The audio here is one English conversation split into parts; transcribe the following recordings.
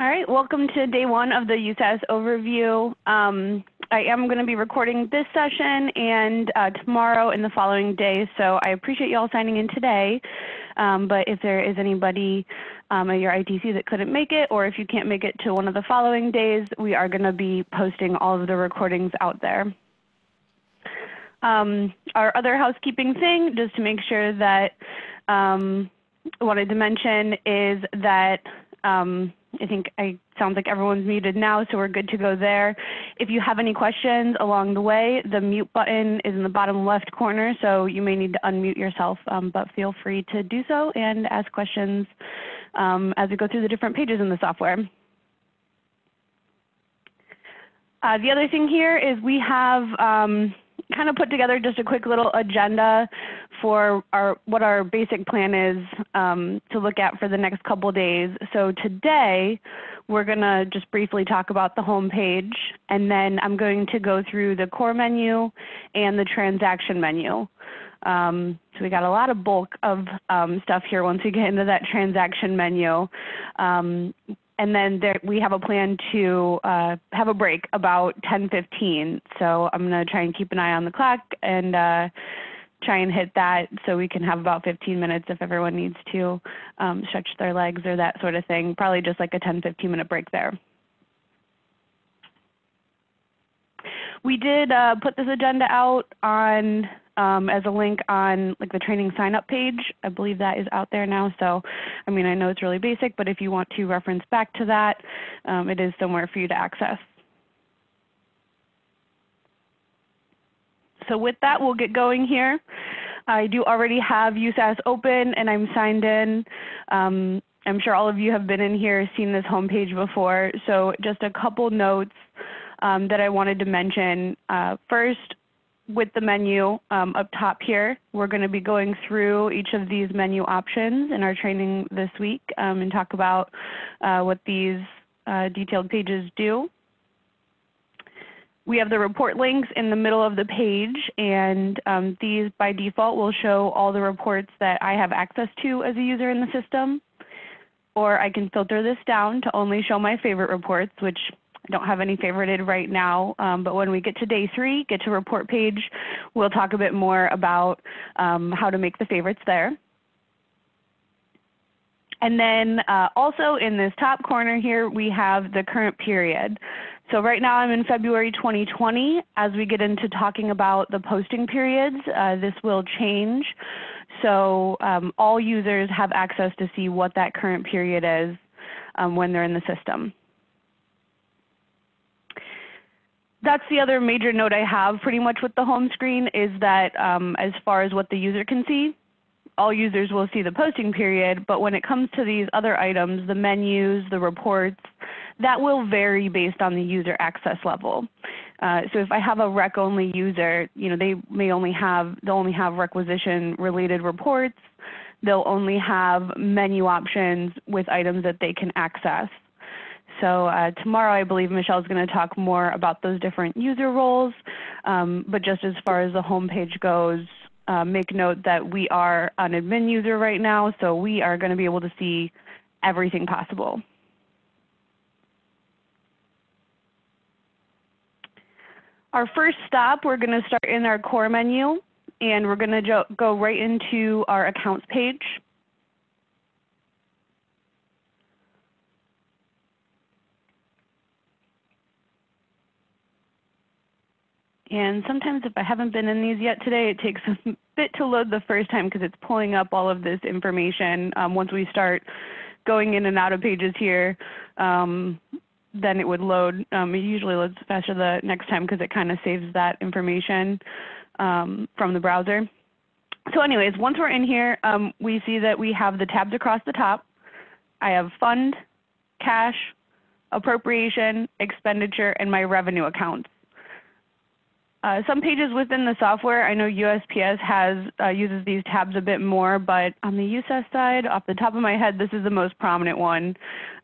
All right, welcome to day one of the USAS overview. Um, I am going to be recording this session and uh, tomorrow and the following day, so I appreciate you all signing in today. Um, but if there is anybody um, at your ITC that couldn't make it, or if you can't make it to one of the following days, we are going to be posting all of the recordings out there. Um, our other housekeeping thing, just to make sure that um, I wanted to mention is that um, I think I sounds like everyone's muted now, so we're good to go there. If you have any questions along the way, the mute button is in the bottom left corner, so you may need to unmute yourself, um, but feel free to do so and ask questions um, as we go through the different pages in the software. Uh, the other thing here is we have um, kind of put together just a quick little agenda for our what our basic plan is um, to look at for the next couple days. So today we're going to just briefly talk about the home page and then I'm going to go through the core menu and the transaction menu. Um, so we got a lot of bulk of um, stuff here once we get into that transaction menu. Um, and then there, we have a plan to uh, have a break about 10:15. So I'm going to try and keep an eye on the clock and uh, try and hit that so we can have about 15 minutes if everyone needs to um, stretch their legs or that sort of thing. Probably just like a 10, 15 minute break there. We did uh, put this agenda out on um, as a link on like the training sign up page. I believe that is out there now. So, I mean, I know it's really basic, but if you want to reference back to that, um, it is somewhere for you to access. So with that, we'll get going here. I do already have USAS open and I'm signed in. Um, I'm sure all of you have been in here, seen this homepage before. So just a couple notes um, that I wanted to mention. Uh, first, with the menu um, up top here, we're going to be going through each of these menu options in our training this week um, and talk about uh, what these uh, detailed pages do. We have the report links in the middle of the page and um, these by default will show all the reports that I have access to as a user in the system. Or I can filter this down to only show my favorite reports, which I don't have any favorited right now, um, but when we get to day three, get to report page, we'll talk a bit more about um, how to make the favorites there. And then uh, also in this top corner here, we have the current period. So right now I'm in February 2020. As we get into talking about the posting periods, uh, this will change. So um, all users have access to see what that current period is um, when they're in the system. That's the other major note I have pretty much with the home screen is that um, as far as what the user can see, all users will see the posting period, but when it comes to these other items, the menus, the reports, that will vary based on the user access level. Uh, so if I have a rec only user, you know, they may only have, they'll only have requisition related reports. They'll only have menu options with items that they can access. So uh, tomorrow I believe Michelle is going to talk more about those different user roles. Um, but just as far as the homepage goes, uh, make note that we are an admin user right now, so we are going to be able to see everything possible. Our first stop, we're going to start in our core menu, and we're going to go right into our accounts page. And sometimes if I haven't been in these yet today, it takes a bit to load the first time because it's pulling up all of this information. Um, once we start going in and out of pages here, um, then it would load. Um, it usually loads faster the next time because it kind of saves that information um, from the browser. So anyways, once we're in here, um, we see that we have the tabs across the top. I have fund, cash, appropriation, expenditure, and my revenue accounts. Uh, some pages within the software, I know USPS has uh, uses these tabs a bit more, but on the USAS side, off the top of my head, this is the most prominent one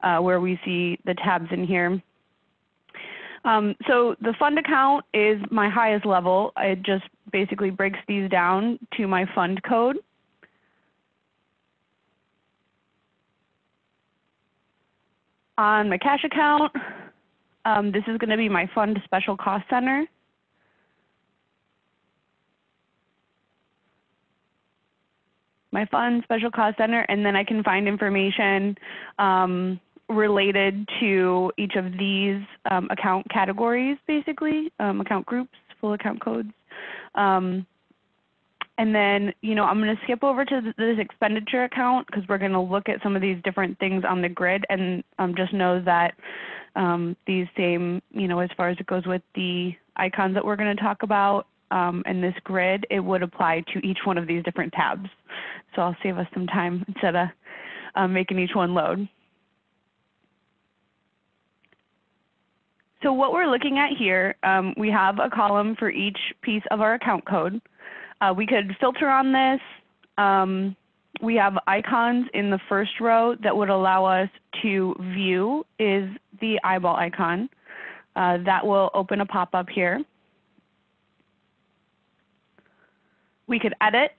uh, where we see the tabs in here. Um, so the fund account is my highest level. It just basically breaks these down to my fund code. On my cash account, um, this is going to be my fund special cost center. My fund special cost center, and then I can find information um, related to each of these um, account categories, basically, um, account groups, full account codes. Um, and then, you know, I'm going to skip over to this expenditure account because we're going to look at some of these different things on the grid and um, just know that um, these same, you know, as far as it goes with the icons that we're going to talk about um, in this grid, it would apply to each one of these different tabs. So I'll save us some time instead of um, making each one load. So what we're looking at here, um, we have a column for each piece of our account code. Uh, we could filter on this. Um, we have icons in the first row that would allow us to view is the eyeball icon. Uh, that will open a pop-up here. We could edit,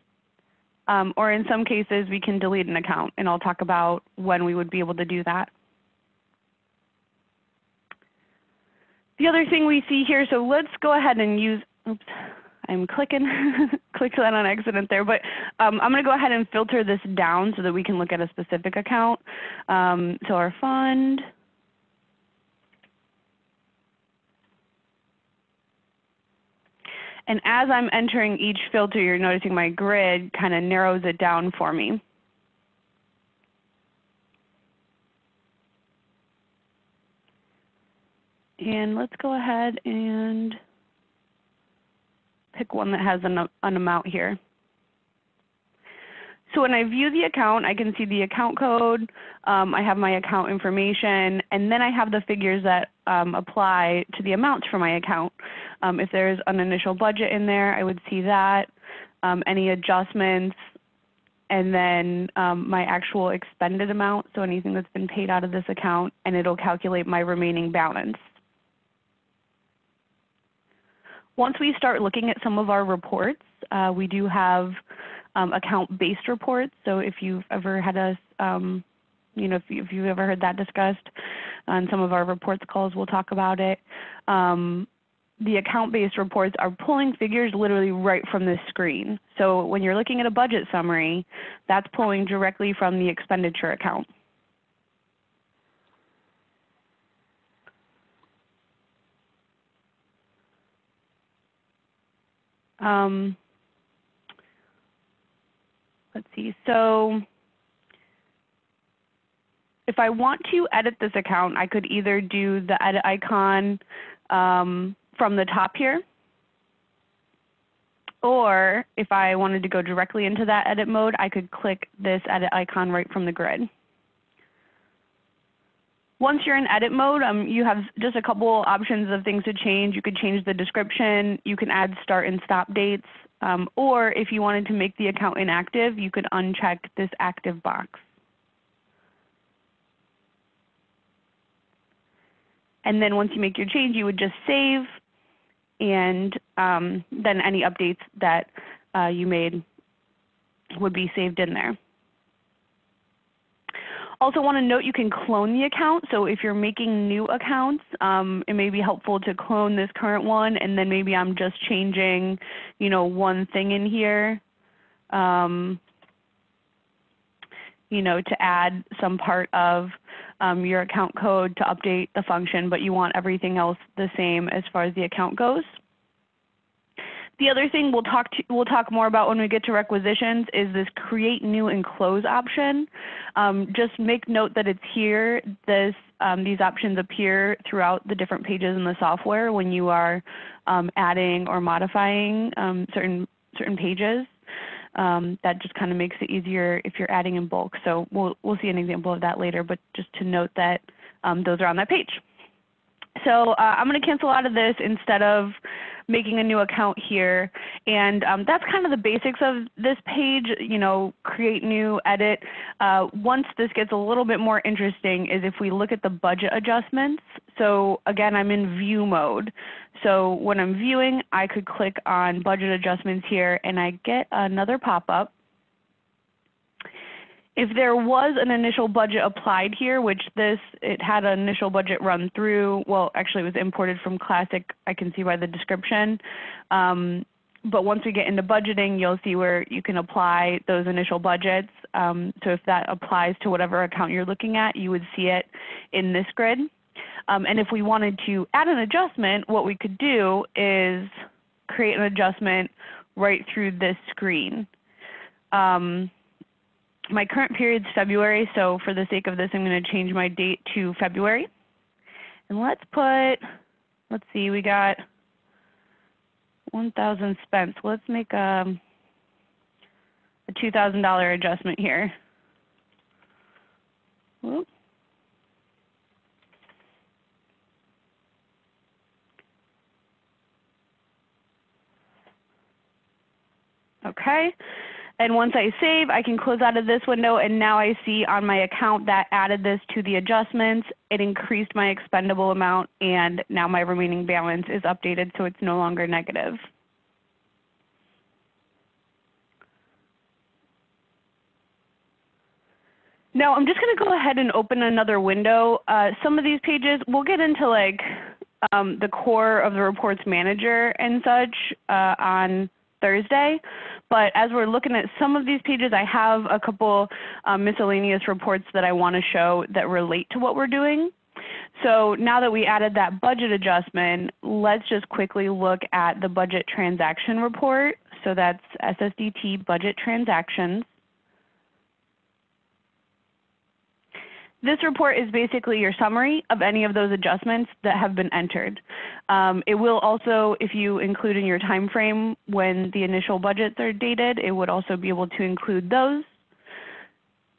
um, or in some cases we can delete an account, and I'll talk about when we would be able to do that. The other thing we see here, so let's go ahead and use, oops, I'm clicking, clicked that on accident there, but um, I'm going to go ahead and filter this down so that we can look at a specific account. Um, so our fund, And as I'm entering each filter, you're noticing my grid kind of narrows it down for me. And let's go ahead and pick one that has an, an amount here. So when I view the account, I can see the account code, um, I have my account information, and then I have the figures that um, apply to the amounts for my account. Um, if there's an initial budget in there, I would see that, um, any adjustments, and then um, my actual expended amount, so anything that's been paid out of this account, and it'll calculate my remaining balance. Once we start looking at some of our reports, uh, we do have um, account-based reports. So if you've ever had a, um, you know, if, you, have ever heard that discussed on some of our reports calls, we'll talk about it. Um, the account-based reports are pulling figures literally right from the screen. So when you're looking at a budget summary, that's pulling directly from the expenditure account. Um, let's see. So if I want to edit this account, I could either do the edit icon um, from the top here, or if I wanted to go directly into that edit mode, I could click this edit icon right from the grid. Once you're in edit mode, um, you have just a couple options of things to change. You could change the description. You can add start and stop dates. Um, or if you wanted to make the account inactive, you could uncheck this active box. And then once you make your change, you would just save, and um, then any updates that uh, you made would be saved in there. Also want to note you can clone the account. So if you're making new accounts, um, it may be helpful to clone this current one and then maybe I'm just changing, you know, one thing in here. Um, you know, to add some part of um, your account code to update the function, but you want everything else the same as far as the account goes. The other thing we'll talk to, we'll talk more about when we get to requisitions is this create new and close option. Um, just make note that it's here. This um, these options appear throughout the different pages in the software when you are um, adding or modifying um, certain certain pages. Um, that just kind of makes it easier if you're adding in bulk. So we'll we'll see an example of that later. But just to note that um, those are on that page. So uh, I'm going to cancel out of this instead of making a new account here. And um, that's kind of the basics of this page, you know, create new, edit. Uh, once this gets a little bit more interesting is if we look at the budget adjustments. So again, I'm in view mode. So when I'm viewing, I could click on budget adjustments here and I get another pop-up. if there was an initial budget applied here, which this, it had an initial budget run through, well, actually it was imported from Classic, I can see by the description. Um, but once we get into budgeting, you'll see where you can apply those initial budgets. Um, so if that applies to whatever account you're looking at, you would see it in this grid. Um, and if we wanted to add an adjustment, what we could do is create an adjustment right through this screen. Um, my current period is February, so for the sake of this, I'm going to change my date to February. And let's put, let's see, we got 1,000 spent. So let's make um, a $2,000 adjustment here. Whoop. Okay. And once I save, I can close out of this window and now I see on my account that added this to the adjustments. It increased my expendable amount and now my remaining balance is updated so it's no longer negative. Now I'm just going to go ahead and open another window. Uh, some of these pages, we'll get into like um, the core of the reports manager and such uh, on Thursday. But as we're looking at some of these pages, I have a couple um, miscellaneous reports that I want to show that relate to what we're doing. So now that we added that budget adjustment, let's just quickly look at the budget transaction report. So that's SSDT budget transactions. This report is basically your summary of any of those adjustments that have been entered. Um, it will also, if you include in your time frame when the initial budgets are dated, it would also be able to include those.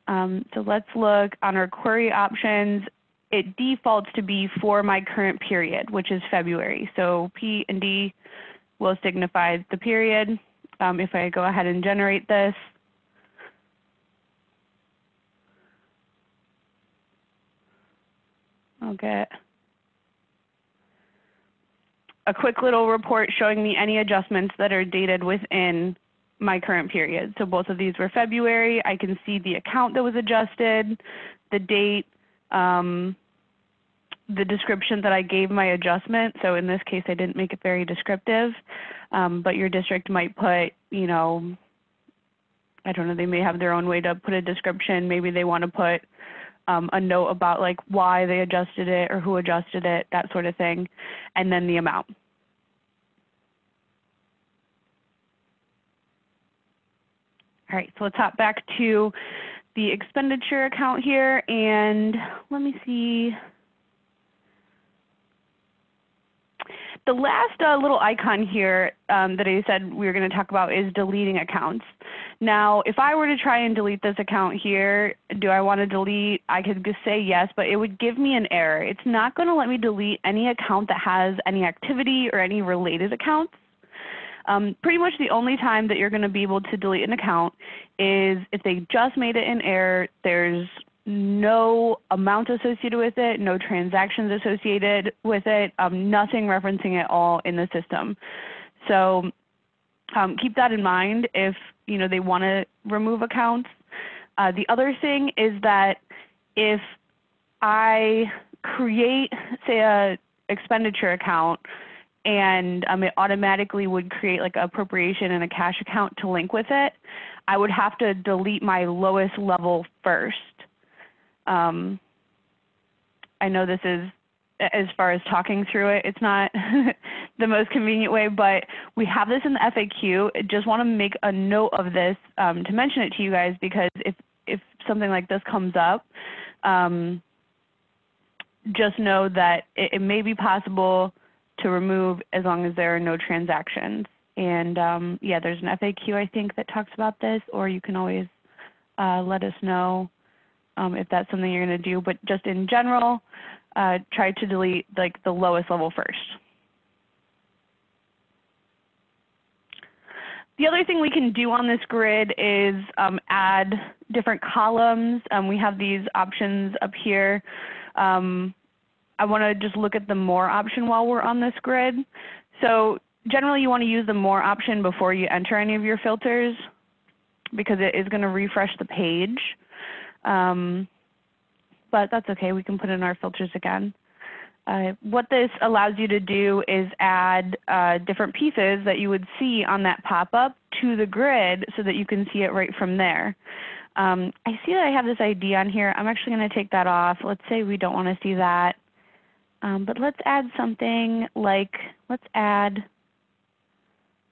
Um, so let's look on our query options. It defaults to be for my current period, which is February. So P and D will signify the period. Um, if I go ahead and generate this, I'll get a quick little report showing me any adjustments that are dated within my current period. So both of these were February. I can see the account that was adjusted, the date, um, the description that I gave my adjustment. So in this case, I didn't make it very descriptive, um, but your district might put, you know, I don't know, they may have their own way to put a description. Maybe they want to put um, a note about like why they adjusted it or who adjusted it, that sort of thing, and then the amount. All right, so let's hop back to the expenditure account here and let me see. The last uh, little icon here um, that I said we were going to talk about is deleting accounts. Now, if I were to try and delete this account here, do I want to delete? I could just say yes, but it would give me an error. It's not going to let me delete any account that has any activity or any related accounts. Um, pretty much the only time that you're going to be able to delete an account is if they just made it in error, there's no amount associated with it, no transactions associated with it, um, nothing referencing it all in the system. So um, keep that in mind if you know they want to remove accounts. Uh, the other thing is that if I create, say, a expenditure account and um, it automatically would create like an appropriation and a cash account to link with it, I would have to delete my lowest level first. Um, I know this is as far as talking through it, it's not the most convenient way, but we have this in the FAQ. I just want to make a note of this um, to mention it to you guys because if, if something like this comes up, um, just know that it, it, may be possible to remove as long as there are no transactions. And um, yeah, there's an FAQ I think that talks about this, or you can always uh, let us know um, if that's something you're going to do. But just in general, uh, try to delete like the lowest level first. The other thing we can do on this grid is um, add different columns. Um, we have these options up here. Um, I want to just look at the more option while we're on this grid. So generally you want to use the more option before you enter any of your filters because it is going to refresh the page. Um, but that's okay, we can put in our filters again. Uh, what this allows you to do is add uh, different pieces that you would see on that pop-up to the grid so that you can see it right from there. Um, I see that I have this ID on here. I'm actually going to take that off. Let's say we don't want to see that. Um, but let's add something like, let's add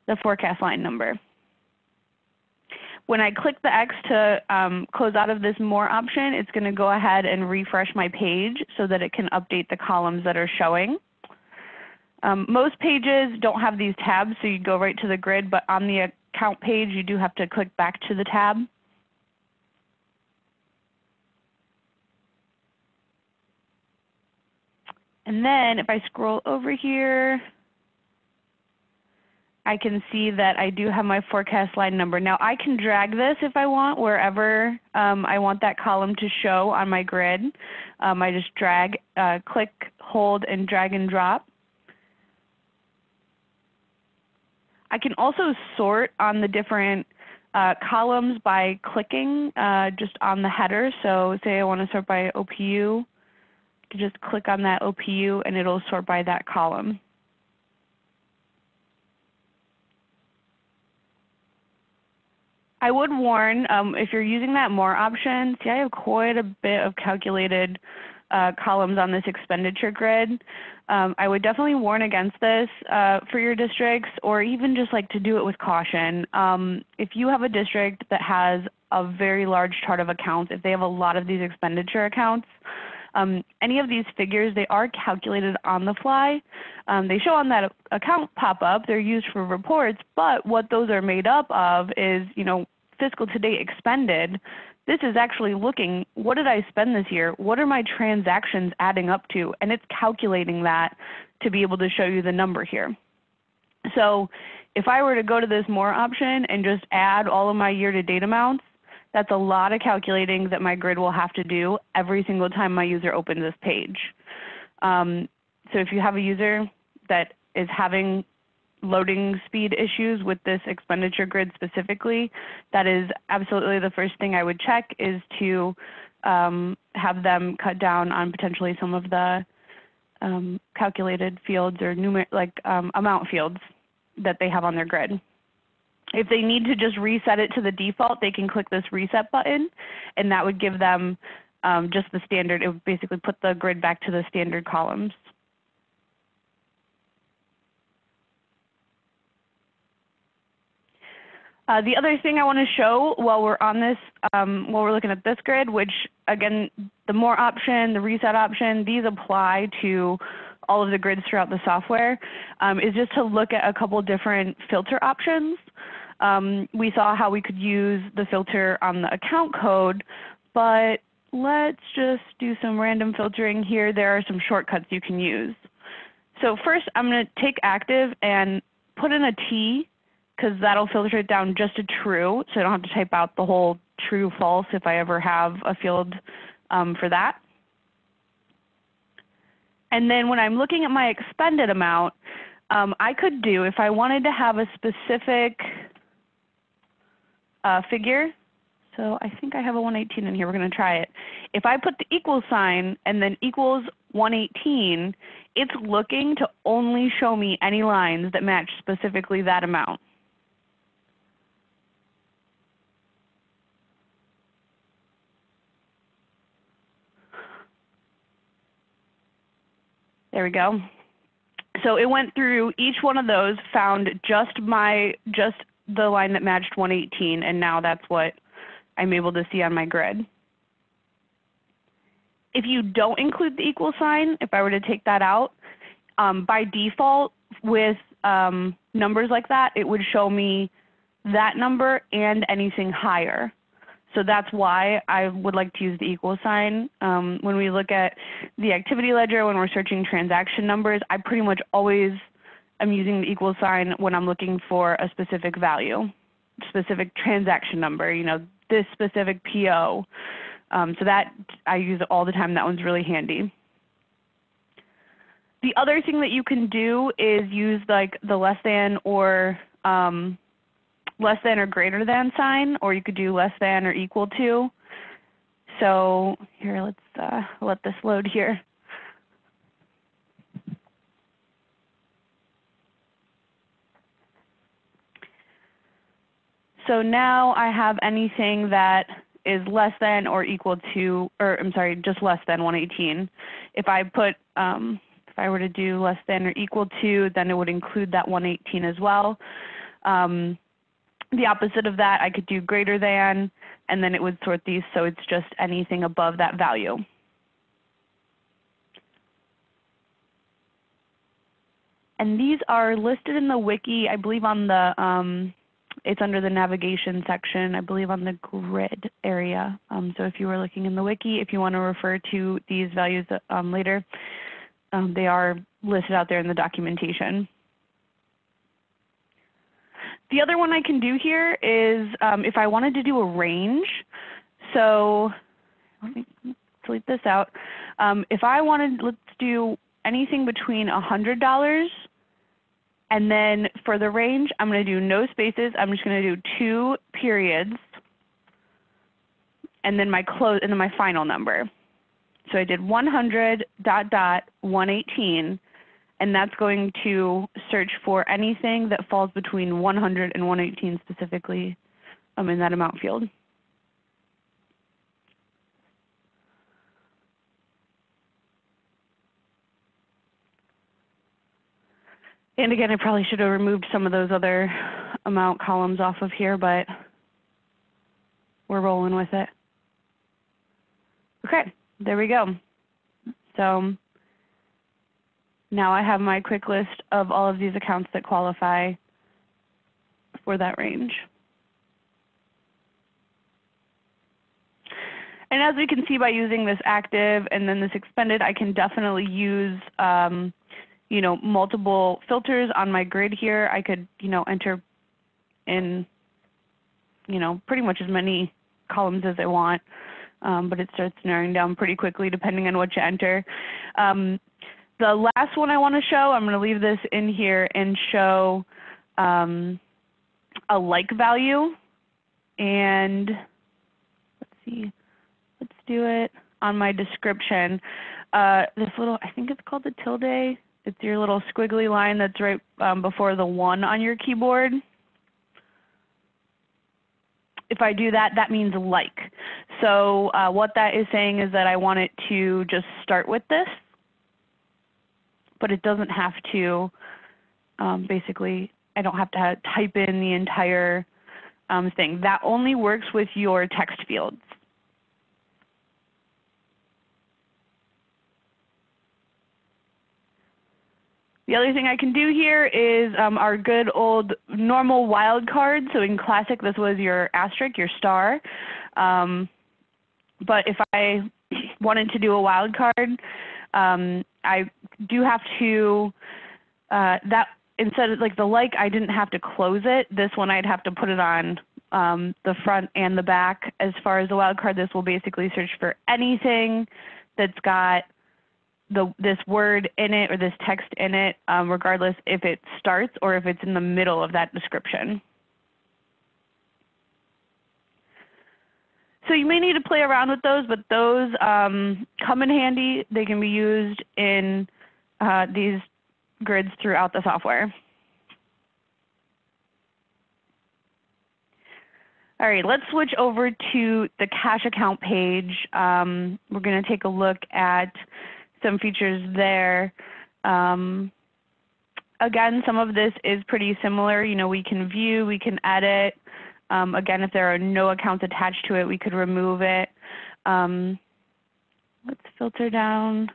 the forecast line number. When I click the X to um, close out of this More option, it's going to go ahead and refresh my page so that it can update the columns that are showing. Um, most pages don't have these tabs, so you go right to the grid, but on the account page, you do have to click back to the tab. And then if I scroll over here, I can see that I do have my forecast line number. Now I can drag this if I want wherever um, I want that column to show on my grid. Um, I just drag, uh, click, hold, and drag and drop. I can also sort on the different uh, columns by clicking uh, just on the header. So say I want to sort by OPU, just click on that OPU and it'll sort by that column. I would warn um, if you're using that more option, see I have quite a bit of calculated uh, columns on this expenditure grid. Um, I would definitely warn against this uh, for your districts or even just like to do it with caution. Um, if you have a district that has a very large chart of accounts, if they have a lot of these expenditure accounts, um, any of these figures, they are calculated on the fly. Um, they show on that account pop-up. They're used for reports, but what those are made up of is, you know, fiscal to date expended. This is actually looking, what did I spend this year? What are my transactions adding up to? And it's calculating that to be able to show you the number here. So if I were to go to this more option and just add all of my year-to-date amounts, that's a lot of calculating that my grid will have to do every single time my user opens this page. Um, so if you have a user that is having loading speed issues with this expenditure grid specifically, that is absolutely the first thing I would check is to um, have them cut down on potentially some of the um, calculated fields or numer like um, amount fields that they have on their grid. If they need to just reset it to the default, they can click this reset button, and that would give them um, just the standard. It would basically put the grid back to the standard columns. Uh, the other thing I want to show while we're on this, um, while we're looking at this grid, which again, the more option, the reset option, these apply to all of the grids throughout the software, um, is just to look at a couple different filter options. Um, we saw how we could use the filter on the account code, but let's just do some random filtering here. There are some shortcuts you can use. So first I'm going to take active and put in a T because that'll filter it down just to true so I don't have to type out the whole true false if I ever have a field um, for that. And then when I'm looking at my expended amount, um, I could do, if I wanted to have a specific uh, figure. So I think I have a 118 in here. We're going to try it. If I put the equal sign and then equals 118, it's looking to only show me any lines that match specifically that amount. There we go. So it went through each one of those, found just my just the line that matched 118, and now that's what I'm able to see on my grid. If you don't include the equal sign, if I were to take that out, um, by default with um, numbers like that, it would show me that number and anything higher. So that's why I would like to use the equal sign. Um, when we look at the activity ledger, when we're searching transaction numbers, I pretty much always I'm using the equal sign when I'm looking for a specific value, specific transaction number, you know, this specific PO. Um, so that I use it all the time. That one's really handy. The other thing that you can do is use like the less than or um, less than or greater than sign, or you could do less than or equal to. So here, let's uh, let this load here. So now I have anything that is less than or equal to, or I'm sorry, just less than 118. If I put, um, if I were to do less than or equal to, then it would include that 118 as well. Um, the opposite of that, I could do greater than, and then it would sort these so it's just anything above that value. And these are listed in the wiki, I believe on the um, it's under the navigation section, I believe on the grid area. Um, so if you were looking in the wiki, if you want to refer to these values um, later, um, they are listed out there in the documentation. The other one I can do here is um, if I wanted to do a range. So let me delete this out. Um, if I wanted, let's do anything between $100 and then for the range, I'm going to do no spaces. I'm just going to do two periods. And then my close and then my final number. So I did 100 dot dot 118 and that's going to search for anything that falls between 100 and 118 specifically um, in that amount field. And again, I probably should have removed some of those other amount columns off of here, but we're rolling with it. Okay, there we go. So now I have my quick list of all of these accounts that qualify for that range. And as we can see by using this active and then this expended, I can definitely use um, you know, multiple filters on my grid here. I could, you know, enter in, you know, pretty much as many columns as I want, um, but it starts narrowing down pretty quickly depending on what you enter. Um, the last one I want to show, I'm going to leave this in here and show um, a like value. And let's see, let's do it on my description. Uh, this little, I think it's called the tilde it's your little squiggly line that's right um, before the one on your keyboard. If I do that, that means like. So uh, what that is saying is that I want it to just start with this, but it doesn't have to um, basically, I don't have to type in the entire um, thing. That only works with your text fields. The other thing I can do here is um, our good old normal wildcard. So in Classic, this was your asterisk, your star. Um, but if I wanted to do a wildcard, um, I do have to, uh, that instead of like the like, I didn't have to close it. This one I'd have to put it on um, the front and the back. As far as the wildcard, this will basically search for anything that's got the this word in it or this text in it, um, regardless if it starts or if it's in the middle of that description. So you may need to play around with those, but those um, come in handy. They can be used in uh, these grids throughout the software. All right, let's switch over to the cash account page. Um, we're going to take a look at some features there. Um, again, some of this is pretty similar. You know, we can view, we can edit. Um, again, if there are no accounts attached to it, we could remove it. Um, let's filter down.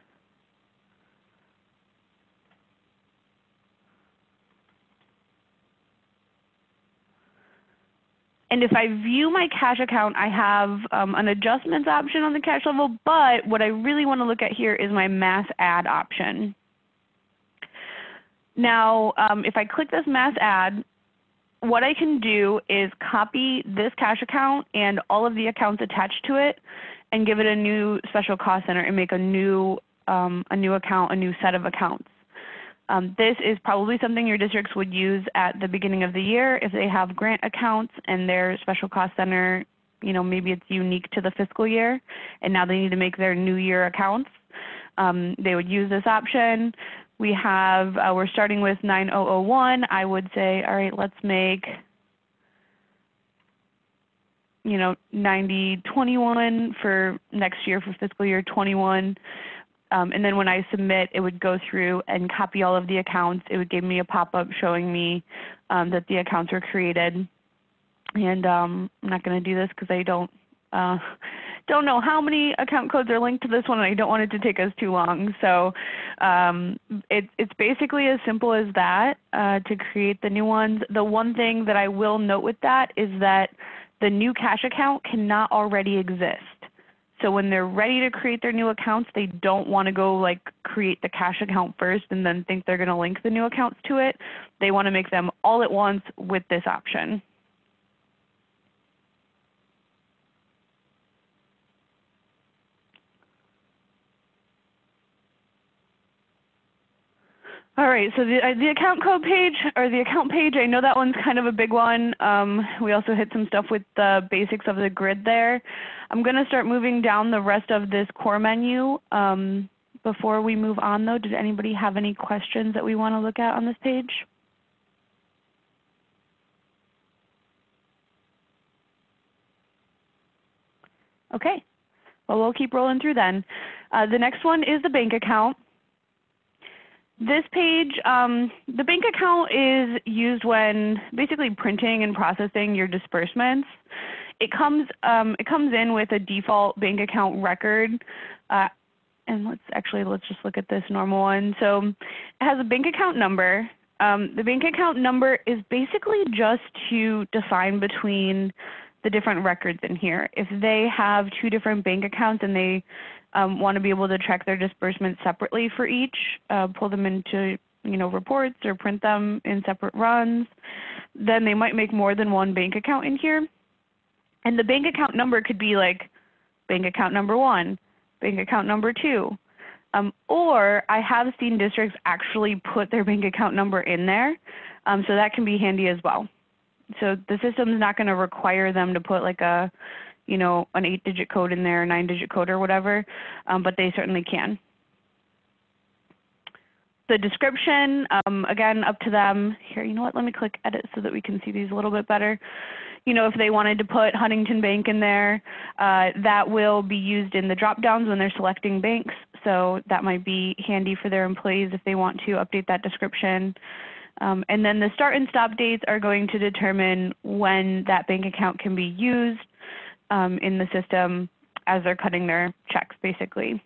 And if I view my cash account, I have um, an adjustments option on the cash level, but what I really want to look at here is my mass add option. Now, um, if I click this mass add, what I can do is copy this cash account and all of the accounts attached to it and give it a new special cost center and make a new, um, a new account, a new set of accounts. Um, this is probably something your districts would use at the beginning of the year if they have grant accounts and their special cost center you know, maybe it's unique to the fiscal year and now they need to make their new year accounts. Um, they would use this option. We have, uh, we're starting with 9001. I would say, all right, let's make, you know, 9021 for next year for fiscal year 21. Um, and then when I submit, it would go through and copy all of the accounts. It would give me a pop-up showing me um, that the accounts were created. And um, I'm not going to do this because I don't uh, don't know how many account codes are linked to this one, and I don't want it to take us too long. So um, it, it's basically as simple as that uh, to create the new ones. The one thing that I will note with that is that the new cash account cannot already exist. So when they're ready to create their new accounts, they don't want to go like create the cash account first and then think they're going to link the new accounts to it. They want to make them all at once with this option. All right, so the, uh, the account code page or the account page, I know that one's kind of a big one. Um, we also hit some stuff with the basics of the grid there. I'm going to start moving down the rest of this core menu. Um, before we move on though, did anybody have any questions that we want to look at on this page? Okay, well we'll keep rolling through then. Uh, the next one is the bank account. This page, um, the bank account is used when basically printing and processing your disbursements. It comes, um, it comes in with a default bank account record. Uh, and let's actually, let's just look at this normal one. So it has a bank account number. Um, the bank account number is basically just to define between the different records in here. If they have two different bank accounts and they um, want to be able to track their disbursements separately for each, uh, pull them into you know, reports or print them in separate runs, then they might make more than one bank account in here. And the bank account number could be like bank account number one, bank account number two. Um, or I have seen districts actually put their bank account number in there, um, so that can be handy as well. So the system is not going to require them to put like a you know, an eight digit code in there, a nine digit code or whatever, um, but they certainly can. The description, um, again, up to them. Here, you know what, let me click edit so that we can see these a little bit better. You know, if they wanted to put Huntington Bank in there, uh, that will be used in the drop downs when they're selecting banks. So that might be handy for their employees if they want to update that description. Um, and then the start and stop dates are going to determine when that bank account can be used um, in the system as they're cutting their checks basically.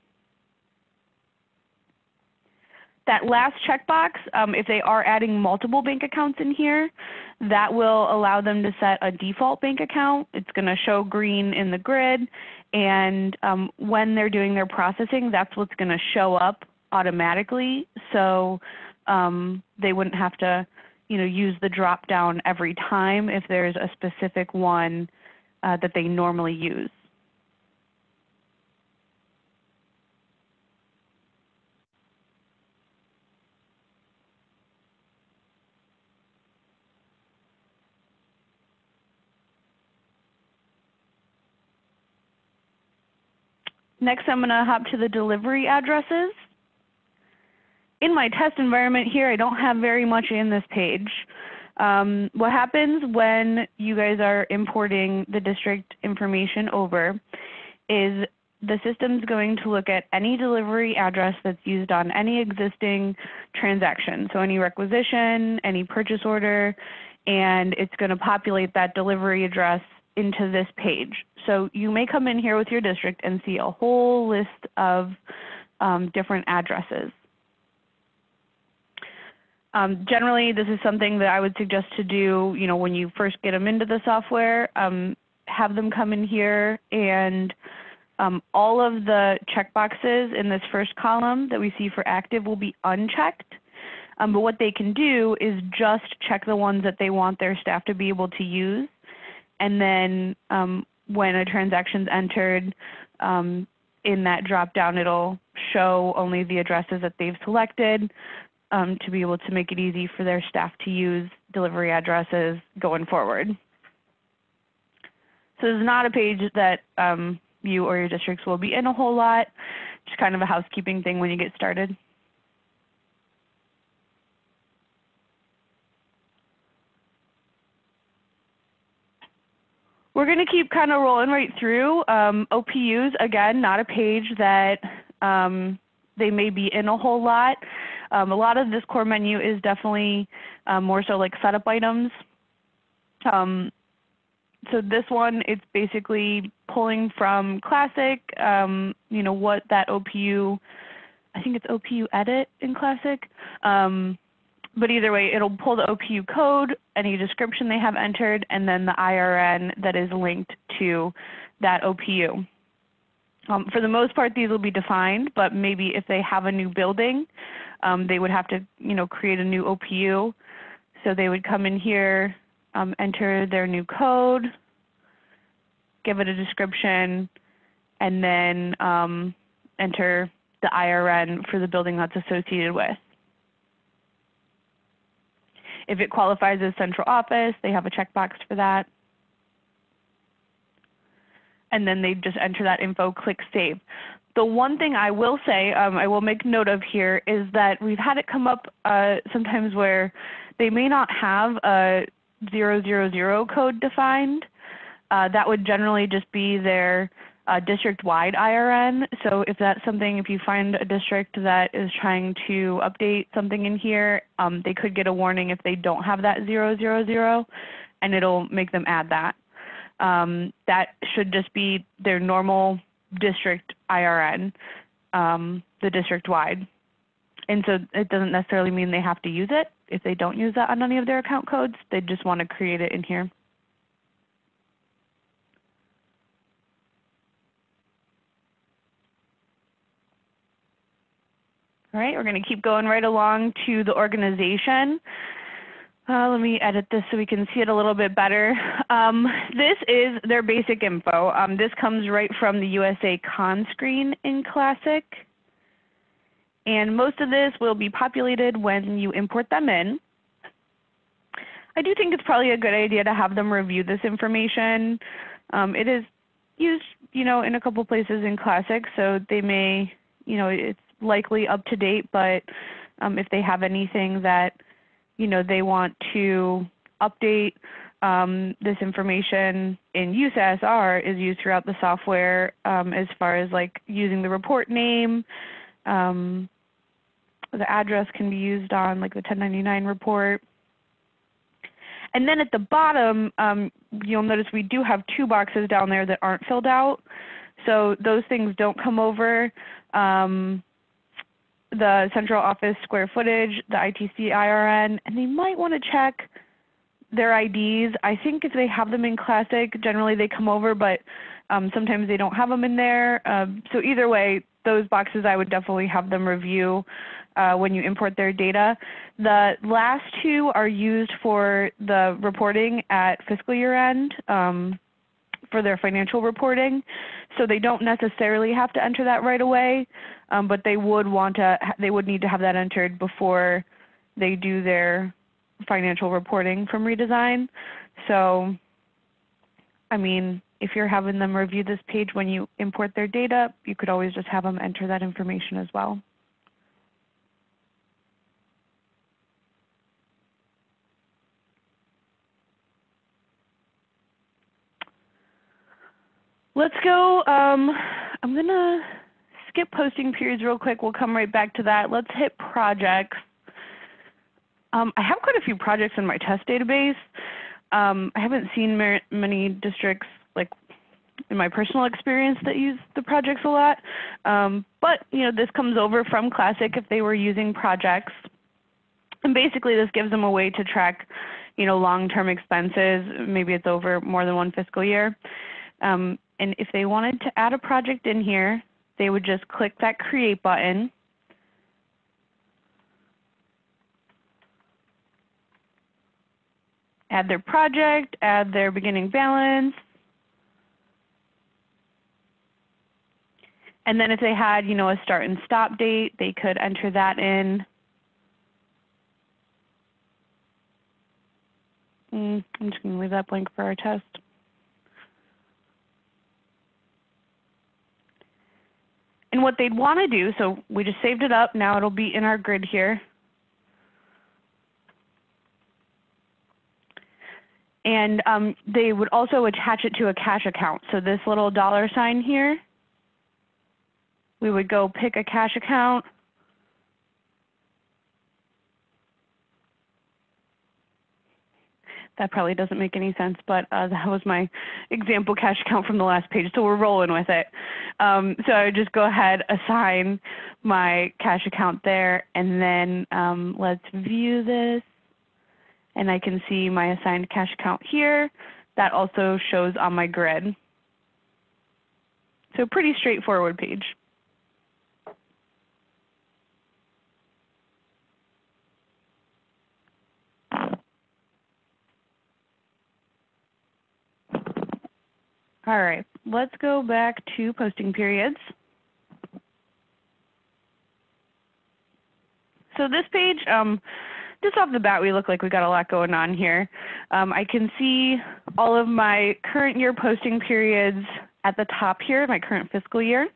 That last checkbox, um, if they are adding multiple bank accounts in here, that will allow them to set a default bank account. It's going to show green in the grid. And um, when they're doing their processing, that's what's going to show up automatically. So um, they wouldn't have to you know, use the drop down every time if there's a specific one uh, that they normally use. Next, I'm going to hop to the delivery addresses. In my test environment here, I don't have very much in this page. Um, what happens when you guys are importing the district information over is the system's going to look at any delivery address that's used on any existing transaction. So any requisition, any purchase order, and it's going to populate that delivery address into this page. So you may come in here with your district and see a whole list of um, different addresses. Um, generally, this is something that I would suggest to do, you know, when you first get them into the software, um, have them come in here and um, all of the checkboxes in this first column that we see for active will be unchecked. Um, but what they can do is just check the ones that they want their staff to be able to use. And then um, when a transaction is entered um, in that drop down, it'll show only the addresses that they've selected um, to be able to make it easy for their staff to use delivery addresses going forward. So this is not a page that um, you or your districts will be in a whole lot, just kind of a housekeeping thing when you get started. We're going to keep kind of rolling right through. Um, OPUs, again, not a page that um, they may be in a whole lot. Um, a lot of this core menu is definitely um, more so like setup items. Um, so this one, it's basically pulling from Classic, um, you know, what that OPU, I think it's OPU edit in Classic. Um, but either way, it'll pull the OPU code, any description they have entered, and then the IRN that is linked to that OPU. Um, for the most part, these will be defined, but maybe if they have a new building, um, they would have to you know, create a new OPU. So they would come in here, um, enter their new code, give it a description, and then um, enter the IRN for the building that's associated with. If it qualifies as central office, they have a checkbox for that. And then they just enter that info, click save. The one thing I will say, um, I will make note of here, is that we've had it come up uh, sometimes where they may not have a 000 code defined. Uh, that would generally just be their uh, district-wide IRN. So if that's something, if you find a district that is trying to update something in here, um, they could get a warning if they don't have that 000, and it'll make them add that. Um, that should just be their normal district IRN, um, the district-wide. And so it doesn't necessarily mean they have to use it. If they don't use that on any of their account codes, they just want to create it in here. All right, we're going to keep going right along to the organization. Uh, let me edit this so we can see it a little bit better. Um, this is their basic info. Um, this comes right from the USA Con screen in Classic. And most of this will be populated when you import them in. I do think it's probably a good idea to have them review this information. Um, it is used, you know, in a couple places in Classic, so they may, you know, it's likely up to date, but um, if they have anything that you know they want to update um, this information in USASR is used throughout the software um, as far as like using the report name. Um, the address can be used on like the 1099 report. And then at the bottom, um, you'll notice we do have two boxes down there that aren't filled out. So those things don't come over. Um, the central office square footage, the ITC IRN, and they might want to check their IDs. I think if they have them in Classic, generally they come over, but um, sometimes they don't have them in there. Um, so either way, those boxes I would definitely have them review uh, when you import their data. The last two are used for the reporting at fiscal year end. Um, for their financial reporting. So they don't necessarily have to enter that right away, um, but they would want to, they would need to have that entered before they do their financial reporting from redesign. So, I mean, if you're having them review this page when you import their data, you could always just have them enter that information as well. Let's go. Um, I'm going to skip posting periods real quick. We'll come right back to that. Let's hit projects. Um, I have quite a few projects in my test database. Um, I haven't seen many districts like in my personal experience that use the projects a lot. Um, but you know, this comes over from Classic if they were using projects. And basically this gives them a way to track you know, long-term expenses. Maybe it's over more than one fiscal year. Um, and if they wanted to add a project in here, they would just click that create button. Add their project, add their beginning balance. And then if they had, you know, a start and stop date, they could enter that in. Mm, I'm just going to leave that blank for our test. And what they'd want to do, so we just saved it up. Now it'll be in our grid here. And um, they would also attach it to a cash account. So this little dollar sign here, we would go pick a cash account. That probably doesn't make any sense, but uh, that was my example cash account from the last page, so we're rolling with it. Um, so I would just go ahead, assign my cash account there, and then um, let's view this and I can see my assigned cash account here. That also shows on my grid. So pretty straightforward page. All right, let's go back to posting periods. So this page, um, just off the bat, we look like we got a lot going on here. Um, I can see all of my current year posting periods at the top here, my current fiscal year.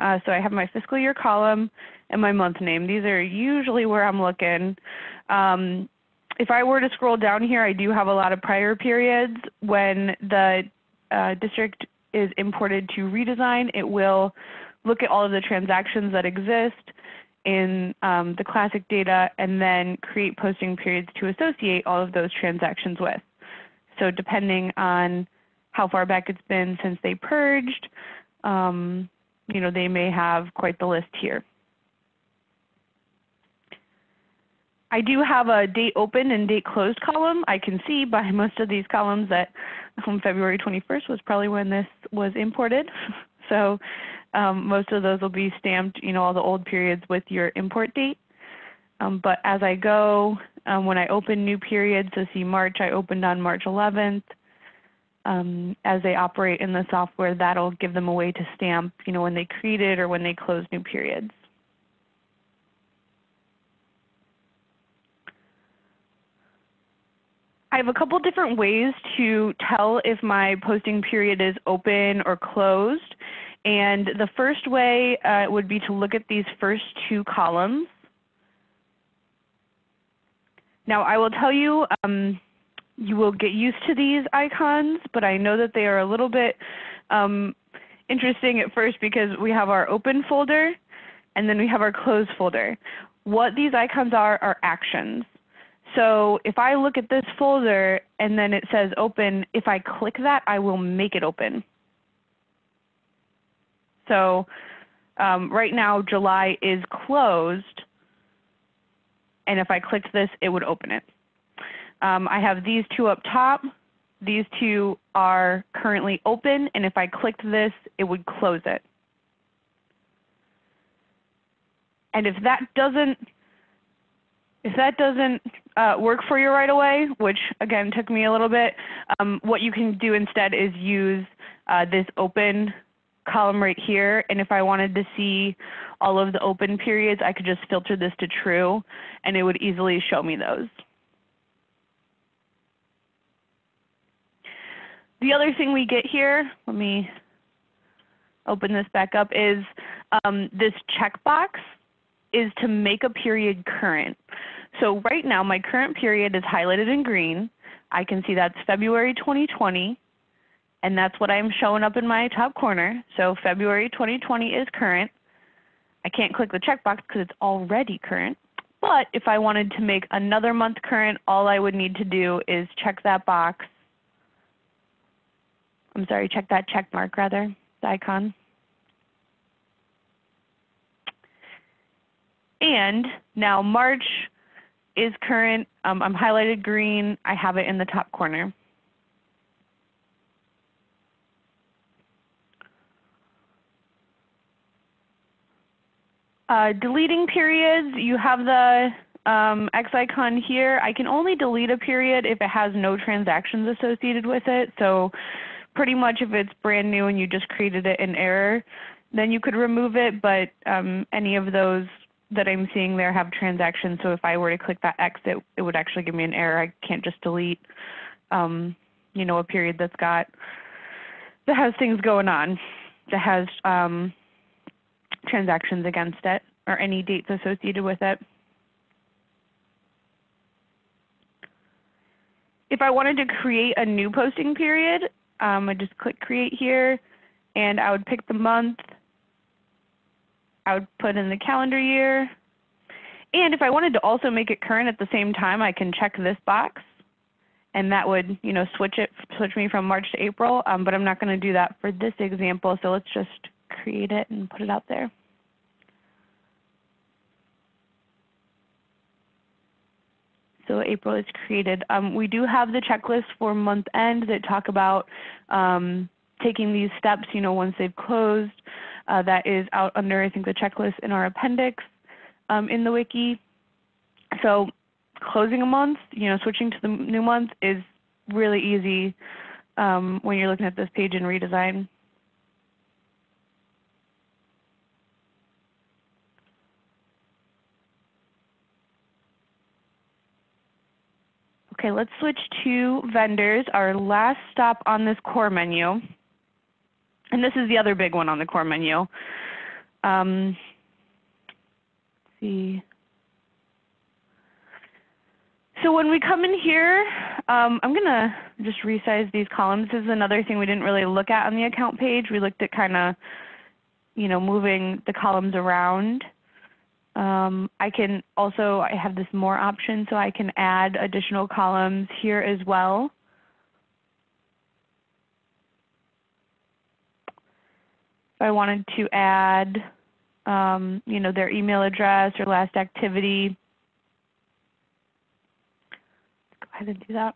Uh, so I have my fiscal year column and my month name. These are usually where I'm looking. Um, if I were to scroll down here, I do have a lot of prior periods. When the uh, district is imported to redesign, it will look at all of the transactions that exist in um, the classic data and then create posting periods to associate all of those transactions with. So depending on how far back it's been since they purged, um, you know, they may have quite the list here. I do have a date open and date closed column. I can see by most of these columns that um, February 21st was probably when this was imported. so um, most of those will be stamped, you know, all the old periods with your import date. Um, but as I go, um, when I open new periods, so see March, I opened on March 11th. Um, as they operate in the software, that'll give them a way to stamp, you know, when they created or when they close new periods. I have a couple different ways to tell if my posting period is open or closed. And the first way uh, would be to look at these first two columns. Now I will tell you, um, you will get used to these icons, but I know that they are a little bit um, interesting at first because we have our open folder and then we have our close folder. What these icons are are actions. So if I look at this folder and then it says open, if I click that, I will make it open. So um, right now, July is closed. And if I clicked this, it would open it. Um, I have these two up top. These two are currently open. And if I clicked this, it would close it. And if that doesn't if that doesn't uh, work for you right away, which again took me a little bit, um, what you can do instead is use uh, this open column right here. And if I wanted to see all of the open periods, I could just filter this to true and it would easily show me those. The other thing we get here, let me open this back up, is um, this checkbox is to make a period current. So right now my current period is highlighted in green. I can see that's February 2020 and that's what I'm showing up in my top corner. So February 2020 is current. I can't click the checkbox because it's already current. But if I wanted to make another month current, all I would need to do is check that box. I'm sorry, check that check mark rather, the icon. And now March is current. Um, I'm highlighted green. I have it in the top corner. Uh, deleting periods, you have the um, X icon here. I can only delete a period if it has no transactions associated with it. So pretty much if it's brand new and you just created it in error, then you could remove it. But um, any of those that I'm seeing there have transactions. So if I were to click that X, it, it would actually give me an error. I can't just delete, um, you know, a period that's got, that has things going on, that has um, transactions against it or any dates associated with it. If I wanted to create a new posting period, um, I just click create here and I would pick the month. I would put in the calendar year. And if I wanted to also make it current at the same time, I can check this box and that would you know switch it switch me from March to April, um, but I'm not going to do that for this example. So let's just create it and put it out there. So April is created. Um, we do have the checklist for month end that talk about um, taking these steps, you know, once they've closed. Uh, that is out under, I think, the checklist in our appendix um, in the wiki. So closing a month, you know, switching to the new month is really easy um, when you're looking at this page in redesign. Okay, let's switch to vendors, our last stop on this core menu. And this is the other big one on the core menu. Um, see. So when we come in here, um, I'm going to just resize these columns. This is another thing we didn't really look at on the account page. We looked at kind of, you know, moving the columns around. Um, I can also, I have this more option so I can add additional columns here as well. I wanted to add, um, you know, their email address or last activity, go ahead and do that.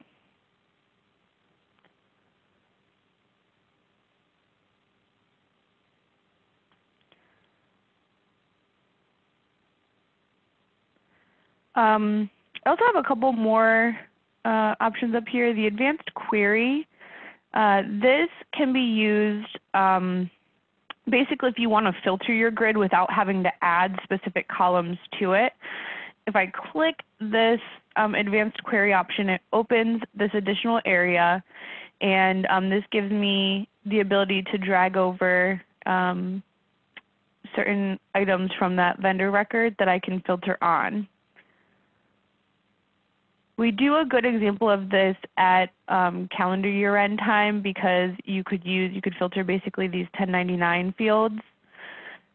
Um, I also have a couple more uh, options up here. The advanced query. Uh, this can be used um, basically if you want to filter your grid without having to add specific columns to it. If I click this um, advanced query option, it opens this additional area and um, this gives me the ability to drag over um, certain items from that vendor record that I can filter on. We do a good example of this at um, calendar year end time because you could use, you could filter basically these 1099 fields.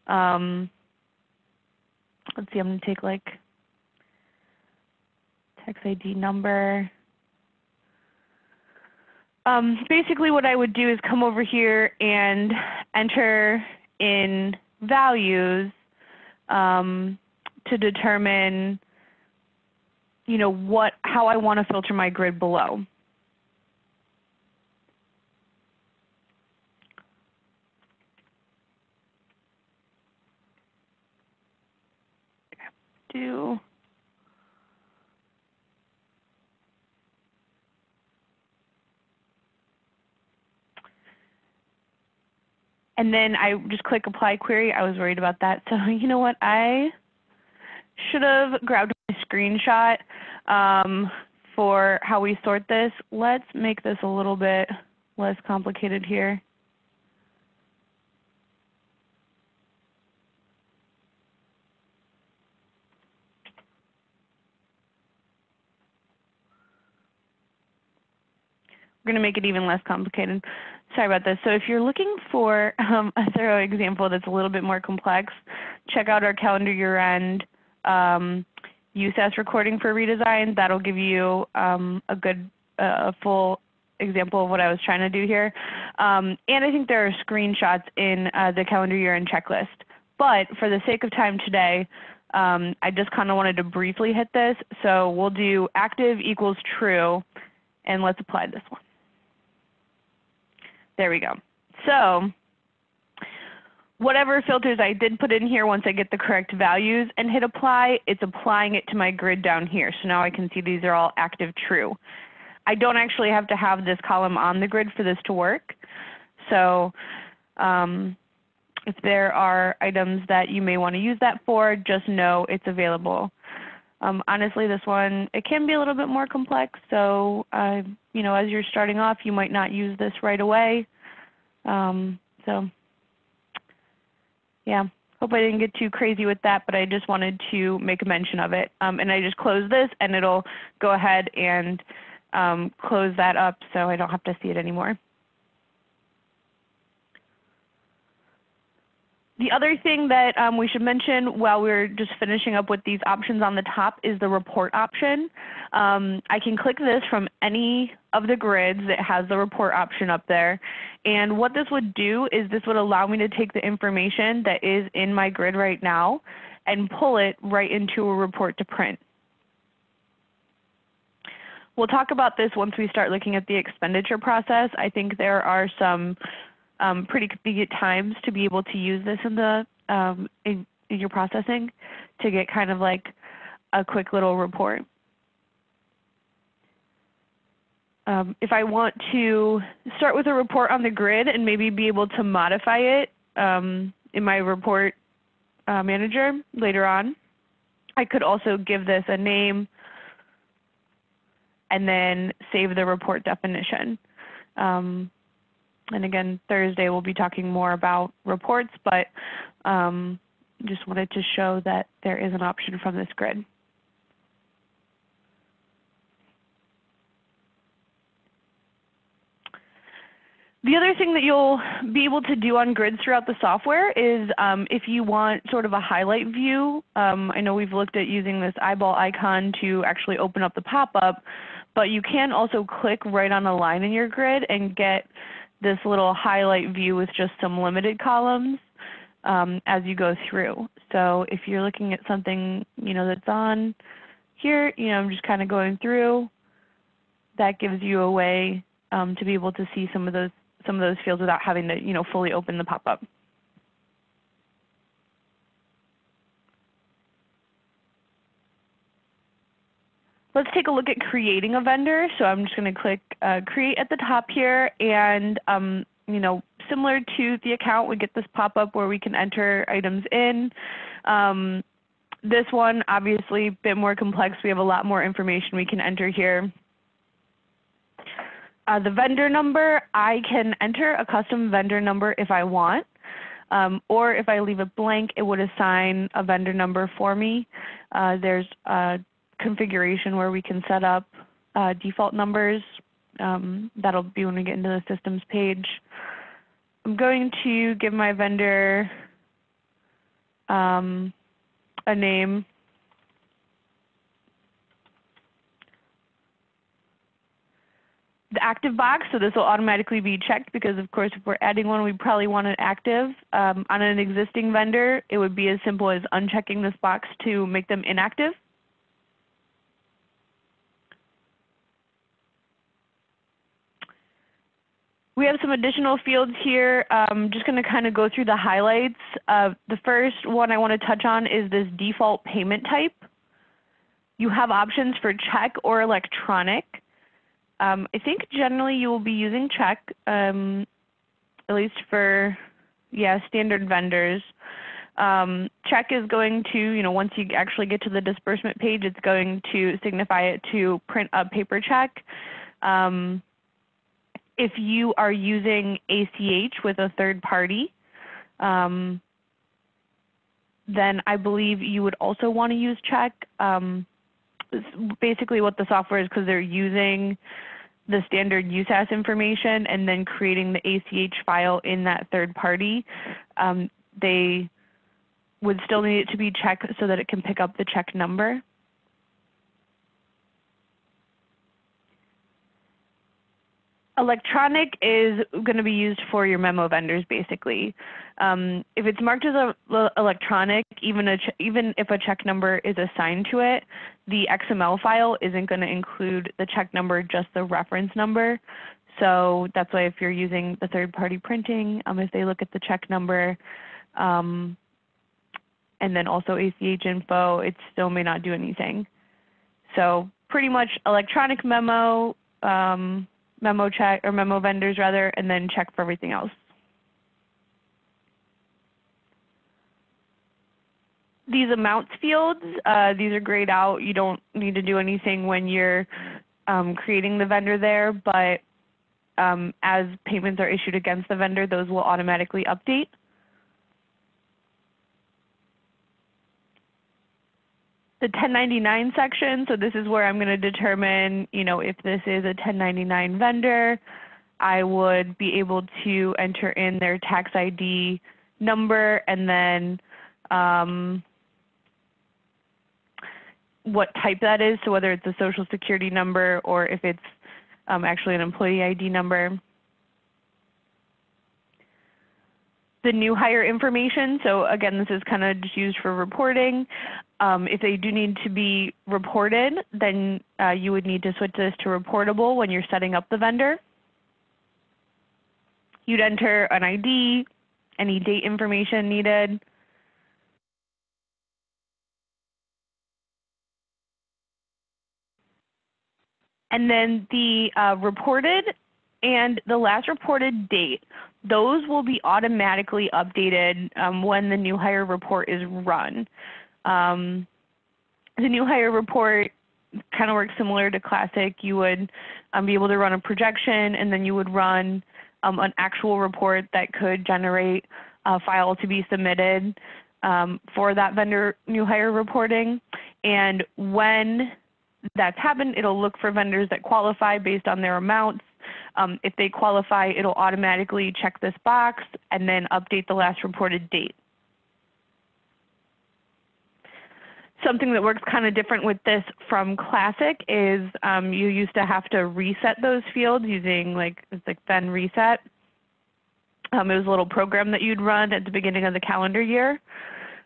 Um, let's see, I'm going to take like tax ID number. Um, basically what I would do is come over here and enter in values um, to determine you know, what, how I want to filter my grid below. Do and then I just click apply query. I was worried about that. So you know what? I should have grabbed my screenshot um, for how we sort this. Let's make this a little bit less complicated here. We're going to make it even less complicated. Sorry about this. So if you're looking for um, a thorough example that's a little bit more complex, check out our calendar year end um, recording for redesign. That'll give you um, a good, uh, full example of what I was trying to do here. Um, and I think there are screenshots in uh, the calendar year and checklist. But for the sake of time today, um, I just kind of wanted to briefly hit this. So we'll do active equals true, and let's apply this one. There we go. So whatever filters I did put in here, once I get the correct values and hit apply, it's applying it to my grid down here. So now I can see these are all active true. I don't actually have to have this column on the grid for this to work. So um, if there are items that you may want to use that for, just know it's available. Um, honestly, this one, it can be a little bit more complex. So, uh, you know, as you're starting off, you might not use this right away. Um, so yeah, Hope I didn't get too crazy with that, but I just wanted to make a mention of it. Um, and I just close this and it'll go ahead and um, close that up so I don't have to see it anymore. The other thing that um, we should mention while we're just finishing up with these options on the top is the report option. Um, I can click this from any of the grids that has the report option up there. And what this would do is this would allow me to take the information that is in my grid right now and pull it right into a report to print. We'll talk about this once we start looking at the expenditure process. I think there are some um, pretty convenient times to be able to use this in the um, in, in your processing to get kind of like a quick little report. Um, if I want to start with a report on the grid and maybe be able to modify it um, in my report uh, manager later on, I could also give this a name and then save the report definition. Um, and again, Thursday we'll be talking more about reports, but um, just wanted to show that there is an option from this grid. The other thing that you'll be able to do on grids throughout the software is um, if you want sort of a highlight view, um, I know we've looked at using this eyeball icon to actually open up the pop-up, but you can also click right on a line in your grid and get this little highlight view with just some limited columns um, as you go through. So if you're looking at something you know that's on here, you know, I'm just kind of going through. That gives you a way um, to be able to see some of those some of those fields without having to you know fully open the pop-up. Let's take a look at creating a vendor. So I'm just going to click uh, create at the top here and um, you know, similar to the account, we get this pop-up where we can enter items in. Um, this one, obviously, a bit more complex. We have a lot more information we can enter here. Uh, the vendor number, I can enter a custom vendor number if I want. Um, or if I leave it blank, it would assign a vendor number for me. Uh, there's a configuration where we can set up uh, default numbers. Um, that'll be when we get into the systems page. I'm going to give my vendor um, a name. The active box, so this will automatically be checked because of course if we're adding one we probably want it active. Um, on an existing vendor it would be as simple as unchecking this box to make them inactive. We have some additional fields here. I'm just going to kind of go through the highlights. Uh, the first one I want to touch on is this default payment type. You have options for check or electronic. Um, I think generally you will be using check, um, at least for yeah standard vendors. Um, check is going to, you know, once you actually get to the disbursement page, it's going to signify it to print a paper check. Um, if you are using ACH with a third party, um, then I believe you would also want to use check. Um, basically what the software is because they're using the standard USAS information and then creating the ACH file in that third party. Um, they would still need it to be check so that it can pick up the check number. Electronic is going to be used for your memo vendors basically. Um, if it's marked as a, electronic, even, a even if a check number is assigned to it, the XML file isn't going to include the check number, just the reference number. So that's why if you're using the third party printing, um, if they look at the check number um, and then also ACH info, it still may not do anything. So pretty much electronic memo, um, memo check or memo vendors rather, and then check for everything else. These amounts fields, uh, these are grayed out. You don't need to do anything when you're um, creating the vendor there, but um, as payments are issued against the vendor, those will automatically update. The 1099 section, so this is where I'm going to determine, you know, if this is a 1099 vendor, I would be able to enter in their tax ID number and then um, what type that is, so whether it's a social security number or if it's um, actually an employee ID number. The new hire information, so again, this is kind of just used for reporting. Um, if they do need to be reported, then uh, you would need to switch this to reportable when you're setting up the vendor. You'd enter an ID, any date information needed, And then the uh, reported and the last reported date, those will be automatically updated um, when the new hire report is run. Um, the new hire report kind of works similar to Classic. You would um, be able to run a projection and then you would run um, an actual report that could generate a file to be submitted um, for that vendor new hire reporting. And when that's happened, it'll look for vendors that qualify based on their amounts. Um, if they qualify, it'll automatically check this box and then update the last reported date. Something that works kind of different with this from Classic is um, you used to have to reset those fields using like it's like then reset. Um, it was a little program that you'd run at the beginning of the calendar year.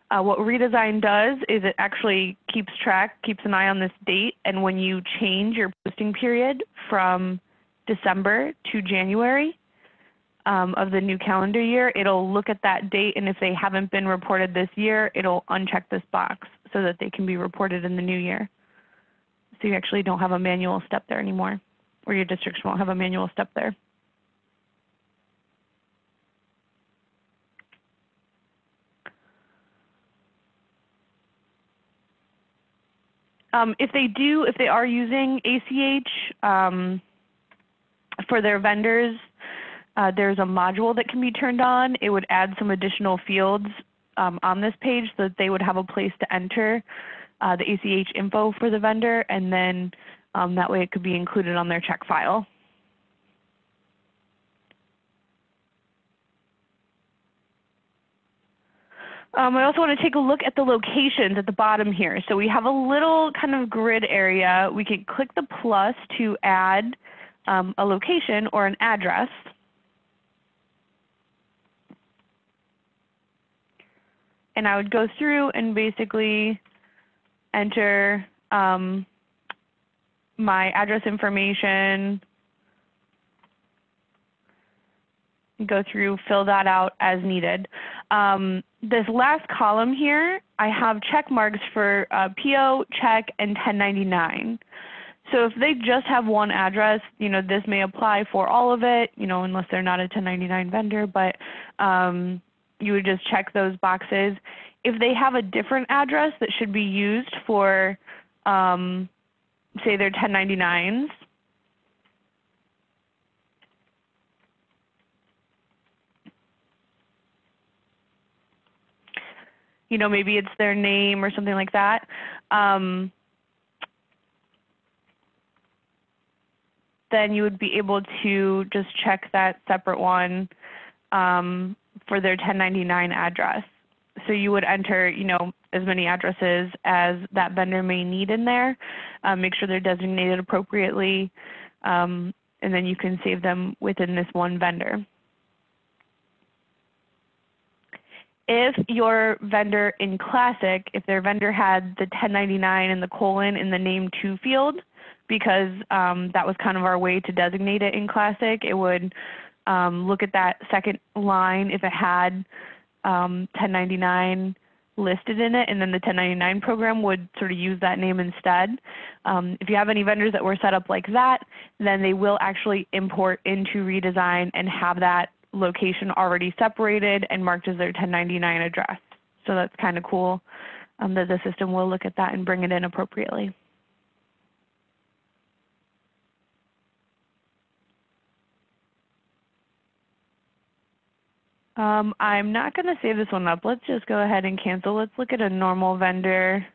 Uh, what redesign does is it actually keeps track, keeps an eye on this date, and when you change your posting period from December to January um, of the new calendar year, it'll look at that date, and if they haven't been reported this year, it'll uncheck this box so that they can be reported in the new year. So you actually don't have a manual step there anymore, or your districts won't have a manual step there. Um, if they do, if they are using ACH um, for their vendors, uh, there's a module that can be turned on. It would add some additional fields um, on this page so that they would have a place to enter uh, the ACH info for the vendor, and then um, that way it could be included on their check file. Um, I also want to take a look at the locations at the bottom here. So we have a little kind of grid area. We can click the plus to add um, a location or an address. And I would go through and basically enter um, my address information, go through, fill that out as needed. Um, this last column here, I have check marks for uh, PO, check, and 1099. So if they just have one address, you know, this may apply for all of it, you know, unless they're not a 1099 vendor, but um, you would just check those boxes. If they have a different address that should be used for, um, say, their 1099s, you know, maybe it's their name or something like that. Um, then you would be able to just check that separate one um, for their 1099 address. So you would enter, you know, as many addresses as that vendor may need in there. Um, make sure they're designated appropriately, um, and then you can save them within this one vendor. if your vendor in Classic, if their vendor had the 1099 and the colon in the name to field, because um, that was kind of our way to designate it in Classic, it would um, look at that second line if it had um, 1099 listed in it, and then the 1099 program would sort of use that name instead. Um, if you have any vendors that were set up like that, then they will actually import into redesign and have that location already separated and marked as their 1099 address. So that's kind of cool um, that the system will look at that and bring it in appropriately. Um, I'm not going to save this one up. Let's just go ahead and cancel. Let's look at a normal vendor.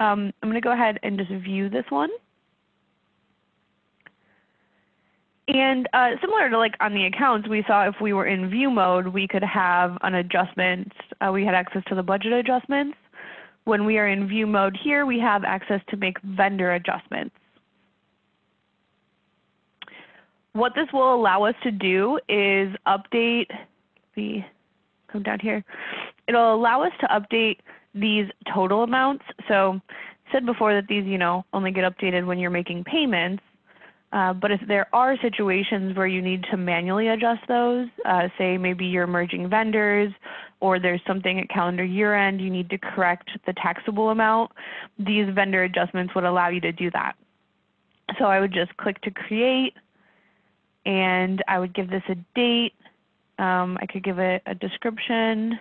Um, I'm going to go ahead and just view this one. And uh, similar to like on the accounts, we saw if we were in view mode, we could have an adjustment. Uh, we had access to the budget adjustments. When we are in view mode here, we have access to make vendor adjustments. What this will allow us to do is update the, come down here. It'll allow us to update these total amounts. So said before that these, you know, only get updated when you're making payments. Uh, but if there are situations where you need to manually adjust those, uh, say maybe you're merging vendors or there's something at calendar year end you need to correct the taxable amount, these vendor adjustments would allow you to do that. So I would just click to create and I would give this a date. Um, I could give it a description.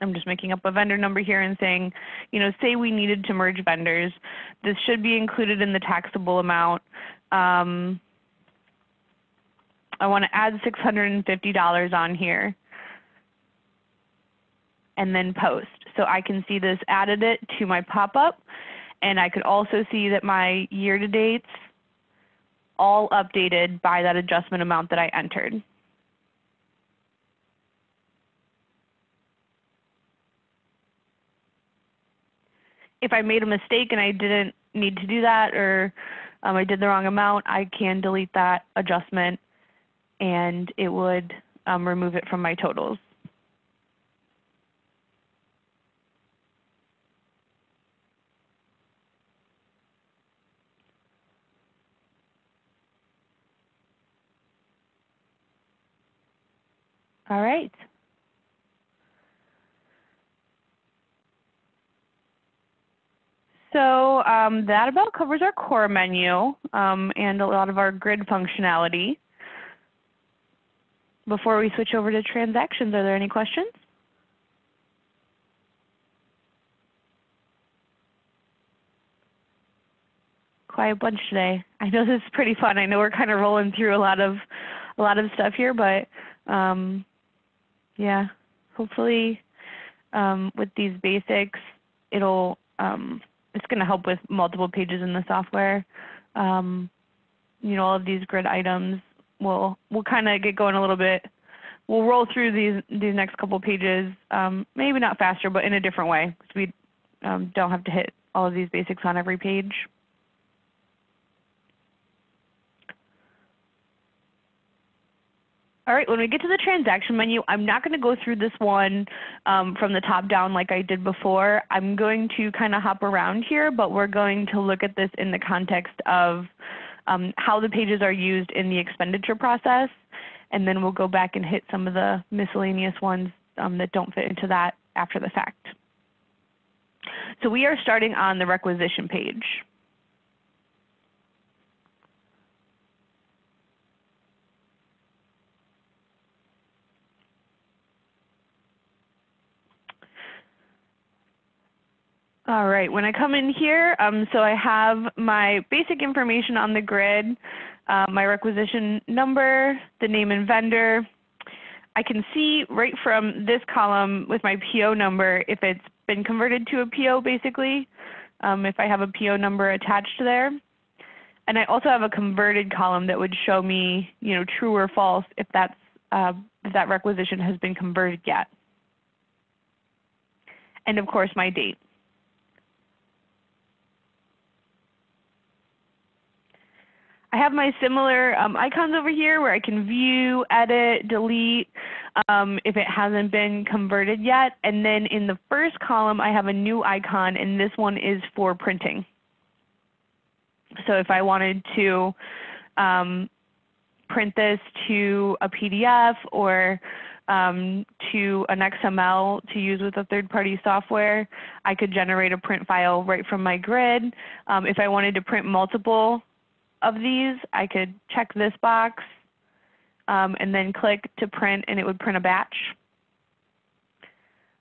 I'm just making up a vendor number here and saying, you know, say we needed to merge vendors. This should be included in the taxable amount. Um, I want to add $650 on here and then post. So I can see this added it to my pop-up and I could also see that my year-to-dates all updated by that adjustment amount that I entered. If I made a mistake and I didn't need to do that or um, I did the wrong amount, I can delete that adjustment and it would um, remove it from my totals. All right. So um, that about covers our core menu um, and a lot of our grid functionality. Before we switch over to transactions, are there any questions? Quiet bunch today. I know this is pretty fun. I know we're kind of rolling through a lot of a lot of stuff here, but um, yeah, hopefully um, with these basics, it'll um, it's going to help with multiple pages in the software. Um, you know, all of these grid items. We'll we'll kind of get going a little bit. We'll roll through these these next couple pages, um, maybe not faster, but in a different way, because we um, don't have to hit all of these basics on every page. All right, when we get to the transaction menu, I'm not going to go through this one um, from the top down like I did before. I'm going to kind of hop around here, but we're going to look at this in the context of um, how the pages are used in the expenditure process. And then we'll go back and hit some of the miscellaneous ones um, that don't fit into that after the fact. So we are starting on the requisition page. All right, when I come in here, um, so I have my basic information on the grid, uh, my requisition number, the name and vendor. I can see right from this column with my PO number if it's been converted to a PO basically, um, if I have a PO number attached there. And I also have a converted column that would show me, you know, true or false if that's uh, if that requisition has been converted yet. And of course my date. I have my similar um, icons over here where I can view, edit, delete um, if it hasn't been converted yet. And then in the first column, I have a new icon, and this one is for printing. So if I wanted to um, print this to a PDF or um, to an XML to use with a third-party software, I could generate a print file right from my grid. Um, if I wanted to print multiple of these, I could check this box um, and then click to print and it would print a batch.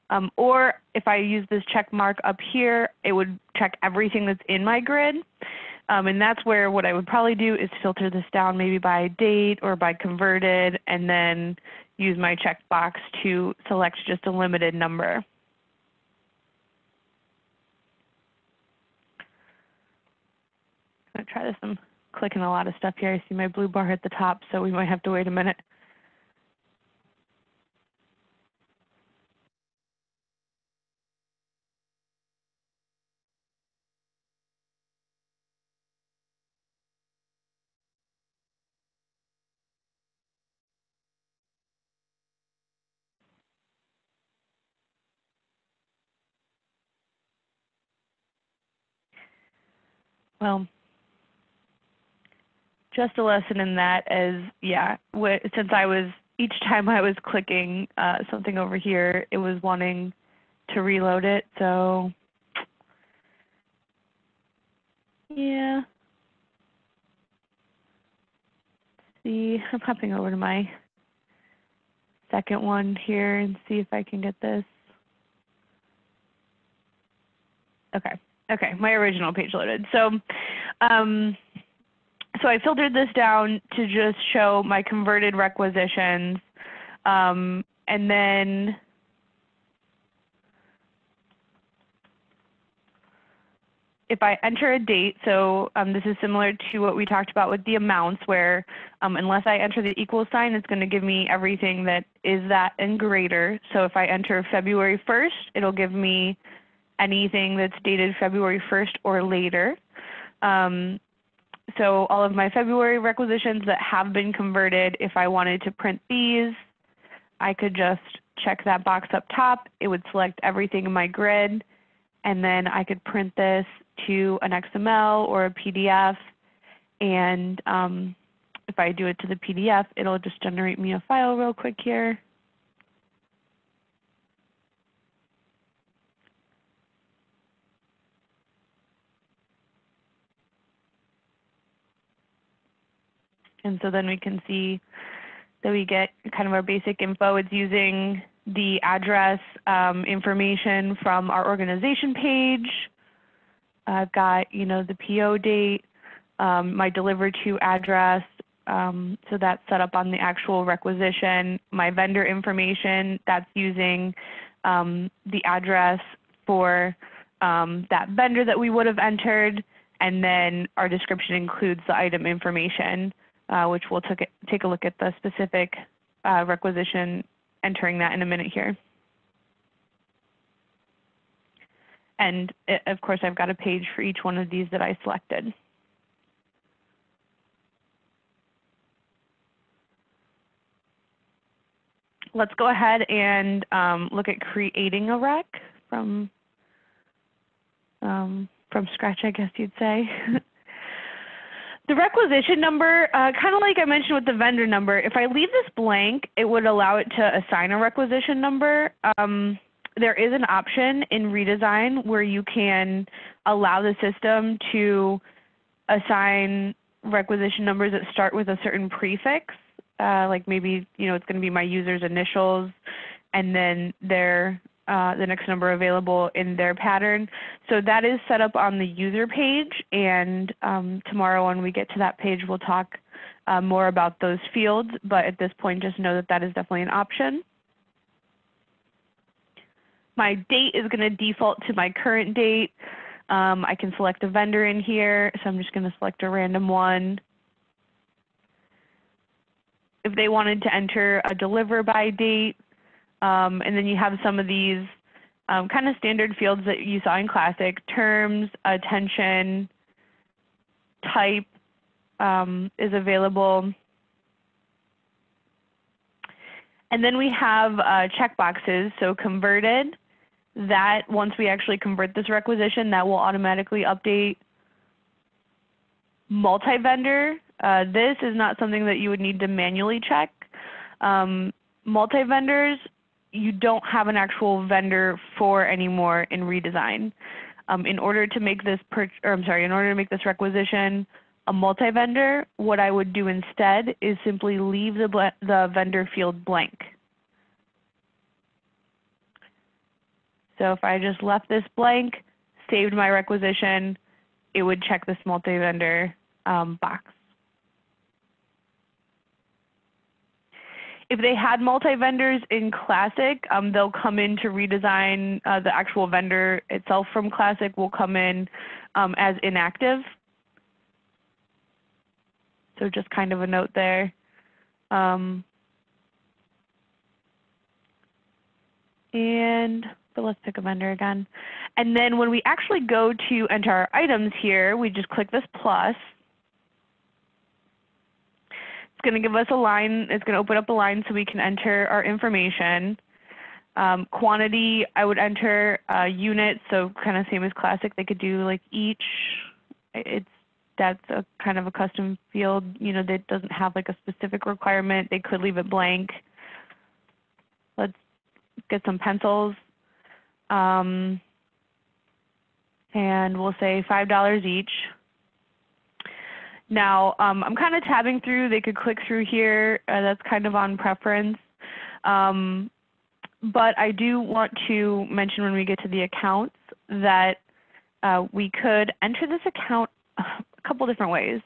Um, or if I use this check mark up here, it would check everything that's in my grid. Um, and that's where what I would probably do is filter this down maybe by date or by converted and then use my checkbox to select just a limited number. I'm going to try this. I'm clicking a lot of stuff here. I see my blue bar at the top, so we might have to wait a minute. Well, just a lesson in that as, yeah, since I was, each time I was clicking uh, something over here, it was wanting to reload it. So yeah. Let's see, I'm hopping over to my second one here and see if I can get this. Okay. Okay, my original page loaded. So, um, so I filtered this down to just show my converted requisitions. Um, and then if I enter a date, so um, this is similar to what we talked about with the amounts where um, unless I enter the equal sign, it's going to give me everything that is that and greater. So if I enter February 1st, it'll give me anything that's dated February 1st or later. Um, so all of my February requisitions that have been converted, if I wanted to print these, I could just check that box up top. It would select everything in my grid, and then I could print this to an XML or a PDF. And um, if I do it to the PDF, it'll just generate me a file real quick here. And so then we can see that we get kind of our basic info. It's using the address um, information from our organization page. I've got, you know, the PO date, um, my deliver to address, um, so that's set up on the actual requisition. My vendor information, that's using um, the address for um, that vendor that we would have entered. And then our description includes the item information which we'll take, take a look at the specific uh, requisition entering that in a minute here. And it, of course, I've got a page for each one of these that I selected. Let's go ahead and um, look at creating a rec from, um, from scratch, I guess you'd say. The requisition number, uh, kind of like I mentioned with the vendor number, if I leave this blank, it would allow it to assign a requisition number. Um, there is an option in redesign where you can allow the system to assign requisition numbers that start with a certain prefix. Uh, like maybe you know it's going to be my user's initials and then their uh, the next number available in their pattern. So that is set up on the user page and um, tomorrow when we get to that page we'll talk uh, more about those fields but at this point just know that that is definitely an option. My date is going to default to my current date. Um, I can select a vendor in here so I'm just going to select a random one. If they wanted to enter a deliver by date, um, and then you have some of these um, kind of standard fields that you saw in Classic, terms, attention, type um, is available. And then we have uh, checkboxes, so converted. That once we actually convert this requisition, that will automatically update multi-vendor. Uh, this is not something that you would need to manually check. Um, multi-vendors you don't have an actual vendor for anymore in redesign. Um, in order to make this per or I'm sorry, in order to make this requisition a multi-vendor, what I would do instead is simply leave the, the vendor field blank. So if I just left this blank, saved my requisition, it would check this multi-vendor um, box. If they had multi-vendors in Classic, um, they'll come in to redesign uh, the actual vendor itself from Classic will come in um, as inactive. So just kind of a note there. Um, and but let's pick a vendor again. And then when we actually go to enter our items here, we just click this plus. It's going to give us a line. It's going to open up a line so we can enter our information. Um, quantity, I would enter uh, units, so kind of same as classic. They could do like each. It's that's a kind of a custom field. You know, that doesn't have like a specific requirement. They could leave it blank. Let's get some pencils. Um, and we'll say $5 each. Now, um, I'm kind of tabbing through. They could click through here. Uh, that's kind of on preference. Um, but I do want to mention when we get to the accounts that uh, we could enter this account a couple different ways.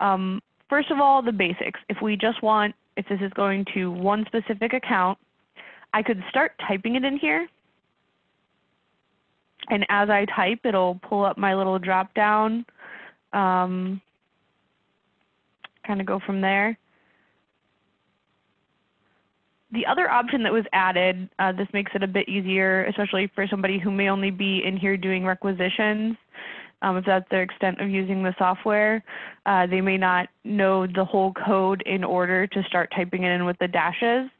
Um, first of all, the basics. If we just want, if this is going to one specific account, I could start typing it in here. And as I type, it'll pull up my little drop down. Um, kind of go from there. The other option that was added, uh, this makes it a bit easier, especially for somebody who may only be in here doing requisitions. Um, if that's their extent of using the software, uh, they may not know the whole code in order to start typing it in with the dashes.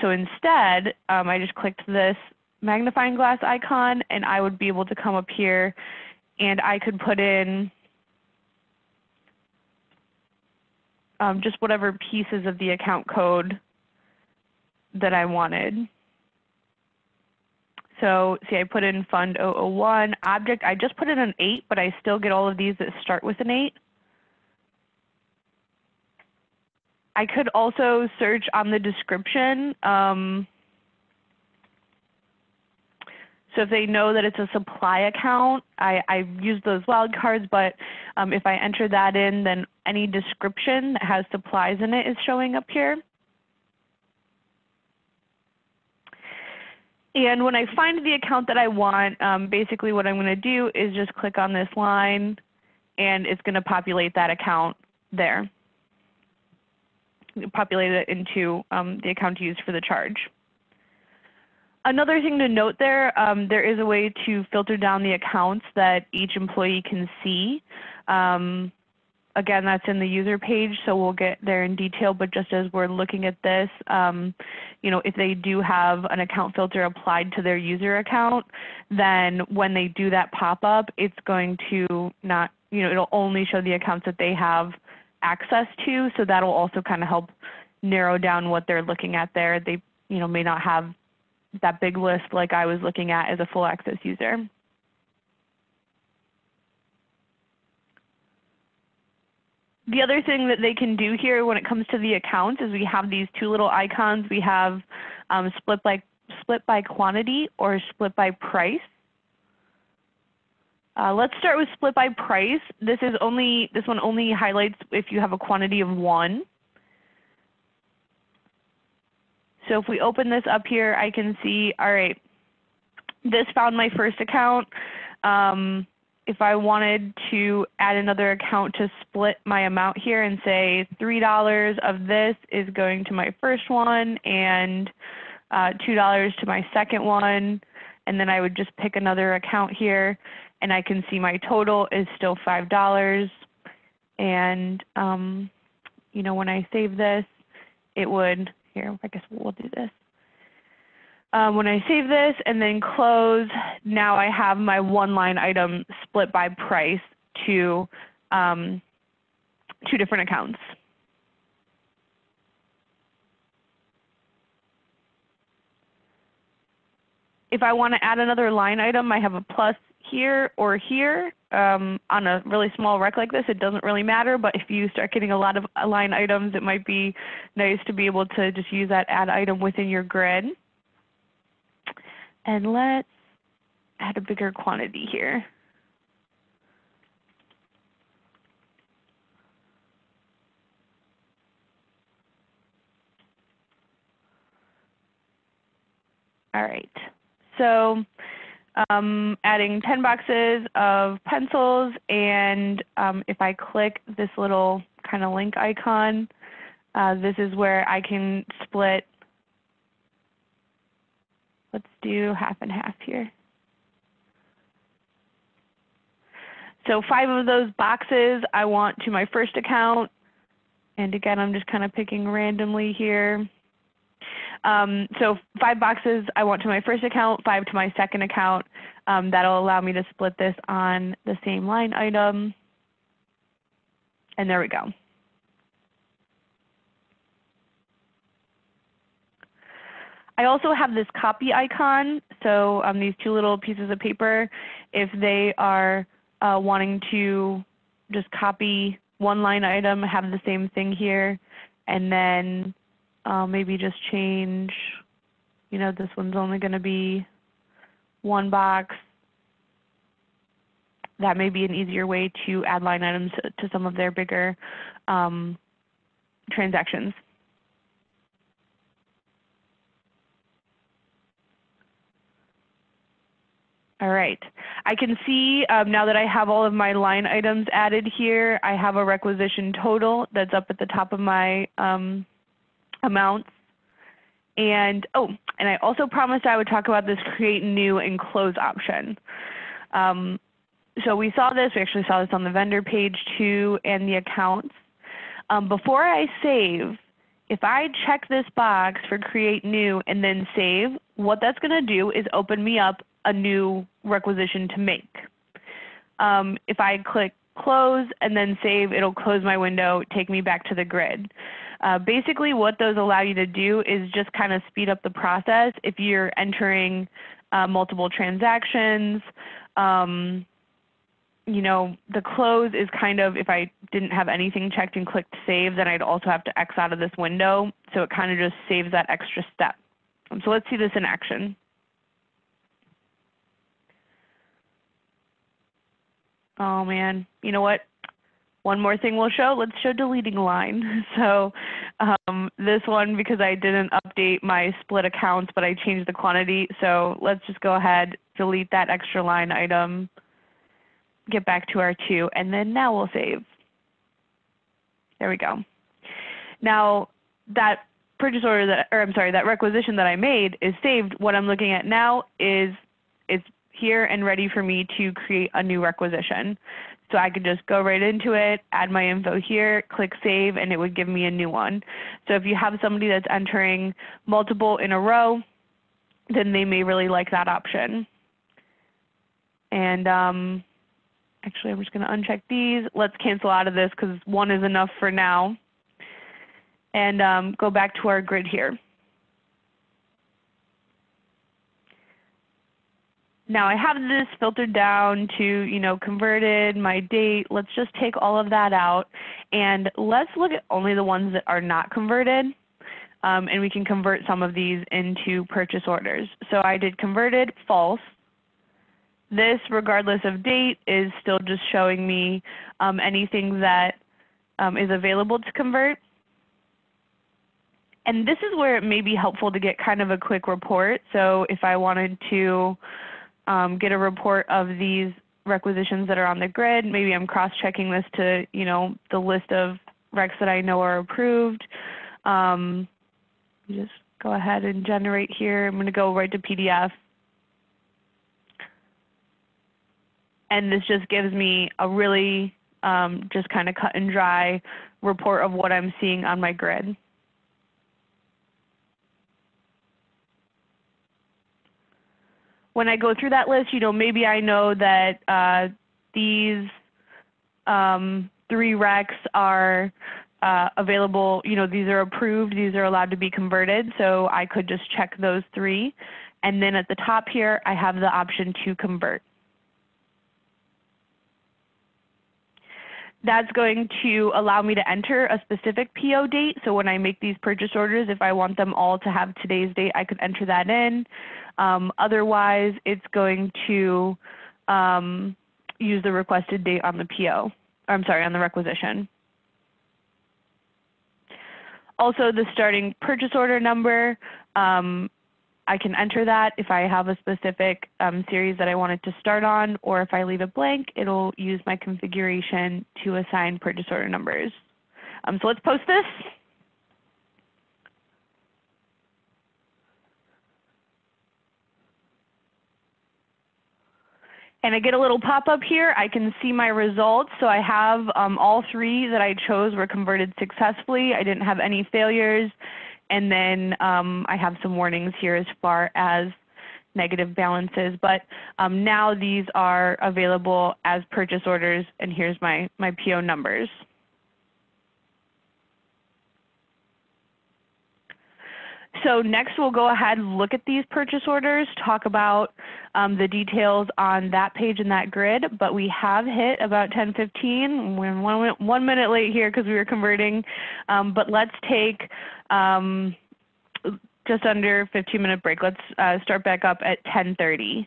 So instead, um, I just clicked this magnifying glass icon and I would be able to come up here and I could put in um, just whatever pieces of the account code that I wanted. So see, I put in fund 001, object, I just put in an 8, but I still get all of these that start with an 8. I could also search on the description. Um, so if they know that it's a supply account, I, I use those wildcards, but um, if I enter that in, then any description that has supplies in it is showing up here. And when I find the account that I want, um, basically what I'm going to do is just click on this line and it's going to populate that account there. Populate it into um, the account used for the charge. Another thing to note there, um, there is a way to filter down the accounts that each employee can see. Um, again, that's in the user page, so we'll get there in detail, but just as we're looking at this, um, you know, if they do have an account filter applied to their user account, then when they do that pop-up, it's going to not, you know, it'll only show the accounts that they have access to, so that'll also kind of help narrow down what they're looking at there. They, you know, may not have that big list like I was looking at as a full access user. The other thing that they can do here when it comes to the accounts is we have these two little icons. We have um, split by split by quantity or split by price. Uh, let's start with split by price. This is only this one only highlights if you have a quantity of one. So if we open this up here, I can see, all right, this found my first account. Um, if I wanted to add another account to split my amount here and say $3 of this is going to my first one and uh, $2 to my second one, and then I would just pick another account here and I can see my total is still $5. And um, you know, when I save this, it would here, I guess we'll do this. Um, when I save this and then close, now I have my one line item split by price to um, two different accounts. If I want to add another line item, I have a plus here or here um, on a really small rec like this, it doesn't really matter. But if you start getting a lot of line items, it might be nice to be able to just use that add item within your grid. And let's add a bigger quantity here. All right. So um, adding 10 boxes of pencils and um, if I click this little kind of link icon, uh, this is where I can split, let's do half and half here. So five of those boxes I want to my first account. And again, I'm just kind of picking randomly here. Um, so five boxes I want to my first account, five to my second account. Um, that'll allow me to split this on the same line item. And there we go. I also have this copy icon. So um, these two little pieces of paper, if they are uh, wanting to just copy one line item, have the same thing here, and then uh, maybe just change, you know, this one's only going to be one box. That may be an easier way to add line items to some of their bigger um, transactions. All right. I can see um, now that I have all of my line items added here, I have a requisition total that's up at the top of my um, amounts. And oh, and I also promised I would talk about this create new and close option. Um, so we saw this, we actually saw this on the vendor page too and the accounts. Um, before I save, if I check this box for create new and then save, what that's going to do is open me up a new requisition to make. Um, if I click close and then save, it'll close my window, take me back to the grid. Uh, basically what those allow you to do is just kind of speed up the process if you're entering uh, multiple transactions. Um, you know, the close is kind of, if I didn't have anything checked and clicked save, then I'd also have to X out of this window. So it kind of just saves that extra step. So let's see this in action. Oh man, you know what? One more thing we'll show. Let's show deleting line. So um, this one, because I didn't update my split accounts, but I changed the quantity. So let's just go ahead, delete that extra line item, get back to our two, and then now we'll save. There we go. Now that purchase order that, or I'm sorry, that requisition that I made is saved. What I'm looking at now is it's here and ready for me to create a new requisition. So I could just go right into it, add my info here, click save, and it would give me a new one. So if you have somebody that's entering multiple in a row, then they may really like that option. And um, actually, I'm just going to uncheck these. Let's cancel out of this because one is enough for now. And um, go back to our grid here. Now I have this filtered down to, you know, converted, my date. Let's just take all of that out and let's look at only the ones that are not converted. Um, and we can convert some of these into purchase orders. So I did converted, false. This, regardless of date, is still just showing me um, anything that um, is available to convert. And this is where it may be helpful to get kind of a quick report. So if I wanted to um, get a report of these requisitions that are on the grid. Maybe I'm cross-checking this to you know the list of recs that I know are approved. Um, just go ahead and generate here. I'm going to go right to PDF. And this just gives me a really um, just kind of cut and dry report of what I'm seeing on my grid. When I go through that list, you know, maybe I know that uh, these um, three recs are uh, available, you know, these are approved, these are allowed to be converted, so I could just check those three. And then at the top here, I have the option to convert. That's going to allow me to enter a specific PO date. So when I make these purchase orders, if I want them all to have today's date, I could enter that in. Um, otherwise, it's going to um, use the requested date on the PO. I'm sorry, on the requisition. Also, the starting purchase order number, um, I can enter that if I have a specific um, series that I wanted to start on, or if I leave it blank, it'll use my configuration to assign purchase order numbers. Um, so let's post this. and I get a little pop-up here. I can see my results. So I have um, all three that I chose were converted successfully. I didn't have any failures. And then um, I have some warnings here as far as negative balances. But um, now these are available as purchase orders. And here's my, my PO numbers. So next we'll go ahead and look at these purchase orders, talk about um, the details on that page and that grid, but we have hit about 10:15. We're one, one minute late here because we were converting, um, but let's take um, just under 15 minute break. Let's uh, start back up at 10:30.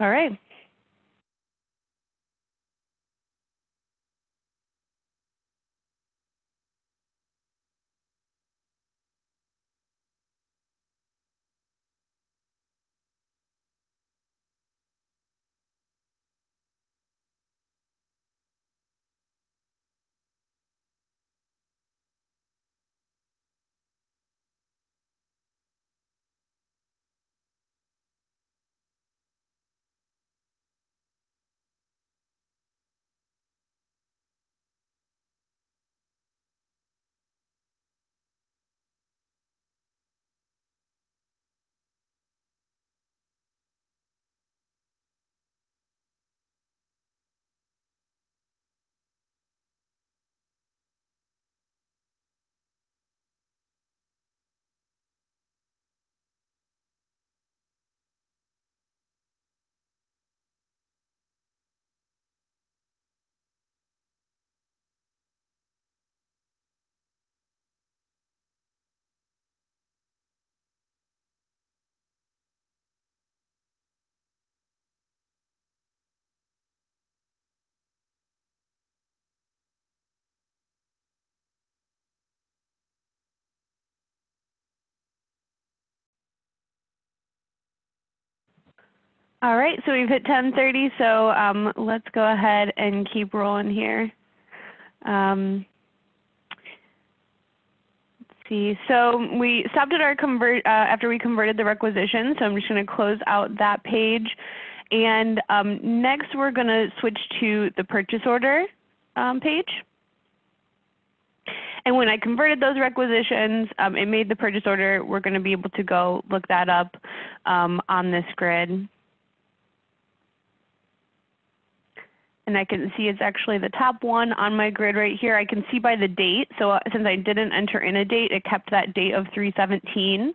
All right. All right, so we've hit 10:30, so um, let's go ahead and keep rolling here. Um, let's see. So we stopped at our convert uh, after we converted the requisition. So I'm just going to close out that page, and um, next we're going to switch to the purchase order um, page. And when I converted those requisitions, um, it made the purchase order. We're going to be able to go look that up um, on this grid. And I can see it's actually the top one on my grid right here. I can see by the date. So uh, since I didn't enter in a date, it kept that date of 317.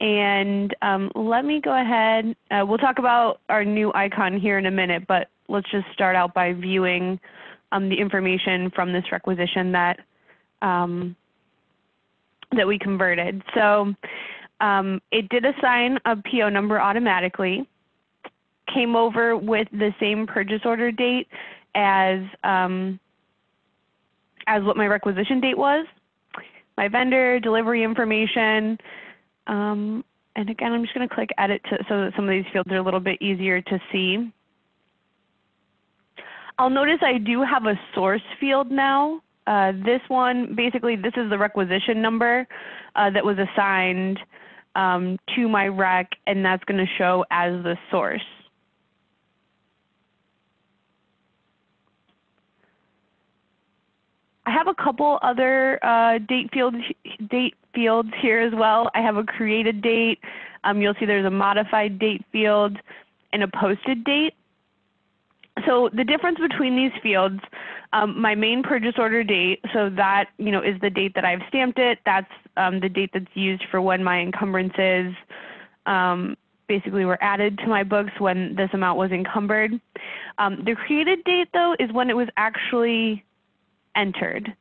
And um, let me go ahead. Uh, we'll talk about our new icon here in a minute, but let's just start out by viewing um, the information from this requisition that um, that we converted. So um, it did assign a PO number automatically came over with the same purchase order date as um, as what my requisition date was, my vendor, delivery information, um, and again, I'm just going to click edit to, so that some of these fields are a little bit easier to see. I'll notice I do have a source field now. Uh, this one, basically, this is the requisition number uh, that was assigned um, to my rec, and that's going to show as the source. I have a couple other uh, date fields date fields here as well. I have a created date. Um, you'll see there's a modified date field and a posted date. So the difference between these fields, um, my main purchase order date, so that you know is the date that I've stamped it. That's um, the date that's used for when my encumbrances um, basically were added to my books when this amount was encumbered. Um, the created date though is when it was actually entered.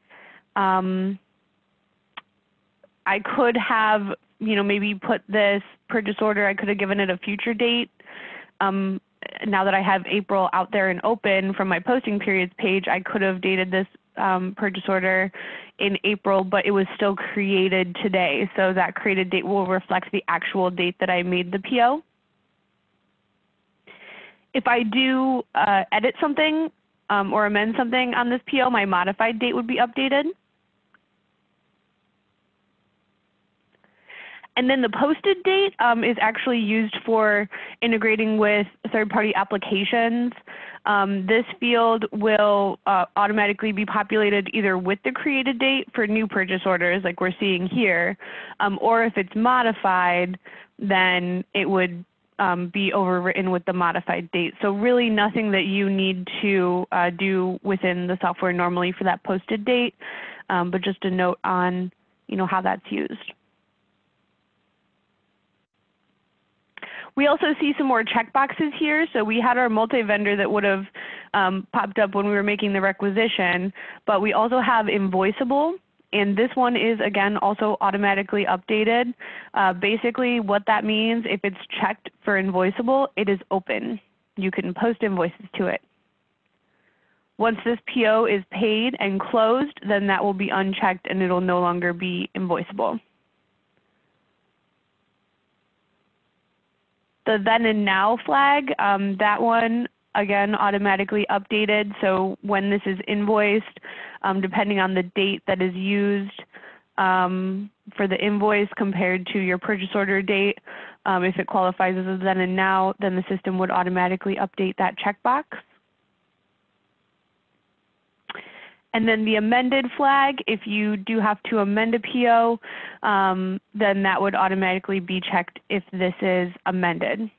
Um, I could have, you know, maybe put this purchase order, I could have given it a future date. Um, now that I have April out there and open from my posting periods page, I could have dated this um, purchase order in April, but it was still created today. So that created date will reflect the actual date that I made the PO. If I do uh, edit something um, or amend something on this PO, my modified date would be updated. And then the posted date um, is actually used for integrating with third-party applications. Um, this field will uh, automatically be populated either with the created date for new purchase orders like we're seeing here, um, or if it's modified, then it would um, be overwritten with the modified date. So really nothing that you need to uh, do within the software normally for that posted date, um, but just a note on you know, how that's used. We also see some more checkboxes here. So we had our multi-vendor that would have um, popped up when we were making the requisition, but we also have invoiceable. And this one is, again, also automatically updated. Uh, basically, what that means, if it's checked for invoiceable, it is open. You can post invoices to it. Once this PO is paid and closed, then that will be unchecked and it will no longer be invoiceable. The then and now flag, um, that one again automatically updated. So when this is invoiced, um, depending on the date that is used um, for the invoice compared to your purchase order date, um, if it qualifies as a then and now, then the system would automatically update that checkbox. And then the amended flag, if you do have to amend a PO, um, then that would automatically be checked if this is amended.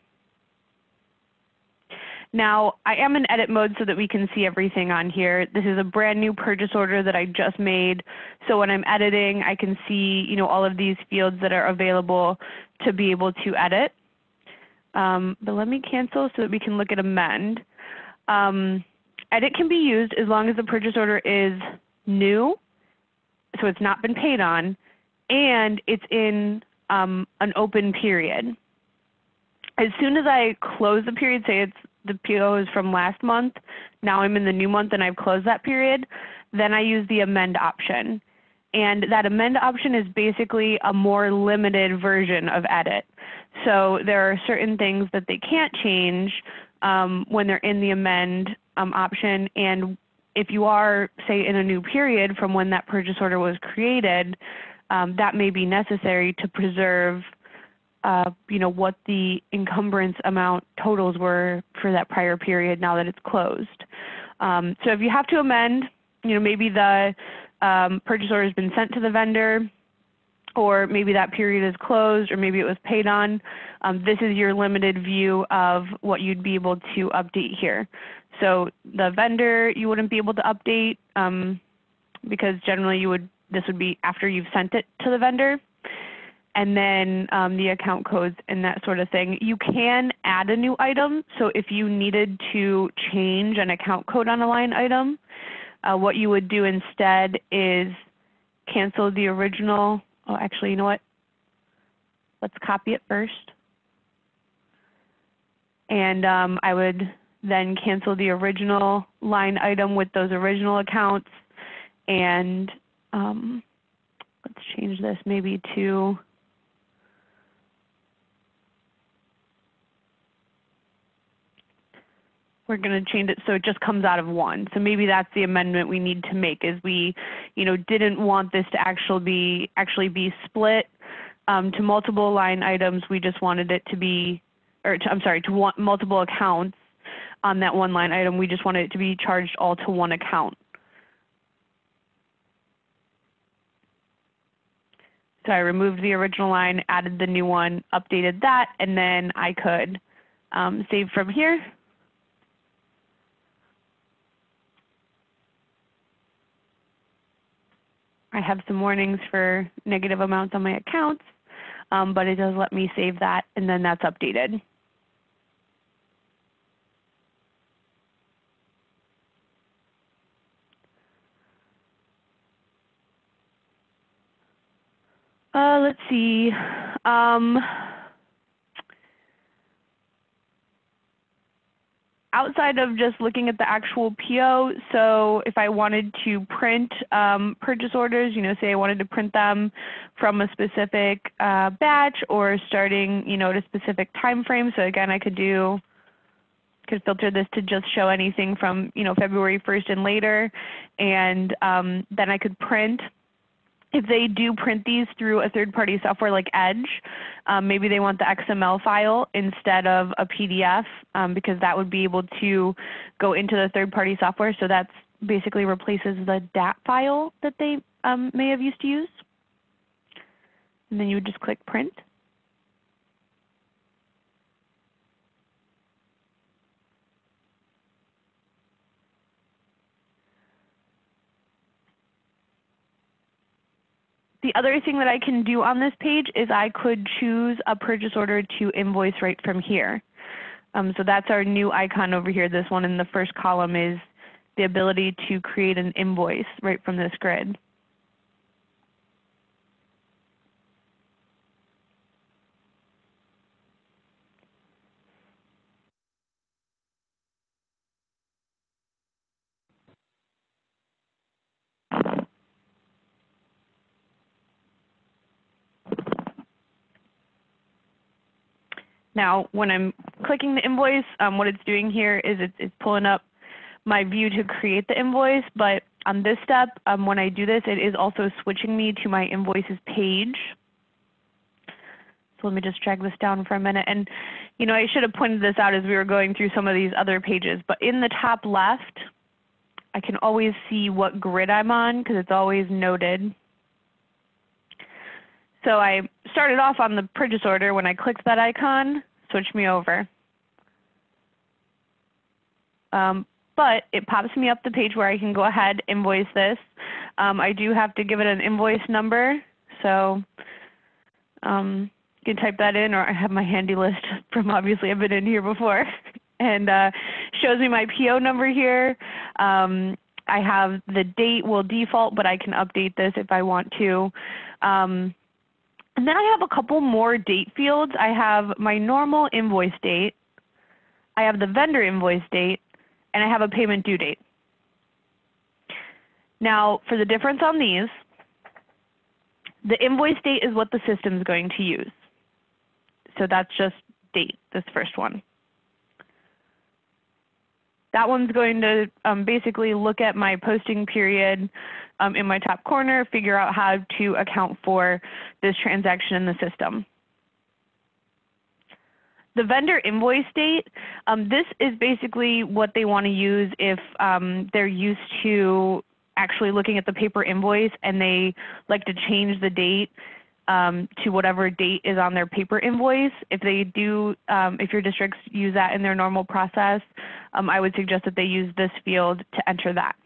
Now, I am in edit mode so that we can see everything on here. This is a brand new purchase order that I just made. So when I'm editing, I can see you know, all of these fields that are available to be able to edit. Um, but let me cancel so that we can look at amend. Um, Edit can be used as long as the purchase order is new, so it's not been paid on, and it's in um, an open period. As soon as I close the period, say it's the PO is from last month, now I'm in the new month and I've closed that period, then I use the amend option. And that amend option is basically a more limited version of edit. So there are certain things that they can't change um, when they're in the amend um, option. And if you are, say, in a new period from when that purchase order was created, um, that may be necessary to preserve you know, what the encumbrance amount totals were for that prior period now that it's closed. Um, so if you have to amend, you know, maybe the um, purchase order has been sent to the vendor, or maybe that period is closed, or maybe it was paid on. Um, this is your limited view of what you'd be able to update here. So the vendor you wouldn't be able to update because generally you would this would be after you've sent it to the vendor. And then um, the account codes and that sort of thing. You can add a new item. So if you needed to change an account code on a line item, uh, what you would do instead is cancel the original. Oh, actually, you know what? Let's copy it first. And um, I would then cancel the original line item with those original accounts. And um, let's change this maybe to we're going to change it so it just comes out of one. So maybe that's the amendment we need to make is we, you know, didn't want this to actually be actually be split um, to multiple line items. We just wanted it to be, or to, I'm sorry, to want multiple accounts on that one line item. We just wanted it to be charged all to one account. So I removed the original line, added the new one, updated that, and then I could um, save from here. I have some warnings for negative amounts on my accounts, um, but it does let me save that, and then that's updated. Uh, let's see. Um, outside of just looking at the actual PO, so if I wanted to print um, purchase orders, you know, say I wanted to print them from a specific uh, batch or starting, you know, at a specific time frame. So again, I could do could filter this to just show anything from you know February 1st and later, and um, then I could print if they do print these through a third-party software like Edge, um, maybe they want the XML file instead of a PDF um, because that would be able to go into the third-party software. So that basically replaces the DAT file that they um, may have used to use. And then you would just click print. The other thing that I can do on this page is I could choose a purchase order to invoice right from here. Um, so that's our new icon over here. This one in the first column is the ability to create an invoice right from this grid. Now, when I'm clicking the invoice, um, what it's doing here is it's, it's, pulling up my view to create the invoice. But on this step, um, when I do this, it is also switching me to my invoices page. So let me just drag this down for a minute. And, you know, I should have pointed this out as we were going through some of these other pages. But in the top left, I can always see what grid I'm on because it's always noted. So I started off on the purchase order. When I clicked that icon, switched me over. Um, but it pops me up the page where I can go ahead, invoice this. Um, I do have to give it an invoice number. So um, you can type that in, or I have my handy list from obviously I've been in here before. and uh, shows me my PO number here. Um, I have the date will default, but I can update this if I want to. Um, and then I have a couple more date fields. I have my normal invoice date, I have the vendor invoice date, and I have a payment due date. Now for the difference on these, the invoice date is what the system is going to use. So that's just date, this first one. That one's going to um, basically look at my posting period um, in my top corner, figure out how to account for this transaction in the system. The vendor invoice date, um, this is basically what they want to use if um, they're used to actually looking at the paper invoice and they like to change the date um, to whatever date is on their paper invoice. If they do, um, if your districts use that in their normal process, um, I would suggest that they use this field to enter that.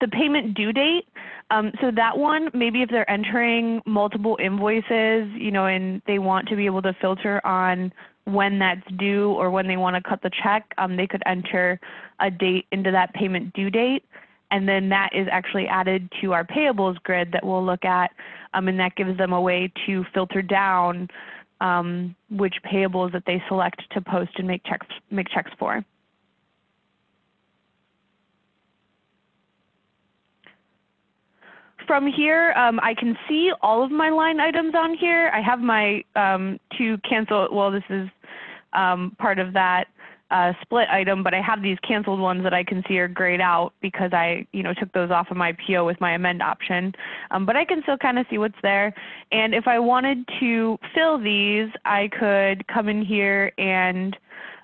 The payment due date, um, so that one, maybe if they're entering multiple invoices, you know, and they want to be able to filter on when that's due or when they want to cut the check, um, they could enter a date into that payment due date and then that is actually added to our payables grid that we'll look at, um, and that gives them a way to filter down um, which payables that they select to post and make checks, make checks for. From here, um, I can see all of my line items on here. I have my um, two cancel, well this is um, part of that uh, split item, but I have these canceled ones that I can see are grayed out because I, you know, took those off of my PO with my amend option. Um, but I can still kind of see what's there. And if I wanted to fill these, I could come in here and,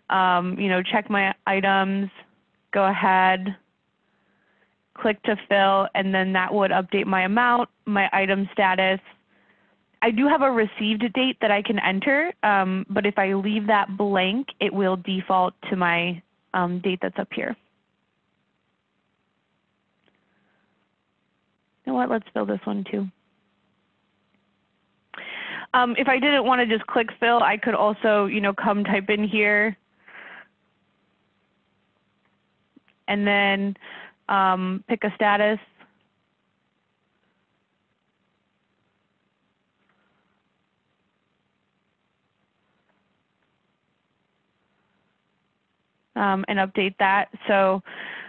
um, you know, check my items, go ahead, click to fill, and then that would update my amount, my item status, I do have a received date that I can enter, um, but if I leave that blank, it will default to my um, date that's up here. You know what, let's fill this one too. Um, if I didn't want to just click fill, I could also, you know, come type in here and then um, pick a status um, and update that. So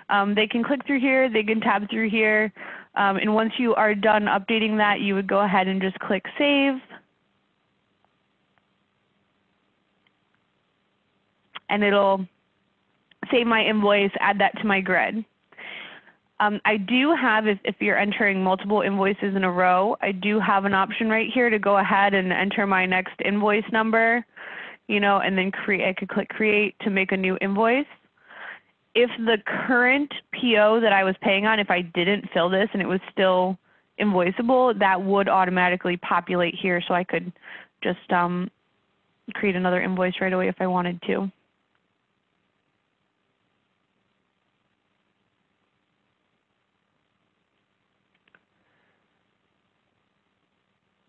um, they can click through here, they can tab through here, um, and once you are done updating that, you would go ahead and just click Save. And it'll save my invoice, add that to my grid. Um, I do have, if, if you're entering multiple invoices in a row, I do have an option right here to go ahead and enter my next invoice number, you know, and then create, I could click create to make a new invoice. If the current PO that I was paying on, if I didn't fill this and it was still invoiceable, that would automatically populate here so I could just um, create another invoice right away if I wanted to.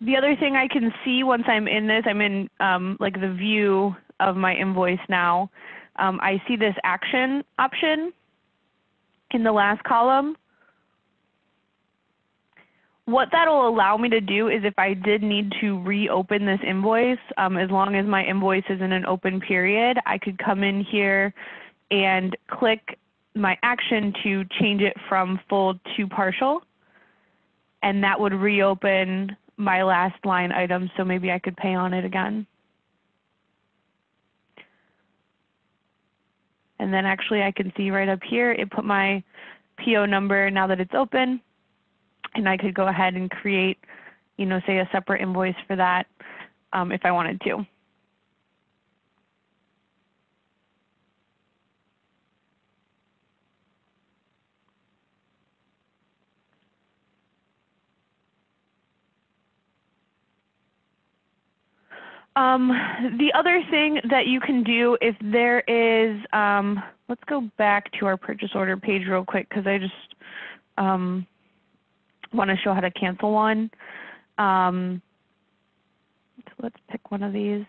The other thing I can see once I'm in this, I'm in um, like the view of my invoice now. Um, I see this action option in the last column. What that will allow me to do is if I did need to reopen this invoice, um, as long as my invoice is in an open period, I could come in here and click my action to change it from full to partial. And that would reopen my last line item so maybe I could pay on it again. And then actually I can see right up here, it put my PO number now that it's open. And I could go ahead and create, you know, say a separate invoice for that um, if I wanted to. Um, the other thing that you can do if there is, um, let's go back to our purchase order page real quick because I just um, want to show how to cancel one. Um, so let's pick one of these.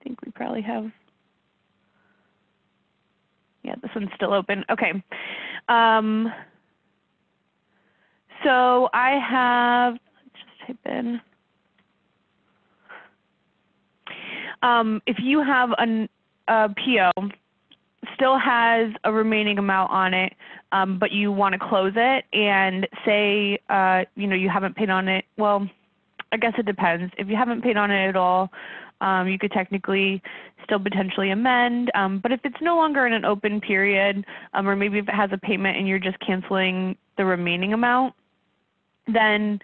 I think we probably have, yeah, this one's still open. Okay. Um, so I have, just type in. Um, if you have an, a PO, still has a remaining amount on it, um, but you want to close it and say, uh, you know, you haven't paid on it, well, I guess it depends. If you haven't paid on it at all, um, you could technically still potentially amend. Um, but if it's no longer in an open period, um, or maybe if it has a payment and you're just canceling the remaining amount, then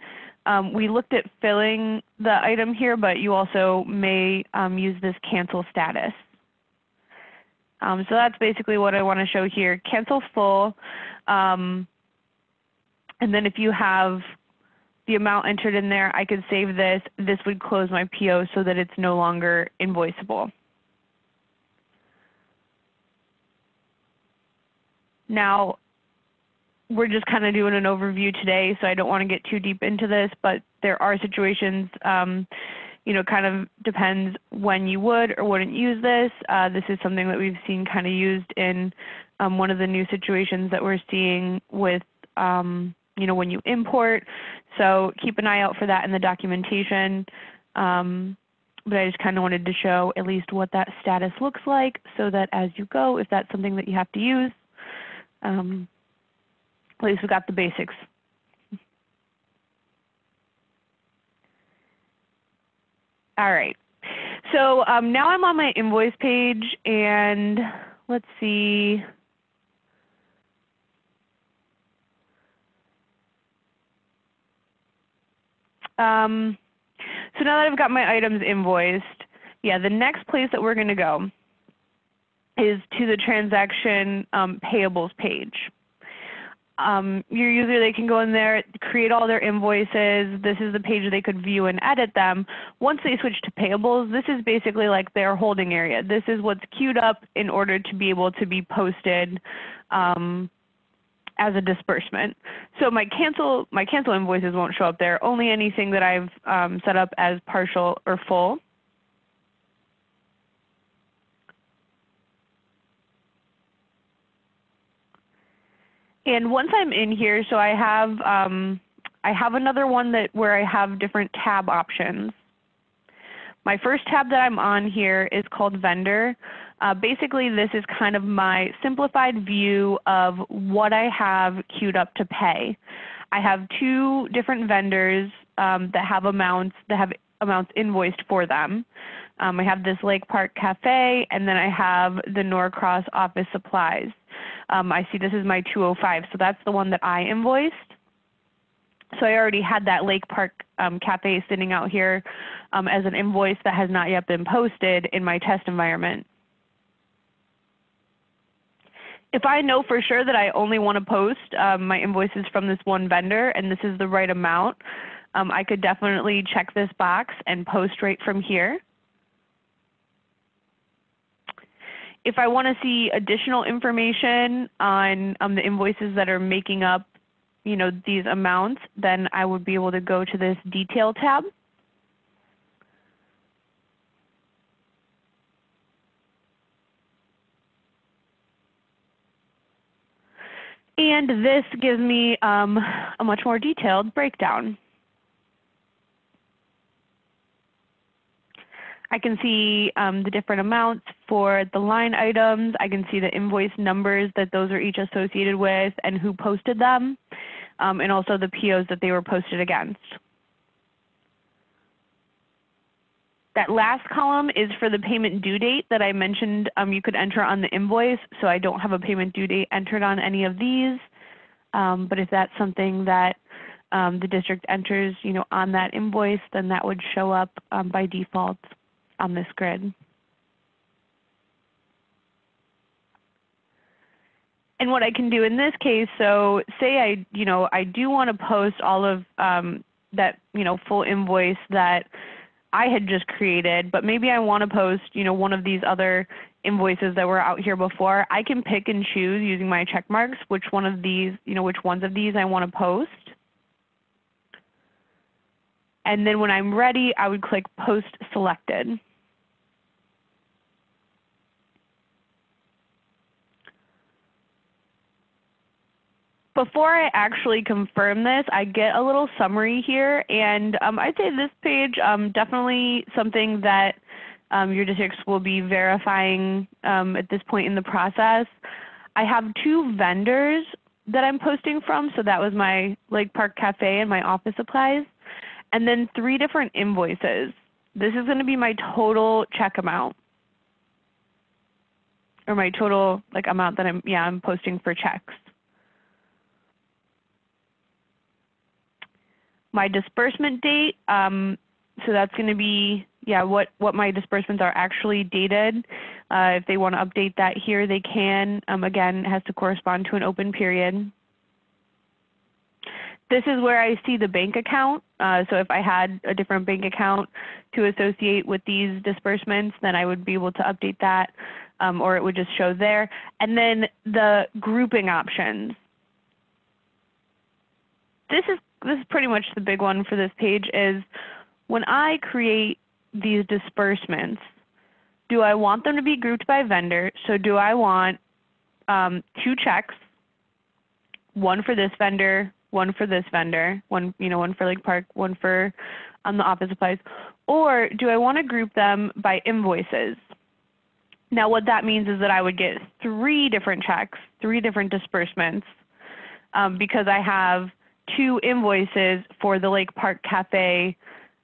um, we looked at filling the item here, but you also may um, use this cancel status. Um, so that's basically what I want to show here. Cancel full. Um, and then if you have the amount entered in there, I could save this. This would close my PO so that it's no longer invoiceable. Now, we're just kind of doing an overview today, so I don't want to get too deep into this, but there are situations, um, you know, kind of depends when you would or wouldn't use this. Uh, this is something that we've seen kind of used in um, one of the new situations that we're seeing with, um, you know, when you import. So keep an eye out for that in the documentation. Um, but I just kind of wanted to show at least what that status looks like so that as you go, if that's something that you have to use, um, at least we got the basics. All right. So um, now I'm on my invoice page and let's see. Um, so now that I've got my items invoiced, yeah, the next place that we're going to go is to the transaction um, payables page um, your user, they can go in there, create all their invoices. This is the page they could view and edit them. Once they switch to payables, this is basically like their holding area. This is what's queued up in order to be able to be posted um, as a disbursement. So my cancel, my cancel invoices won't show up there, only anything that I've um, set up as partial or full. And once I'm in here, so I have um, I have another one that where I have different tab options. My first tab that I'm on here is called Vendor. Uh, basically, this is kind of my simplified view of what I have queued up to pay. I have two different vendors um, that have amounts that have amounts invoiced for them. Um, I have this Lake Park Cafe, and then I have the Norcross Office Supplies. Um, I see this is my 205, so that's the one that I invoiced. So I already had that Lake Park um, Cafe sitting out here um, as an invoice that has not yet been posted in my test environment. If I know for sure that I only want to post um, my invoices from this one vendor and this is the right amount, um, I could definitely check this box and post right from here. If I want to see additional information on um, the invoices that are making up you know, these amounts, then I would be able to go to this detail tab. And this gives me um, a much more detailed breakdown. I can see um, the different amounts for the line items. I can see the invoice numbers that those are each associated with and who posted them, um, and also the POs that they were posted against. That last column is for the payment due date that I mentioned um, you could enter on the invoice. So I don't have a payment due date entered on any of these. Um, but if that's something that um, the district enters you know, on that invoice, then that would show up um, by default on this grid. And what I can do in this case, so say I, you know, I do want to post all of um, that, you know, full invoice that I had just created, but maybe I want to post, you know, one of these other invoices that were out here before. I can pick and choose using my check marks which one of these, you know, which ones of these I want to post. And then when I'm ready, I would click Post Selected. Before I actually confirm this, I get a little summary here, and um, I'd say this page um, definitely something that um, your districts will be verifying um, at this point in the process. I have two vendors that I'm posting from, so that was my Lake Park Cafe and my office supplies, and then three different invoices. This is going to be my total check amount, or my total like amount that I'm yeah I'm posting for checks. My disbursement date. Um, so that's going to be yeah what what my disbursements are actually dated. Uh, if they want to update that here, they can. Um, again, it has to correspond to an open period. This is where I see the bank account. Uh, so if I had a different bank account to associate with these disbursements, then I would be able to update that um, or it would just show there. And then the grouping options. This is this is pretty much the big one for this page is when I create these disbursements, do I want them to be grouped by vendor? So do I want um, two checks, one for this vendor, one for this vendor, one you know one for Lake Park, one for um, the office supplies, or do I want to group them by invoices? Now what that means is that I would get three different checks, three different disbursements, um, because I have two invoices for the Lake Park Cafe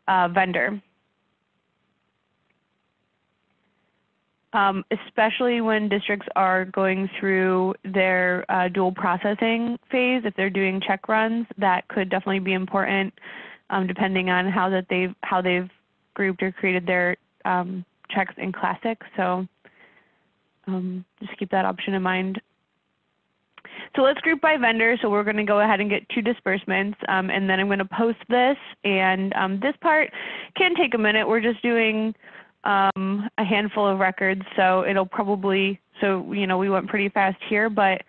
uh, vendor. Um, especially when districts are going through their uh, dual processing phase, if they're doing check runs, that could definitely be important um, depending on how that they've how they've grouped or created their um, checks in Classic. So um, just keep that option in mind. So let's group by vendor. So we're going to go ahead and get two disbursements, um, and then I'm going to post this. And um, this part can take a minute. We're just doing um, a handful of records, so it'll probably, so you know, we went pretty fast here, but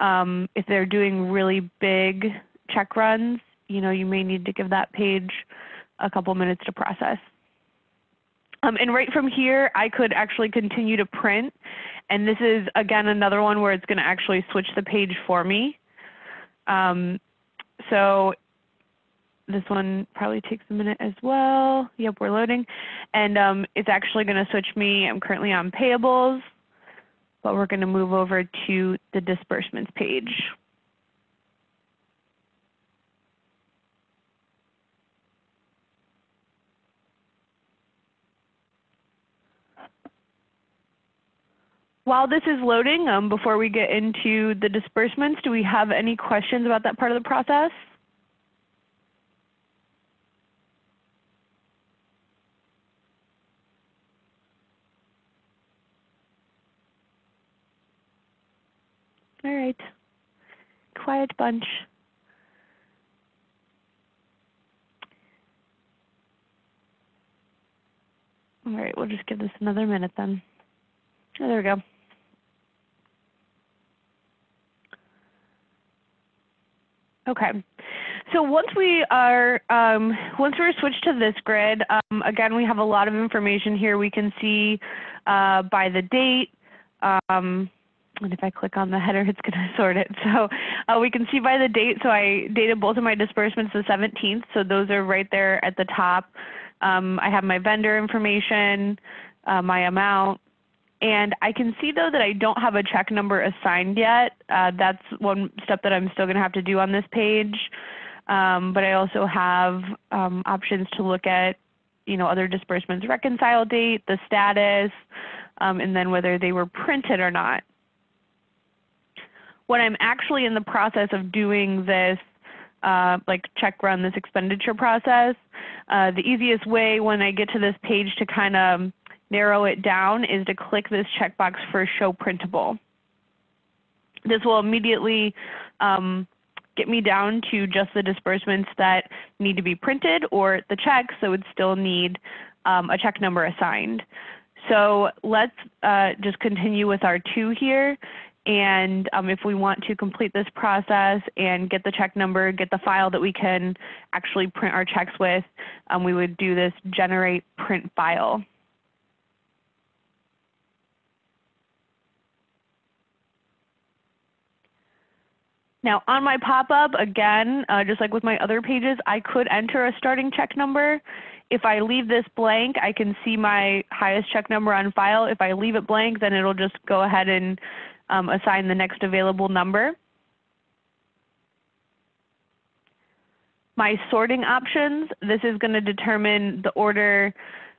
um, if they're doing really big check runs, you know, you may need to give that page a couple minutes to process. Um, and right from here, I could actually continue to print and this is, again, another one where it's going to actually switch the page for me. Um, so this one probably takes a minute as well. Yep, we're loading. And um, it's actually going to switch me, I'm currently on payables, but we're going to move over to the disbursements page. While this is loading, um, before we get into the disbursements, do we have any questions about that part of the process? All right. Quiet bunch. All right, we'll just give this another minute then. Oh, there we go. Okay. So once we are, um, once we're switched to this grid, um, again, we have a lot of information here. We can see uh, by the date, um, and if I click on the header, it's going to sort it. So uh, we can see by the date. So I dated both of my disbursements the 17th. So those are right there at the top. Um, I have my vendor information, uh, my amount, and I can see though that I don't have a check number assigned yet. Uh, that's one step that I'm still going to have to do on this page. Um, but I also have um, options to look at, you know, other disbursements reconcile date, the status, um, and then whether they were printed or not. When I'm actually in the process of doing this, uh, like check run this expenditure process, uh, the easiest way when I get to this page to kind of narrow it down is to click this checkbox for show printable. This will immediately um, get me down to just the disbursements that need to be printed or the checks that would still need um, a check number assigned. So let's uh, just continue with our two here. And um, if we want to complete this process and get the check number, get the file that we can actually print our checks with, um, we would do this generate print file. Now on my pop-up, again, uh, just like with my other pages, I could enter a starting check number. If I leave this blank, I can see my highest check number on file. If I leave it blank, then it'll just go ahead and um, assign the next available number. My sorting options, this is going to determine the order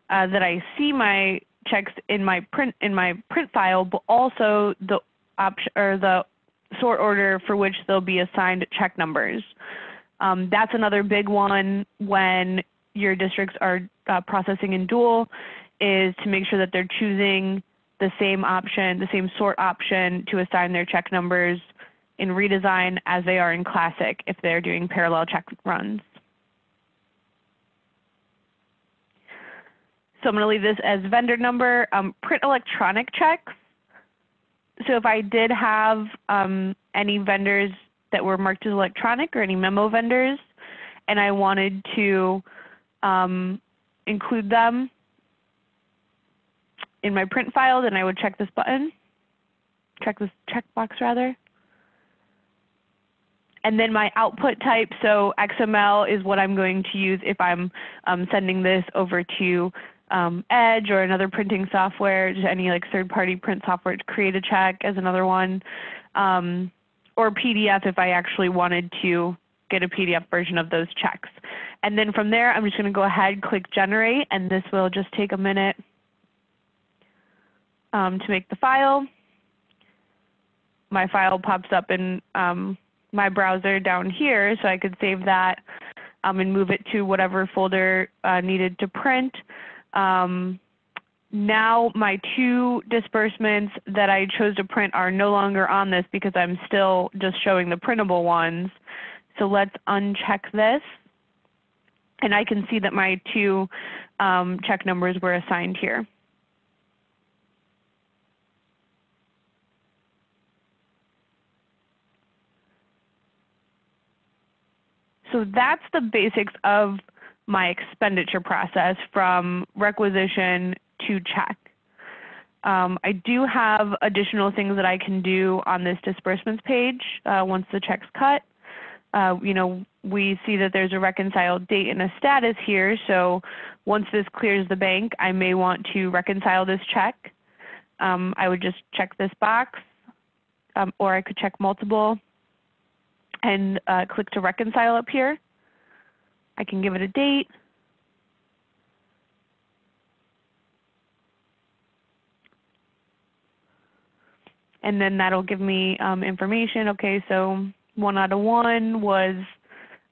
uh, that I see my checks in my print in my print file, but also the option or the sort order for which they'll be assigned check numbers. Um, that's another big one when your districts are uh, processing in dual is to make sure that they're choosing the same option, the same sort option to assign their check numbers in redesign as they are in classic if they're doing parallel check runs. So I'm going to leave this as vendor number. Um, print electronic checks so if I did have um, any vendors that were marked as electronic or any memo vendors, and I wanted to um, include them in my print file, then I would check this button, check this checkbox rather. And then my output type, so XML is what I'm going to use if I'm um, sending this over to um, Edge or another printing software, just any like third-party print software to create a check as another one, um, or PDF if I actually wanted to get a PDF version of those checks. And then from there, I'm just going to go ahead, click Generate, and this will just take a minute um, to make the file. My file pops up in um, my browser down here, so I could save that um, and move it to whatever folder uh, needed to print. Um, now my two disbursements that I chose to print are no longer on this because I'm still just showing the printable ones. So let's uncheck this. And I can see that my two um, check numbers were assigned here. So that's the basics of my expenditure process from requisition to check. Um, I do have additional things that I can do on this disbursements page uh, once the check's cut. uh, you know, we see that there's a reconciled date and a status here. So once this clears the bank, I may want to reconcile this check. Um, I would just check this box, um, or I could check multiple and uh, click to reconcile up here. I can give it a date. And then that'll give me um, information. Okay, so one out of one was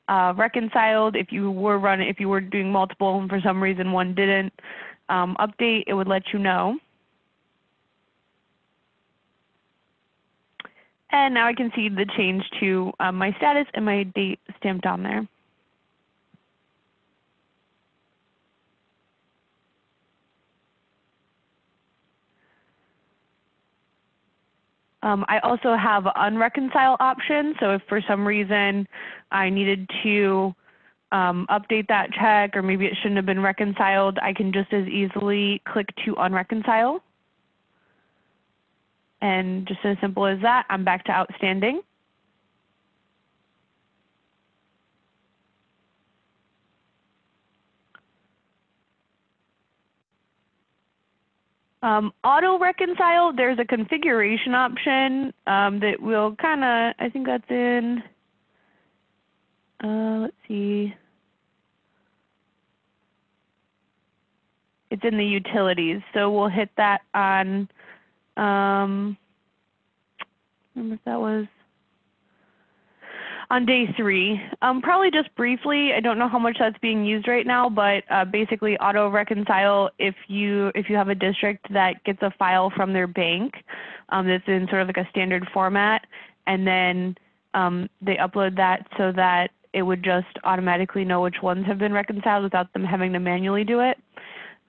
uh, reconciled. If you were running, if you were doing multiple and for some reason one didn't um, update, it would let you know. And now I can see the change to um, my status and my date stamped on there. Um, I also have unreconcile option. So if for some reason I needed to um, update that check or maybe it shouldn't have been reconciled, I can just as easily click to unreconcile. And just as simple as that, I'm back to outstanding. Um, auto reconcile, there's a configuration option um, that will kind of, I think that's in, uh, let's see. It's in the utilities. So we'll hit that on, um, remember if that was on day three. Um, probably just briefly, I don't know how much that's being used right now, but uh, basically auto reconcile if you if you have a district that gets a file from their bank um, that's in sort of like a standard format, and then um, they upload that so that it would just automatically know which ones have been reconciled without them having to manually do it.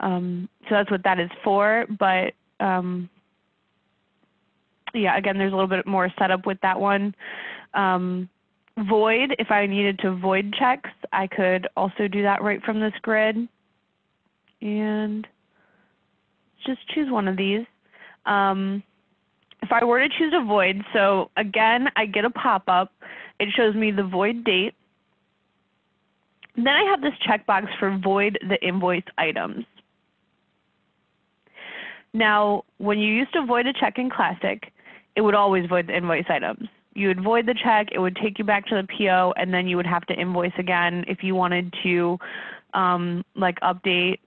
Um, so that's what that is for, but um, yeah, again, there's a little bit more setup with that one. Um, void, if I needed to void checks, I could also do that right from this grid. And just choose one of these. Um, if I were to choose a void, so again, I get a pop-up. It shows me the void date. Then I have this checkbox for void the invoice items. Now, when you used to void a check in Classic, it would always void the invoice items you would void the check, it would take you back to the PO, and then you would have to invoice again if you wanted to um, like update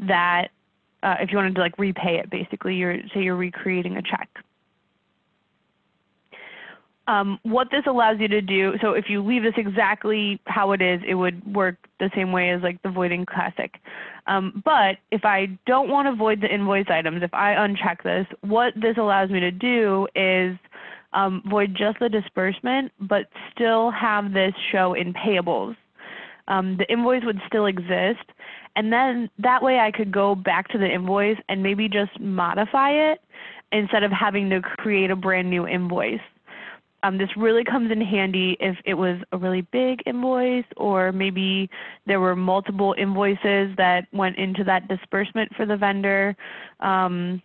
that, uh, if you wanted to like repay it basically, you're, say you're recreating a check. Um, what this allows you to do, so if you leave this exactly how it is, it would work the same way as like the voiding classic. Um, but if I don't want to void the invoice items, if I uncheck this, what this allows me to do is um, void just the disbursement, but still have this show in payables. Um, the invoice would still exist. And then that way I could go back to the invoice and maybe just modify it instead of having to create a brand new invoice. Um, this really comes in handy if it was a really big invoice or maybe there were multiple invoices that went into that disbursement for the vendor. Um,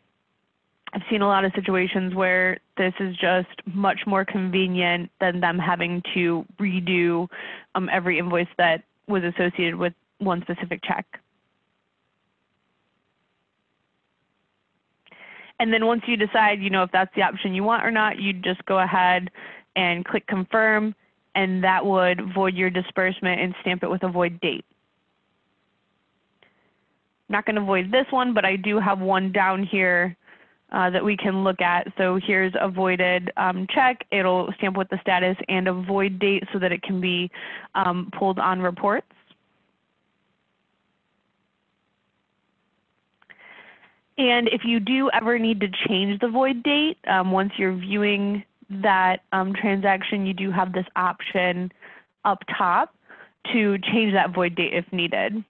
I've seen a lot of situations where this is just much more convenient than them having to redo um, every invoice that was associated with one specific check. And then once you decide, you know, if that's the option you want or not, you'd just go ahead and click confirm, and that would void your disbursement and stamp it with a void date. Not going to void this one, but I do have one down here uh, that we can look at. So here's a voided um, check. It'll stamp with the status and a void date so that it can be um, pulled on reports. And if you do ever need to change the void date, um, once you're viewing that um, transaction, you do have this option up top to change that void date if needed.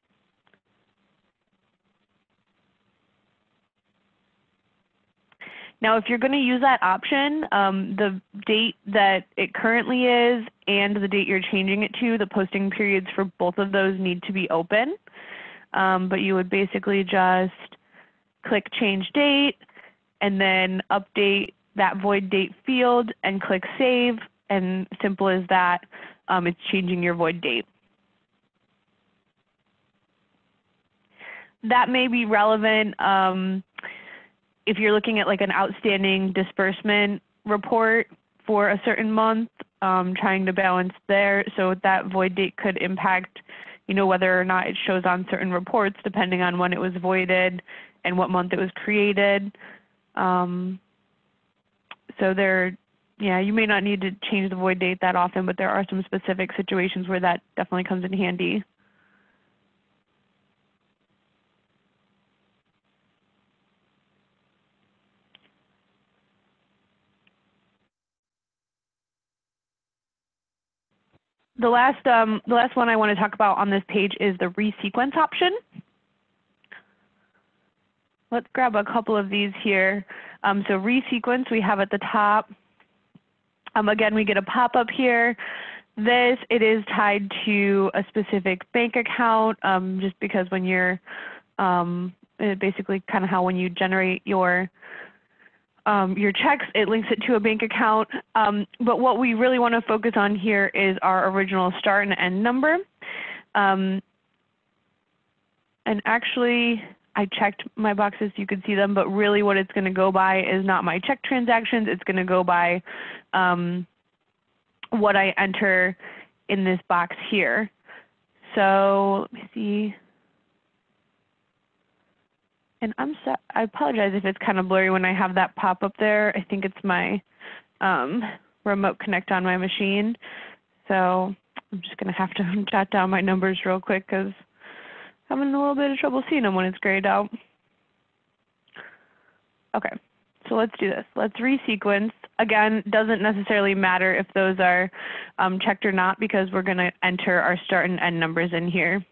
Now, if you're going to use that option, um, the date that it currently is and the date you're changing it to, the posting periods for both of those need to be open. Um, but you would basically just click change date and then update that void date field and click save and simple as that. um, it's changing your void date. That may be relevant um, if you're looking at like an outstanding disbursement report for a certain month, um, trying to balance there. So that void date could impact, you know, whether or not it shows on certain reports depending on when it was voided and what month it was created. Um, so there, yeah, you may not need to change the void date that often, but there are some specific situations where that definitely comes in handy. The last, um, the last one I want to talk about on this page is the resequence option. Let's grab a couple of these here. Um, so resequence we have at the top. Um, again, we get a pop-up here. This, it is tied to a specific bank account um, just because when you're, um, basically kind of how when you generate your um, your checks, it links it to a bank account. Um, but what we really want to focus on here is our original start and end number. Um, and actually, I checked my boxes, you could see them, but really what it's going to go by is not my check transactions. It's going to go by um, what I enter in this box here. So let me see. And I'm so, I apologize if it's kind of blurry when I have that pop up there. I think it's my um, remote connect on my machine. So I'm just going to have to jot down my numbers real quick because I'm having a little bit of trouble seeing them when it's grayed out. Okay, so let's do this. Let's resequence. Again, doesn't necessarily matter if those are um, checked or not because we're going to enter our start and end numbers in here.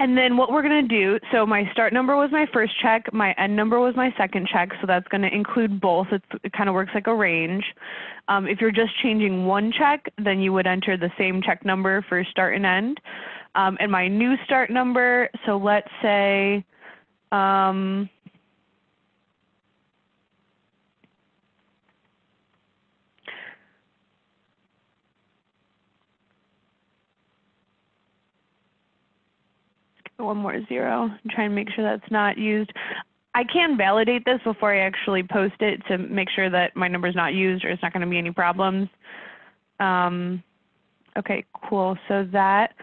And then what we're going to do, so my start number was my first check, my end number was my second check, so that's going to include both. It's, it kind of works like a range. Um, if you're just changing one check, then you would enter the same check number for start and end. Um, and my new start number, so let's say, um, one more zero and try and make sure that's not used. I can validate this before I actually post it to make sure that my number is not used or it's not going to be any problems. Um, okay, cool. So that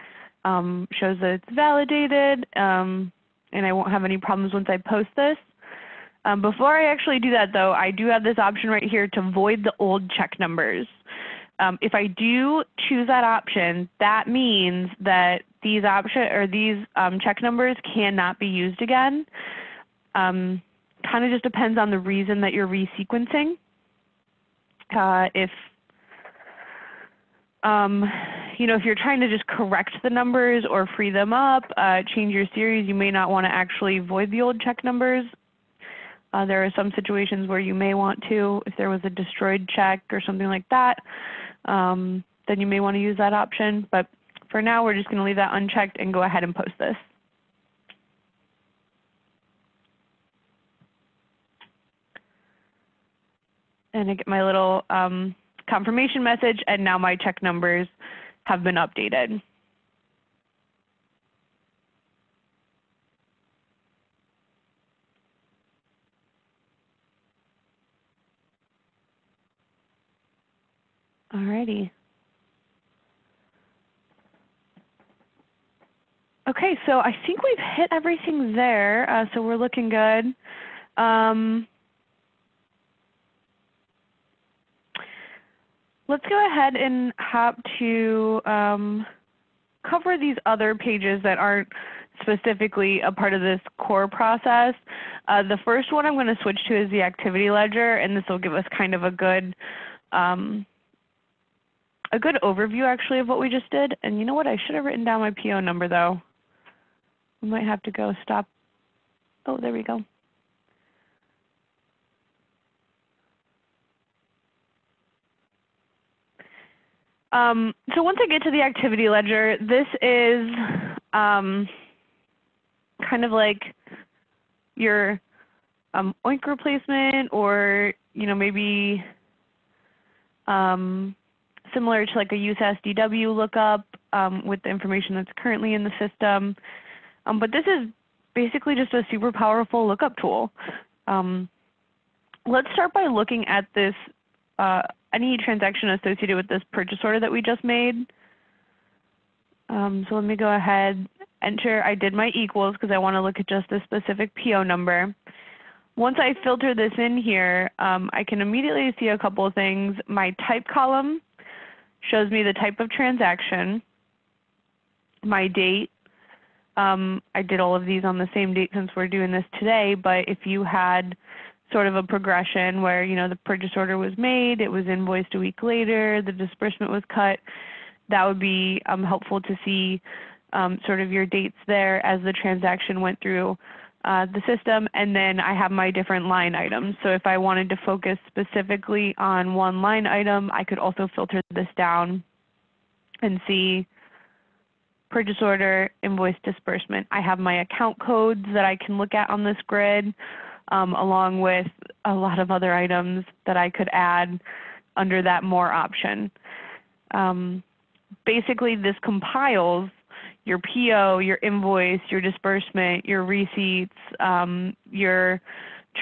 um, shows that it's validated um, and I won't have any problems once I post this. Um, before I actually do that though, I do have this option right here to void the old check numbers. Um, if I do choose that option, that means that these option or these um, check numbers cannot be used again. Um, kind of just depends on the reason that you're resequencing. Uh, if um, you know, if you're trying to just correct the numbers or free them up, uh, change your series, you may not want to actually void the old check numbers. Uh, there are some situations where you may want to, if there was a destroyed check or something like that um, then you may want to use that option. But for now, we're just going to leave that unchecked and go ahead and post this. And I get my little um, confirmation message, and now my check numbers have been updated. Alrighty. Okay, so I think we've hit everything there, uh, so we're looking good. Um, let's go ahead and hop to um, cover these other pages that aren't specifically a part of this core process. Uh, the first one I'm going to switch to is the activity ledger, and this will give us kind of a good um, a good overview actually of what we just did. And you know what? I should have written down my PO number though. We might have to go stop. Oh, there we go. Um, so once I get to the activity ledger, this is um, kind of like your um, OINC replacement or, you know, maybe um, similar to like a USASDW lookup um, with the information that's currently in the system. Um, but this is basically just a super powerful lookup tool. Um, let's start by looking at this, uh, any transaction associated with this purchase order that we just made. Um, so let me go ahead, enter, I did my equals because I want to look at just the specific PO number. Once I filter this in here, um, I can immediately see a couple of things. My type column shows me the type of transaction, my date. Um, I did all of these on the same date since we're doing this today, but if you had sort of a progression where you know the purchase order was made, it was invoiced a week later, the disbursement was cut, that would be um, helpful to see um, sort of your dates there as the transaction went through uh, the system. And then I have my different line items. So if I wanted to focus specifically on one line item, I could also filter this down and see purchase order, invoice disbursement. I have my account codes that I can look at on this grid um, along with a lot of other items that I could add under that more option. Um, basically this compiles your PO, your invoice, your disbursement, your receipts, um, your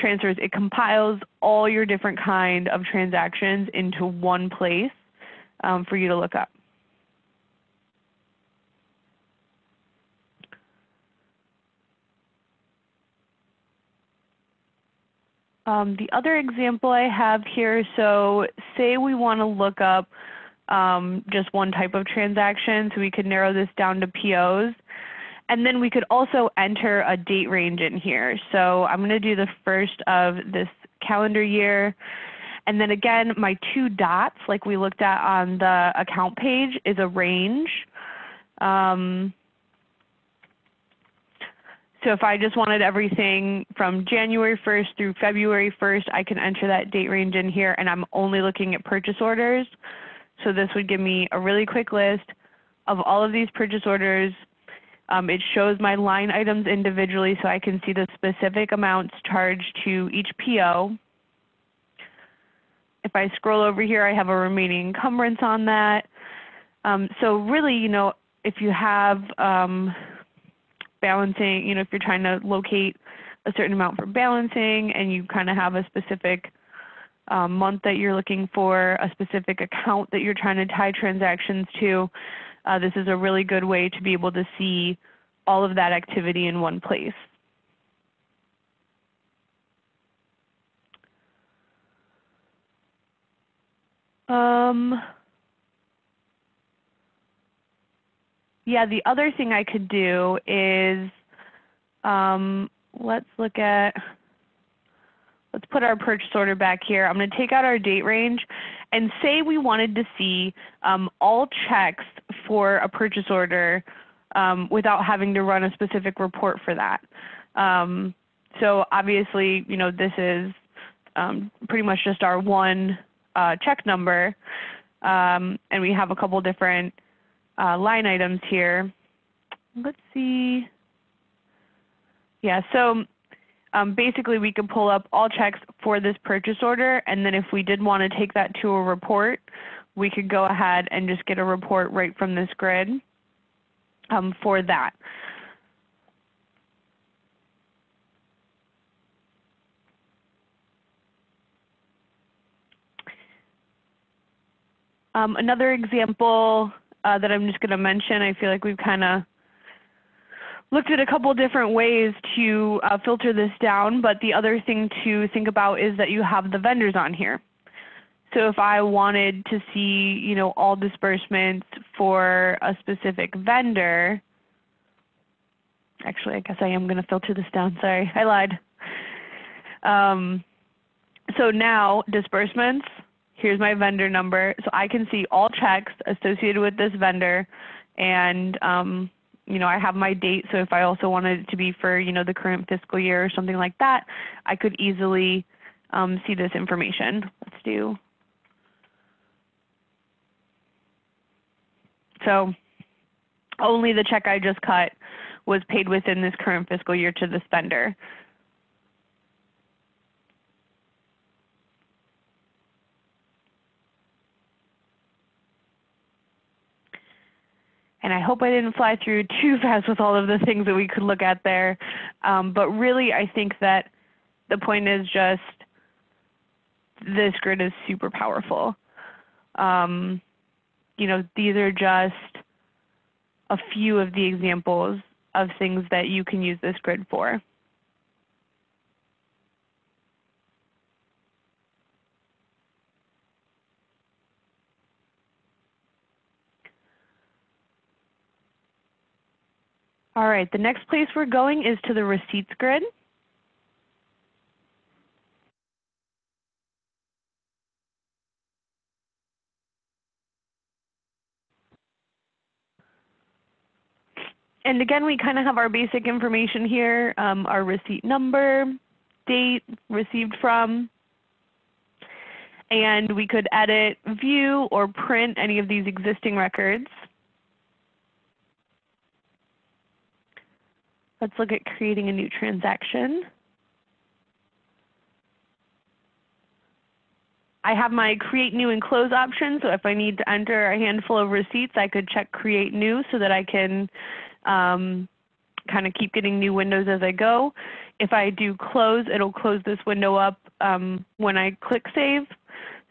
transfers. It compiles all your different kind of transactions into one place um, for you to look up. Um, the other example I have here, so say we want to look up um, just one type of transaction, so we could narrow this down to POs. And then we could also enter a date range in here. So I'm going to do the first of this calendar year. And then again, my two dots, like we looked at on the account page, is a range. Um, so if I just wanted everything from January 1st through February 1st, I can enter that date range in here and I'm only looking at purchase orders. So this would give me a really quick list of all of these purchase orders. Um, it shows my line items individually so I can see the specific amounts charged to each PO. If I scroll over here, I have a remaining encumbrance on that. Um, so really, you know, if you have um, balancing, you know, if you're trying to locate a certain amount for balancing and you kind of have a specific um, month that you're looking for, a specific account that you're trying to tie transactions to, uh, this is a really good way to be able to see all of that activity in one place. Um, yeah, the other thing I could do is um, let's look at, let's put our purchase order back here. I'm going to take out our date range and say we wanted to see um, all checks for a purchase order um, without having to run a specific report for that. Um, so obviously, you know, this is um, pretty much just our one uh, check number. Um, and we have a couple different uh, line items here. Let's see. Yeah, so um, basically we could pull up all checks for this purchase order and then if we did want to take that to a report, we could go ahead and just get a report right from this grid um, for that. Um, another example uh, that I'm just going to mention. I feel like we've kind of looked at a couple different ways to uh, filter this down, but the other thing to think about is that you have the vendors on here. So if I wanted to see, you know, all disbursements for a specific vendor, actually, I guess I am going to filter this down. Sorry, I lied. Um, so now disbursements, here's my vendor number. So I can see all checks associated with this vendor and um, you know, I have my date. So if I also wanted it to be for, you know, the current fiscal year or something like that, I could easily um, see this information. Let's do So only the check I just cut was paid within this current fiscal year to this vendor. And I hope I didn't fly through too fast with all of the things that we could look at there. Um, but really, I think that the point is just this grid is super powerful. Um, you know, these are just a few of the examples of things that you can use this grid for. All right, the next place we're going is to the receipts grid. And again, we kind of have our basic information here, um, our receipt number, date, received from, and we could edit, view, or print any of these existing records. Let's look at creating a new transaction. I have my create new and close option. So if I need to enter a handful of receipts, I could check create new so that I can um, kind of keep getting new windows as I go. If I do close, it'll close this window up um, when I click save.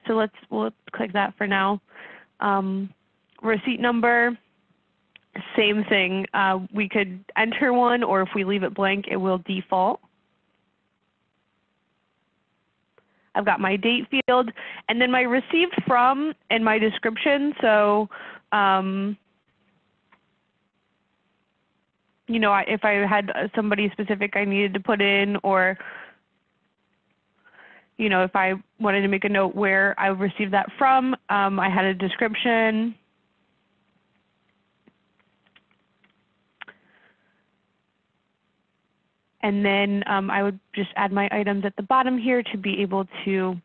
So let's, we'll click that for now. Um, receipt number, same thing. Uh, we could enter one, or if we leave it blank, it will default. I've got my date field, and then my received from and my description. So, um, you know, if I had somebody specific I needed to put in, or you know, if I wanted to make a note where I received that from, um, I had a description. And then um, I would just add my items at the bottom here to be able to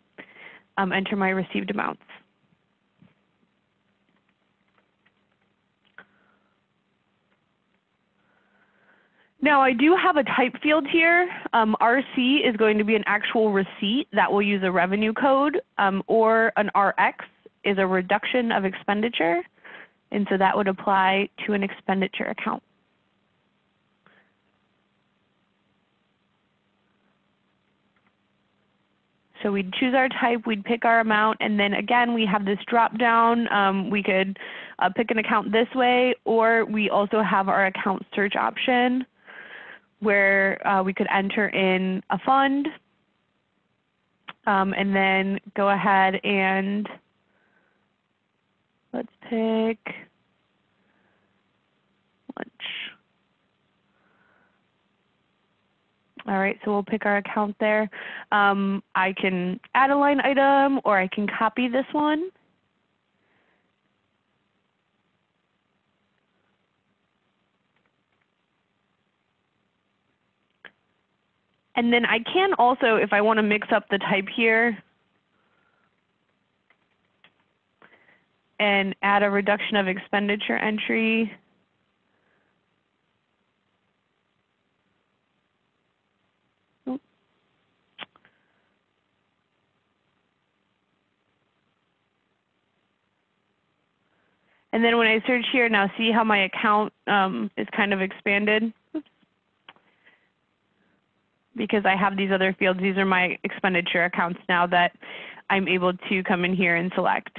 um, enter my received amounts. Now I do have a type field here. Um, RC is going to be an actual receipt that will use a revenue code um, or an RX is a reduction of expenditure. And so that would apply to an expenditure account. So we'd choose our type, we'd pick our amount, and then again we have this drop down. Um, we could uh, pick an account this way, or we also have our account search option where uh, we could enter in a fund um, and then go ahead and let's pick lunch. All right, so we'll pick our account there. Um, I can add a line item or I can copy this one. And then I can also, if I want to mix up the type here, and add a reduction of expenditure entry. And then when I search here, now see how my account um, is kind of expanded? Because I have these other fields. These are my expenditure accounts now that I'm able to come in here and select.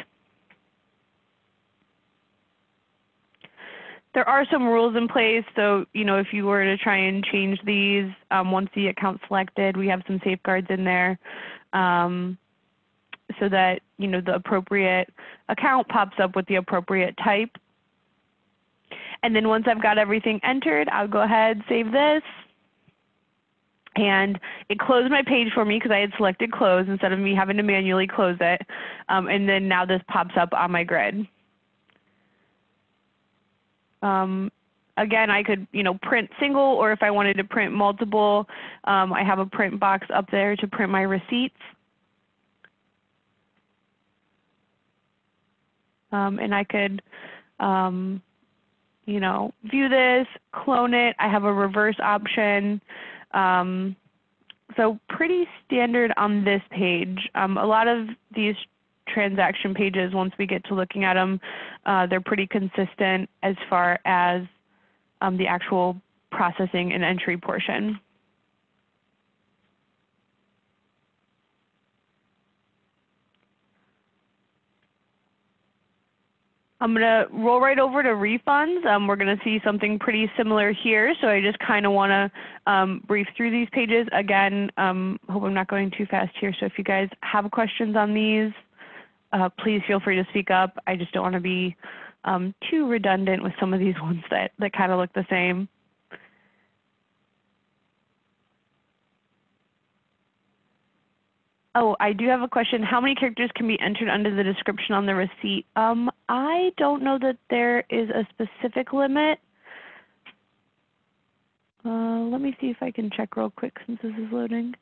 There are some rules in place. So, you know, if you were to try and change these um, once the account's selected, we have some safeguards in there. Um, so that you know the appropriate account pops up with the appropriate type. And then once I've got everything entered, I'll go ahead, save this. And it closed my page for me because I had selected close instead of me having to manually close it. Um, and then now this pops up on my grid. Um, again, I could you know print single or if I wanted to print multiple, um, I have a print box up there to print my receipts. Um, and I could um, you know, view this, clone it. I have a reverse option. Um, so pretty standard on this page. Um, a lot of these transaction pages, once we get to looking at them, uh, they're pretty consistent as far as um, the actual processing and entry portion. I'm going to roll right over to refunds. Um, we're going to see something pretty similar here. So I just kind of want to um, brief through these pages. Again, um, hope I'm not going too fast here. So if you guys have questions on these, uh, please feel free to speak up. I just don't want to be um, too redundant with some of these ones that, that kind of look the same. Oh, I do have a question. How many characters can be entered under the description on the receipt? Um, I don't know that there is a specific limit. Uh, let me see if I can check real quick since this is loading.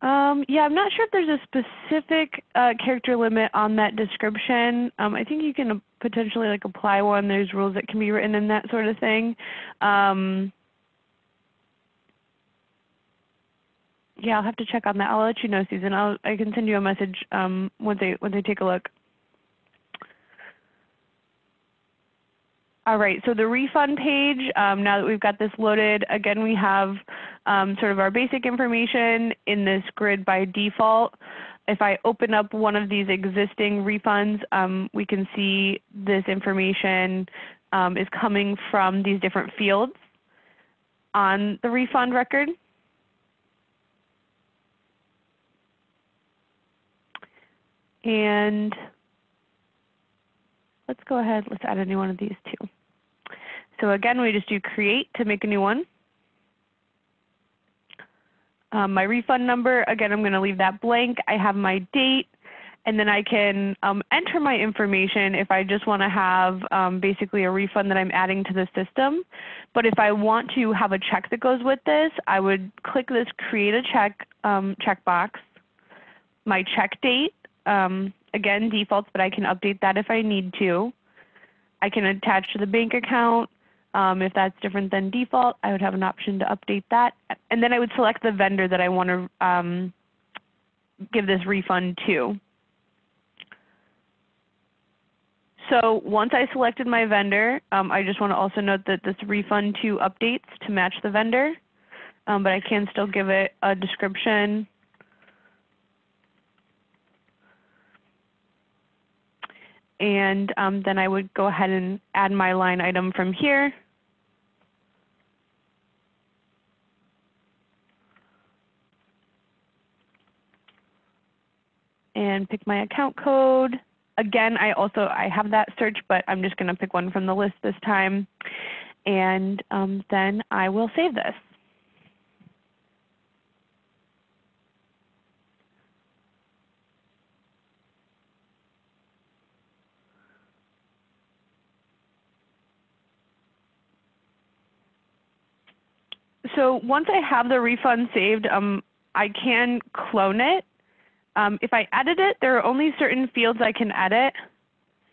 Um, yeah, I'm not sure if there's a specific uh, character limit on that description. Um, I think you can potentially like apply one. There's rules that can be written in that sort of thing. Um, yeah, I'll have to check on that. I'll let you know, Susan. I'll, I can send you a message um, once I once I take a look. All right, so the refund page, um, now that we've got this loaded, again we have um, sort of our basic information in this grid by default. If I open up one of these existing refunds, um, we can see this information um, is coming from these different fields on the refund record. And let's go ahead, let's add a new one of these too. So again, we just do create to make a new one. Um, my refund number, again, I'm going to leave that blank. I have my date, and then I can um, enter my information if I just want to have um, basically a refund that I'm adding to the system. But if I want to have a check that goes with this, I would click this create a check um, checkbox, my check date, um, again defaults, but I can update that if I need to. I can attach to the bank account, um, if that's different than default, I would have an option to update that. And then I would select the vendor that I want to um, give this refund to. So once I selected my vendor, um, I just want to also note that this refund to updates to match the vendor, um, but I can still give it a description. And um, then I would go ahead and add my line item from here. and pick my account code. Again, I also I have that search, but I'm just going to pick one from the list this time. And um, then I will save this. So once I have the refund saved, um, I can clone it um, if I edit it, there are only certain fields I can edit.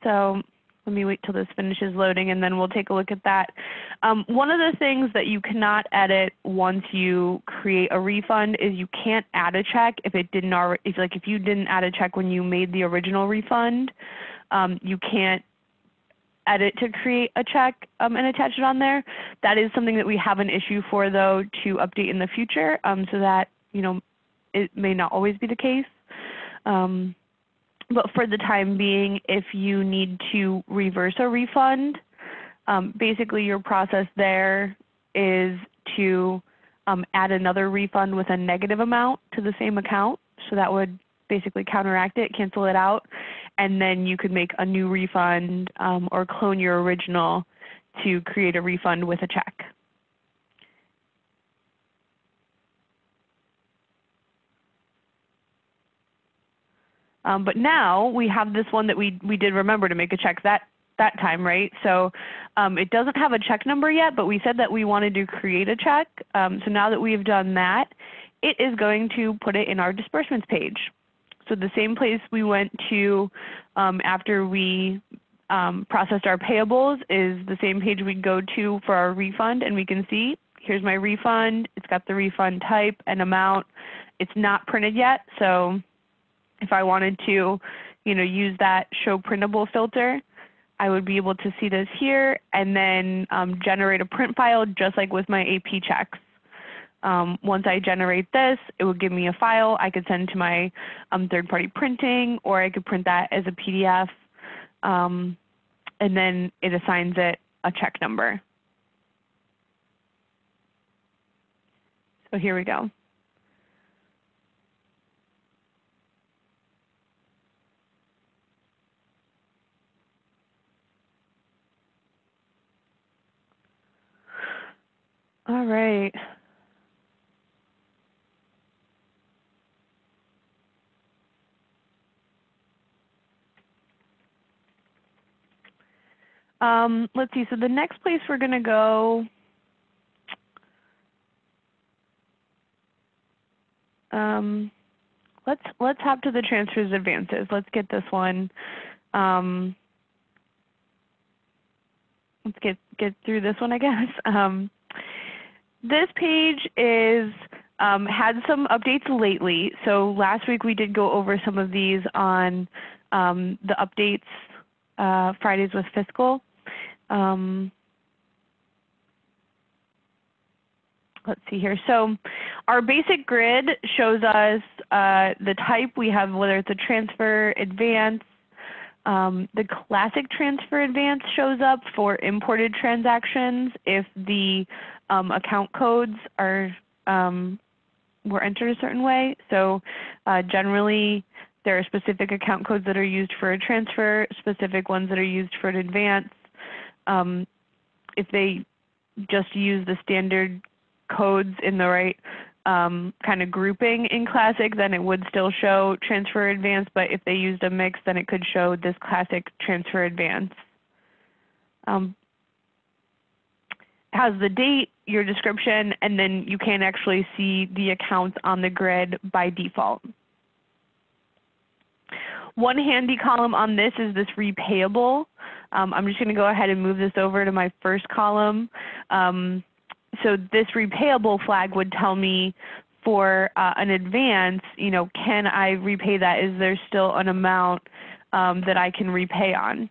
So let me wait till this finishes loading and then we'll take a look at that. Um, one of the things that you cannot edit once you create a refund is you can't add a check if it didn't already, if like if you didn't add a check when you made the original refund, um, you can't edit to create a check um, and attach it on there. That is something that we have an issue for though to update in the future um, so that you know it may not always be the case. Um, but for the time being, if you need to reverse a refund, um, basically your process there is to um, add another refund with a negative amount to the same account. So that would basically counteract it, cancel it out, and then you could make a new refund um, or clone your original to create a refund with a check. Um, but now we have this one that we, we did remember to make a check that, that time, right? So um, it doesn't have a check number yet, but we said that we wanted to create a check. Um, so now that we've done that, it is going to put it in our disbursements page. So the same place we went to um, after we um, processed our payables is the same page we go to for our refund and we can see here's my refund. It's got the refund type and amount. It's not printed yet. So if I wanted to you know, use that show printable filter, I would be able to see this here and then um, generate a print file just like with my AP checks. Um, once I generate this, it would give me a file I could send to my um, third-party printing, or I could print that as a PDF, um, and then it assigns it a check number. So here we go. All right. Um, let's see, so the next place we're going to go um, let's let's hop to the transfers advances. Let's get this one. Um, let's get get through this one, I guess. Um, this page is um, had some updates lately. So last week we did go over some of these on um, the updates uh, Fridays with Fiscal. Um, let's see here. So our basic grid shows us uh, the type we have, whether it's a transfer advance. Um, the classic transfer advance shows up for imported transactions if the um, account codes are um, were entered a certain way. So uh, generally there are specific account codes that are used for a transfer, specific ones that are used for an advance. Um, if they just use the standard codes in the right um, kind of grouping in Classic, then it would still show Transfer Advance, but if they used a mix, then it could show this Classic Transfer Advance. Um, has the date, your description, and then you can actually see the accounts on the grid by default. One handy column on this is this repayable. Um, I'm just going to go ahead and move this over to my first column. Um, so this repayable flag would tell me for uh, an advance, you know, can I repay that? Is there still an amount um, that I can repay on?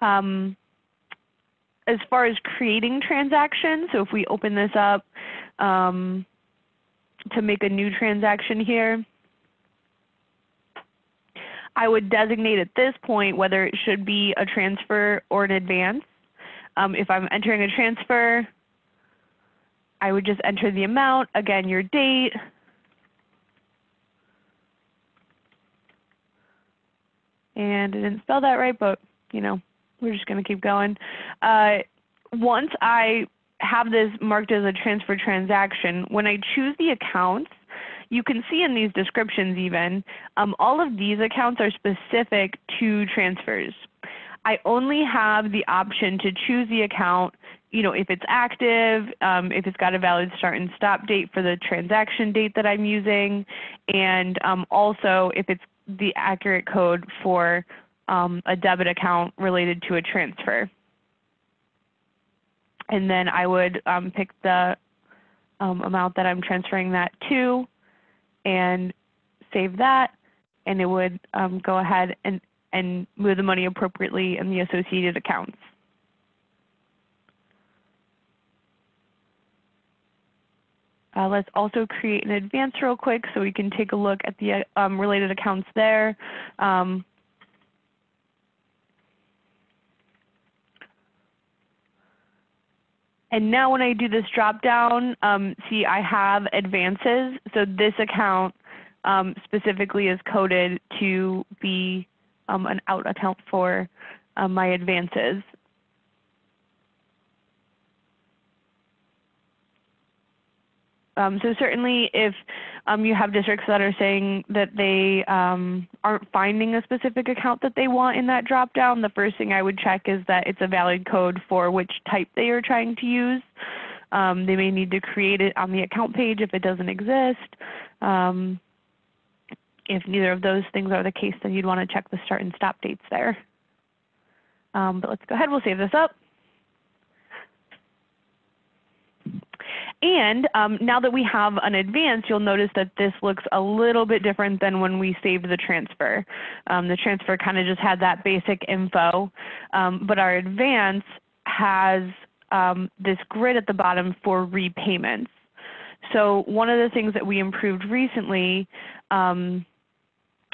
Um, as far as creating transactions, so if we open this up um, to make a new transaction here, I would designate at this point whether it should be a transfer or an advance. Um, if I'm entering a transfer, I would just enter the amount, again your date, and I didn't spell that right, but you know, we're just going to keep going. Uh, once I have this marked as a transfer transaction, when I choose the accounts, you can see in these descriptions even, um, all of these accounts are specific to transfers. I only have the option to choose the account you know, if it's active, um, if it's got a valid start and stop date for the transaction date that I'm using, and um, also if it's the accurate code for um, a debit account related to a transfer. And then I would um, pick the um, amount that I'm transferring that to and save that, and it would um, go ahead and, and move the money appropriately in the associated accounts. Uh, let's also create an advance real quick so we can take a look at the um, related accounts there. Um, And now when I do this drop down, um, see I have advances. So this account um, specifically is coded to be um, an out account for uh, my advances. Um, so certainly if um, you have districts that are saying that they um, aren't finding a specific account that they want in that dropdown, the first thing I would check is that it's a valid code for which type they are trying to use. Um, they may need to create it on the account page if it doesn't exist. Um, if neither of those things are the case, then you'd want to check the start and stop dates there. Um, but let's go ahead, we'll save this up. And um, now that we have an advance, you'll notice that this looks a little bit different than when we saved the transfer. Um, the transfer kind of just had that basic info, um, but our advance has um, this grid at the bottom for repayments. So one of the things that we improved recently, um,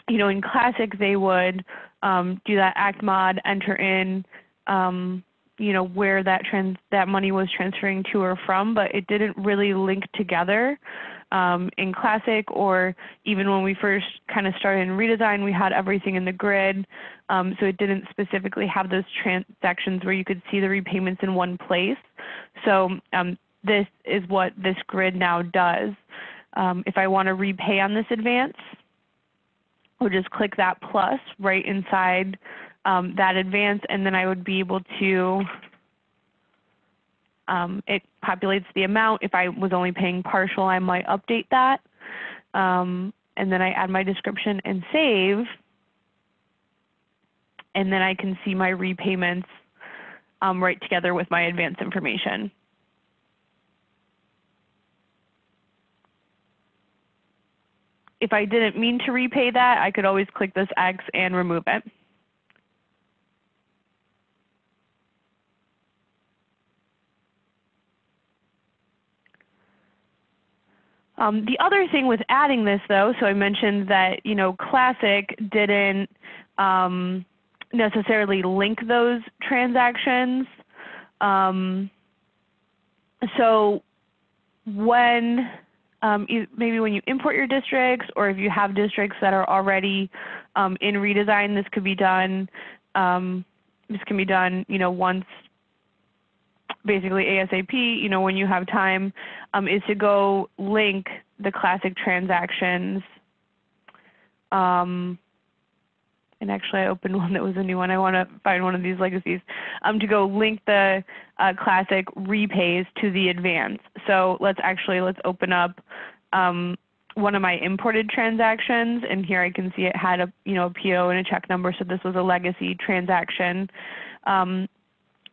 you know, in Classic they would um, do that act mod, enter in you know, where that trans that money was transferring to or from, but it didn't really link together. Um, in Classic or even when we first kind of started in redesign, we had everything in the grid. Um, so it didn't specifically have those transactions where you could see the repayments in one place. So um, this is what this grid now does. Um, if I want to repay on this advance, we'll just click that plus right inside um, that advance, and then I would be able to, um, it populates the amount. If I was only paying partial, I might update that. Um, and then I add my description and save. And then I can see my repayments um, right together with my advance information. If I didn't mean to repay that, I could always click this X and remove it. Um, the other thing with adding this though, so I mentioned that you know Classic didn't um, necessarily link those transactions. Um, so when um, maybe when you import your districts or if you have districts that are already um, in redesign, this could be done. Um, this can be done, you know, once basically ASAP, you know, when you have time, um, is to go link the classic transactions. Um, and actually I opened one that was a new one. I want to find one of these legacies um, to go link the uh, classic repays to the advance. So let's actually, let's open up um, one of my imported transactions and here I can see it had a, you know, a PO and a check number. So this was a legacy transaction. Um,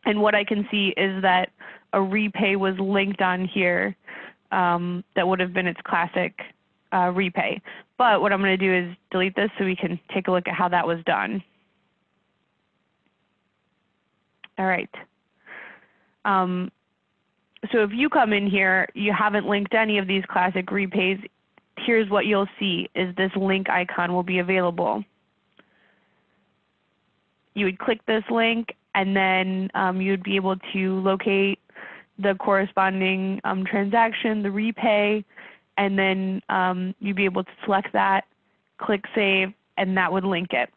and what I can see is that a repay was linked on here um, that would have been its classic uh, repay. But what I'm going to do is delete this so we can take a look at how that was done. All right. Um, so if you come in here, you haven't linked any of these classic repays, here's what you'll see is this link icon will be available. You would click this link and then um, you'd be able to locate the corresponding um, transaction, the repay, and then um, you'd be able to select that, click Save, and that would link it.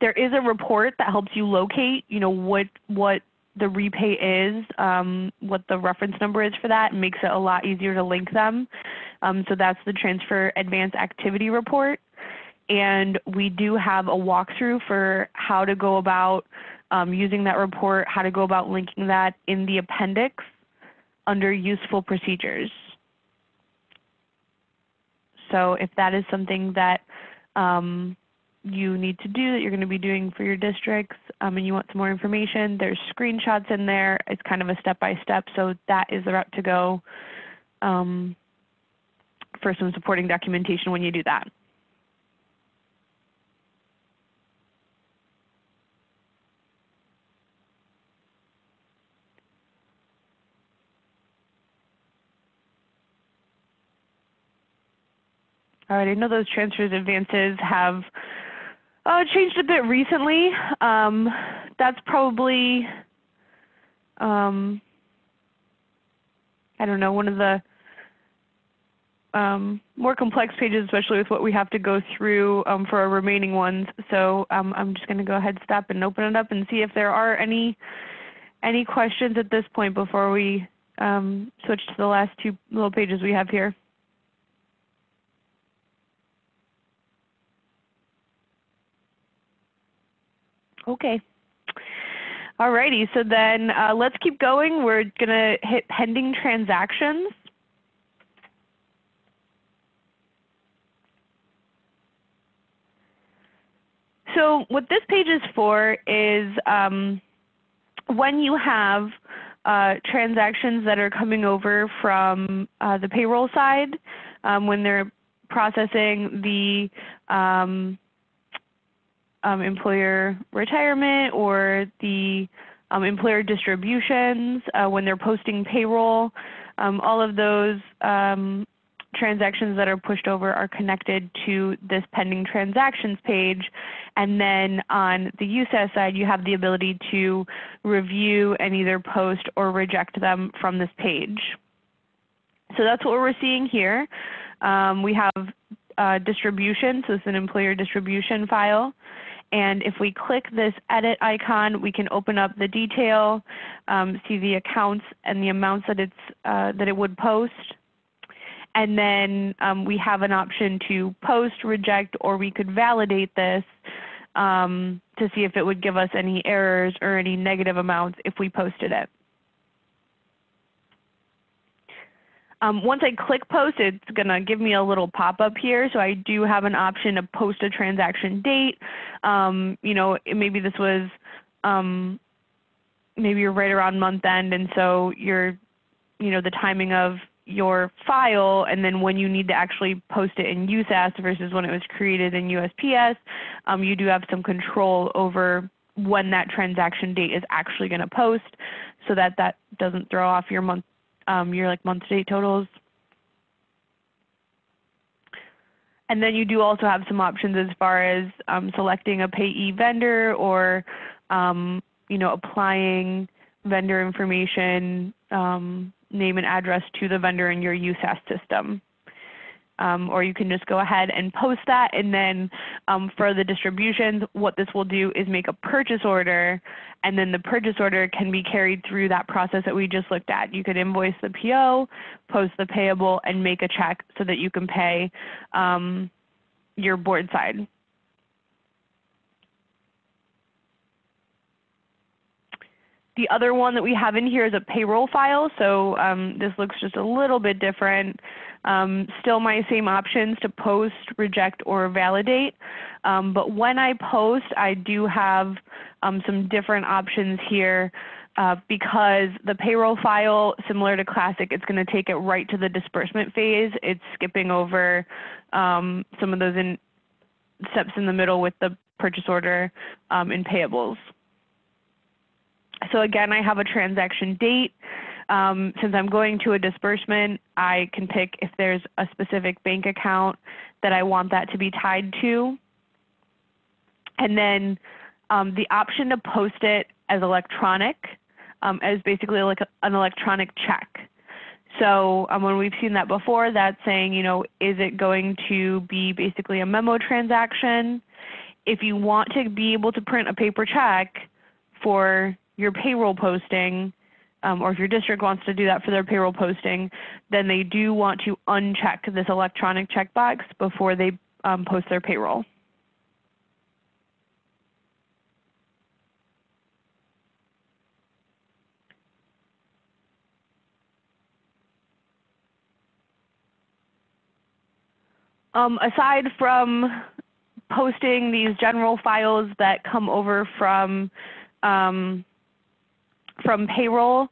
There is a report that helps you locate, you know, what what the repay is, um, what the reference number is for that, and makes it a lot easier to link them. Um, so that's the Transfer Advance Activity Report and we do have a walkthrough for how to go about um, using that report, how to go about linking that in the appendix under useful procedures. So if that is something that um, you need to do that you're going to be doing for your districts um, and you want some more information, there's screenshots in there. It's kind of a step-by-step, -step, so that is the route to go um, for some supporting documentation when you do that. All right, I know those transfers advances have uh, changed a bit recently. Um, that's probably, um, I don't know, one of the um, more complex pages, especially with what we have to go through um, for our remaining ones. So um, I'm just going to go ahead, stop, and open it up and see if there are any any questions at this point before we um, switch to the last two little pages we have here. Okay. Alrighty, so then uh, let's keep going. We're going to hit pending transactions. So what this page is for is um, when you have uh, transactions that are coming over from uh, the payroll side, um, when they're processing the um, um, employer retirement or the um, employer distributions, uh, when they're posting payroll, um, all of those um, transactions that are pushed over are connected to this pending transactions page. And then on the USAS side, you have the ability to review and either post or reject them from this page. So that's what we're seeing here. Um, we have uh, distribution, so it's an employer distribution file. And if we click this edit icon, we can open up the detail, um, see the accounts and the amounts that, it's, uh, that it would post. And then um, we have an option to post, reject, or we could validate this um, to see if it would give us any errors or any negative amounts if we posted it. Um, once I click post, it's going to give me a little pop-up here. So I do have an option to post a transaction date. Um, you know, maybe this was, um, maybe you're right around month end, and so you're, you know, the timing of your file and then when you need to actually post it in USAS versus when it was created in USPS, um, you do have some control over when that transaction date is actually going to post so that that doesn't throw off your month, your like month to date totals. And then you do also have some options as far as um, selecting a payee vendor or um, you know, applying vendor information um, name and address to the vendor in your USAS system. Um, or you can just go ahead and post that and then um, for the distributions what this will do is make a purchase order and then the purchase order can be carried through that process that we just looked at. You could invoice the PO, post the payable and make a check so that you can pay um, your board side. The other one that we have in here is a payroll file. So um, this looks just a little bit different. Um, still my same options to post, reject, or validate. Um, but when I post, I do have um, some different options here uh, because the payroll file, similar to Classic, it's going to take it right to the disbursement phase. It's skipping over um, some of those in steps in the middle with the purchase order um, and payables. So again, I have a transaction date. Um, since I'm going to a disbursement, I can pick if there's a specific bank account that I want that to be tied to. And then um, the option to post it as electronic um, as basically like an electronic check. So um, when we've seen that before, that's saying, you know, is it going to be basically a memo transaction? If you want to be able to print a paper check for your payroll posting, um, or if your district wants to do that for their payroll posting, then they do want to uncheck this electronic checkbox before they um, post their payroll. Um, aside from posting these general files that come over from um, from payroll,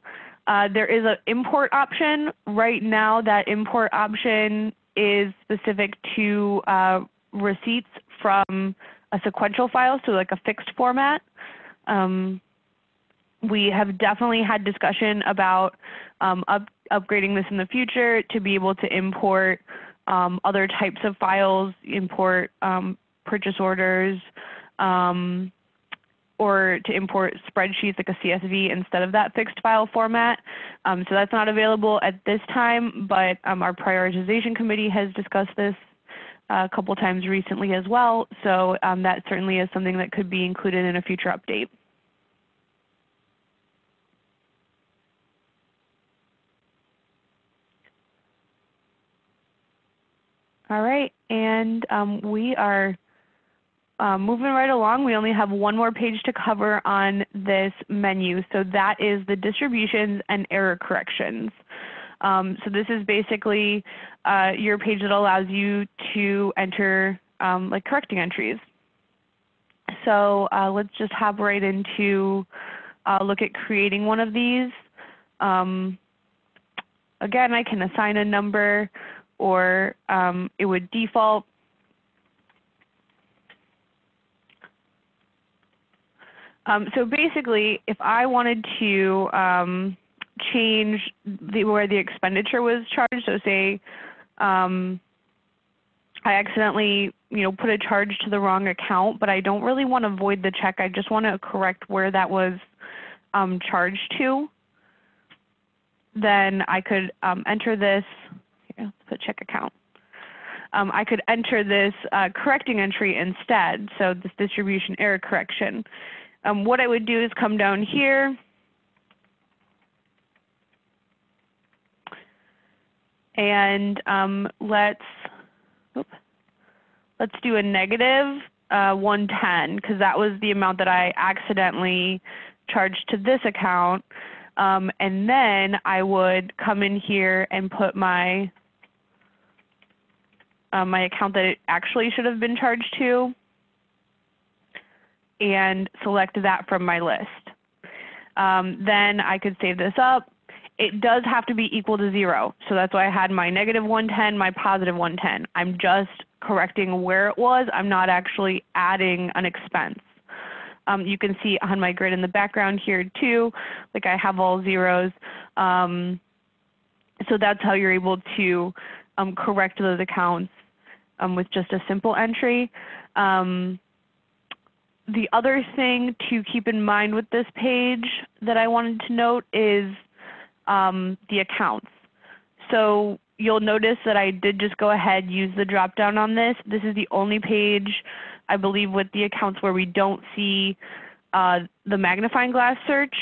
uh, there is an import option. Right now that import option is specific to uh, receipts from a sequential file, so like a fixed format. Um, we have definitely had discussion about um, up, upgrading this in the future to be able to import um, other types of files, import um, purchase orders, um, or to import spreadsheets like a CSV instead of that fixed file format. Um, so that's not available at this time, but um, our prioritization committee has discussed this uh, a couple times recently as well. So um, that certainly is something that could be included in a future update. All right, and um, we are uh, moving right along. We only have one more page to cover on this menu. So that is the distributions and error corrections. Um, so this is basically uh, your page that allows you to enter um, like correcting entries. So uh, let's just hop right into uh, look at creating one of these. Um, again, I can assign a number or um, it would default. Um, so basically, if I wanted to um, change the, where the expenditure was charged, so say um, I accidentally you know, put a charge to the wrong account, but I don't really want to void the check. I just want to correct where that was um, charged to. Then I could um, enter this let's put check account. Um, I could enter this uh, correcting entry instead, so this distribution error correction. Um, what I would do is come down here and um, let's oops, let's do a negative uh, 110 because that was the amount that I accidentally charged to this account. Um, and then I would come in here and put my um, my account that it actually should have been charged to and select that from my list. Um, then I could save this up. It does have to be equal to zero. So that's why I had my negative 110, my positive 110. I'm just correcting where it was. I'm not actually adding an expense. Um, you can see on my grid in the background here too, like I have all zeros. Um, so that's how you're able to um, correct those accounts um, with just a simple entry. Um, the other thing to keep in mind with this page that I wanted to note is um, the accounts. So you'll notice that I did just go ahead use the drop down on this. This is the only page I believe with the accounts where we don't see uh, the magnifying glass search.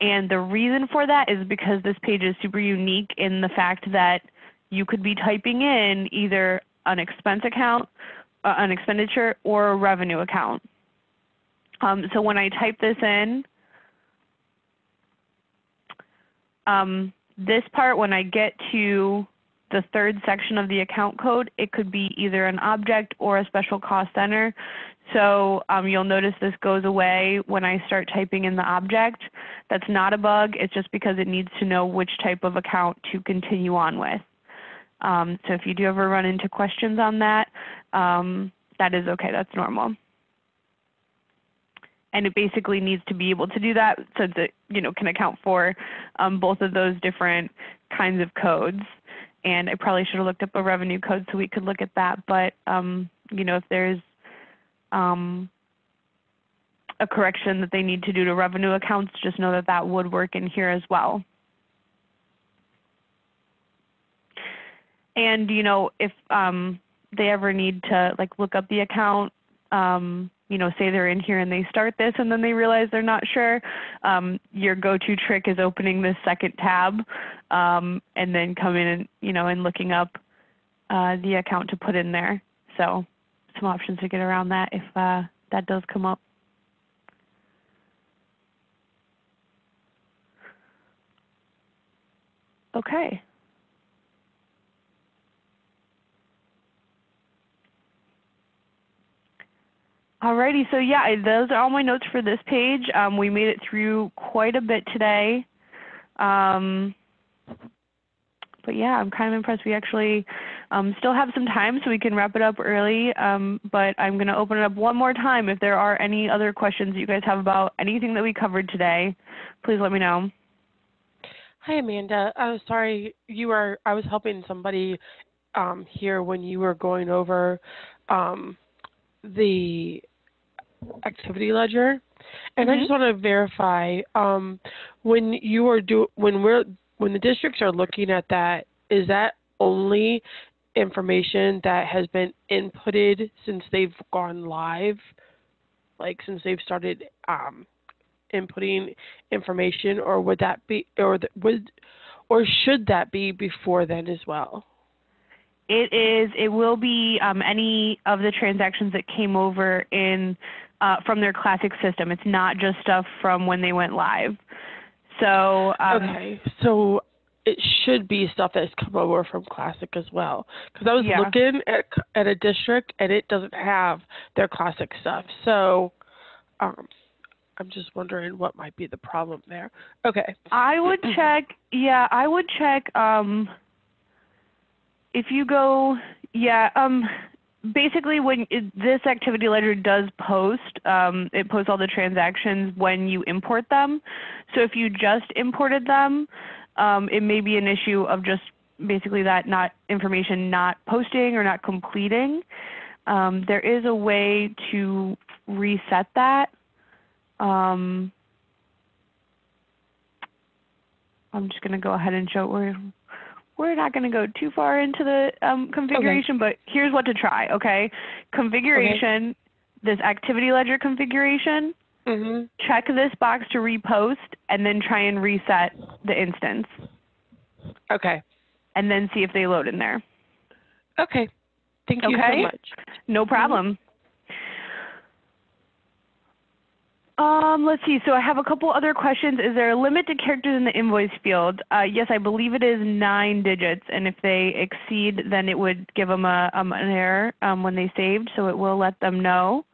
And the reason for that is because this page is super unique in the fact that you could be typing in either an expense account, uh, an expenditure, or a revenue account. Um, so when I type this in, um, this part, when I get to the third section of the account code, it could be either an object or a special cost center. So um, you'll notice this goes away when I start typing in the object. That's not a bug. It's just because it needs to know which type of account to continue on with. Um, so if you do ever run into questions on that, um, that is okay. That's normal. And it basically needs to be able to do that so that you know can account for um, both of those different kinds of codes. And I probably should have looked up a revenue code so we could look at that. But um, you know if there's um, a correction that they need to do to revenue accounts, just know that that would work in here as well. And you know, if um, they ever need to like look up the account, um, you know, say they're in here and they start this and then they realize they're not sure, um, your go-to trick is opening this second tab um, and then coming and you know and looking up uh, the account to put in there. So some options to get around that if uh, that does come up. Okay. Alrighty, so yeah, those are all my notes for this page. Um, we made it through quite a bit today. Um, but yeah, I'm kind of impressed. We actually um, still have some time so we can wrap it up early. Um, but I'm going to open it up one more time. If there are any other questions you guys have about anything that we covered today, please let me know. Hi, Amanda. I'm sorry you are. I was helping somebody um, here when you were going over um, the activity ledger, and mm-hmm. I just want to verify um, when you are do when we're when the districts are looking at that, is that only information that has been inputted since they've gone live, like since they've started um, inputting information, or would that be, or would, or should that be before then as well? It is. It will be um, any of the transactions that came over in uh, from their classic system. It's not just stuff from when they went live. So um, okay, so it should be stuff that's come over from Classic as well. Because I was Yeah. looking at at a district and it doesn't have their Classic stuff. So, um, I'm just wondering what might be the problem there. Okay. I would check. Yeah, I would check. Um, if you go, yeah. Um, basically, when it, this activity ledger does post, um, it posts all the transactions when you import them. So if you just imported them, um, it may be an issue of just basically that not information not posting or not completing. Um, there is a way to reset that. Um, I'm just going to go ahead and show we're we're not going to go too far into the um, configuration, but here's what to try. Okay, configuration, this activity ledger configuration. Mhm. Check this box to repost, and then try and reset the instance, Okay. and then see if they load in there. Okay. Thank you Okay. so much. No problem. Um, let's see. So I have a couple other questions. Is there a limit to characters in the invoice field? Uh, yes, I believe it is nine digits, and if they exceed, then it would give them a, um, an error um, when they saved, so it will let them know.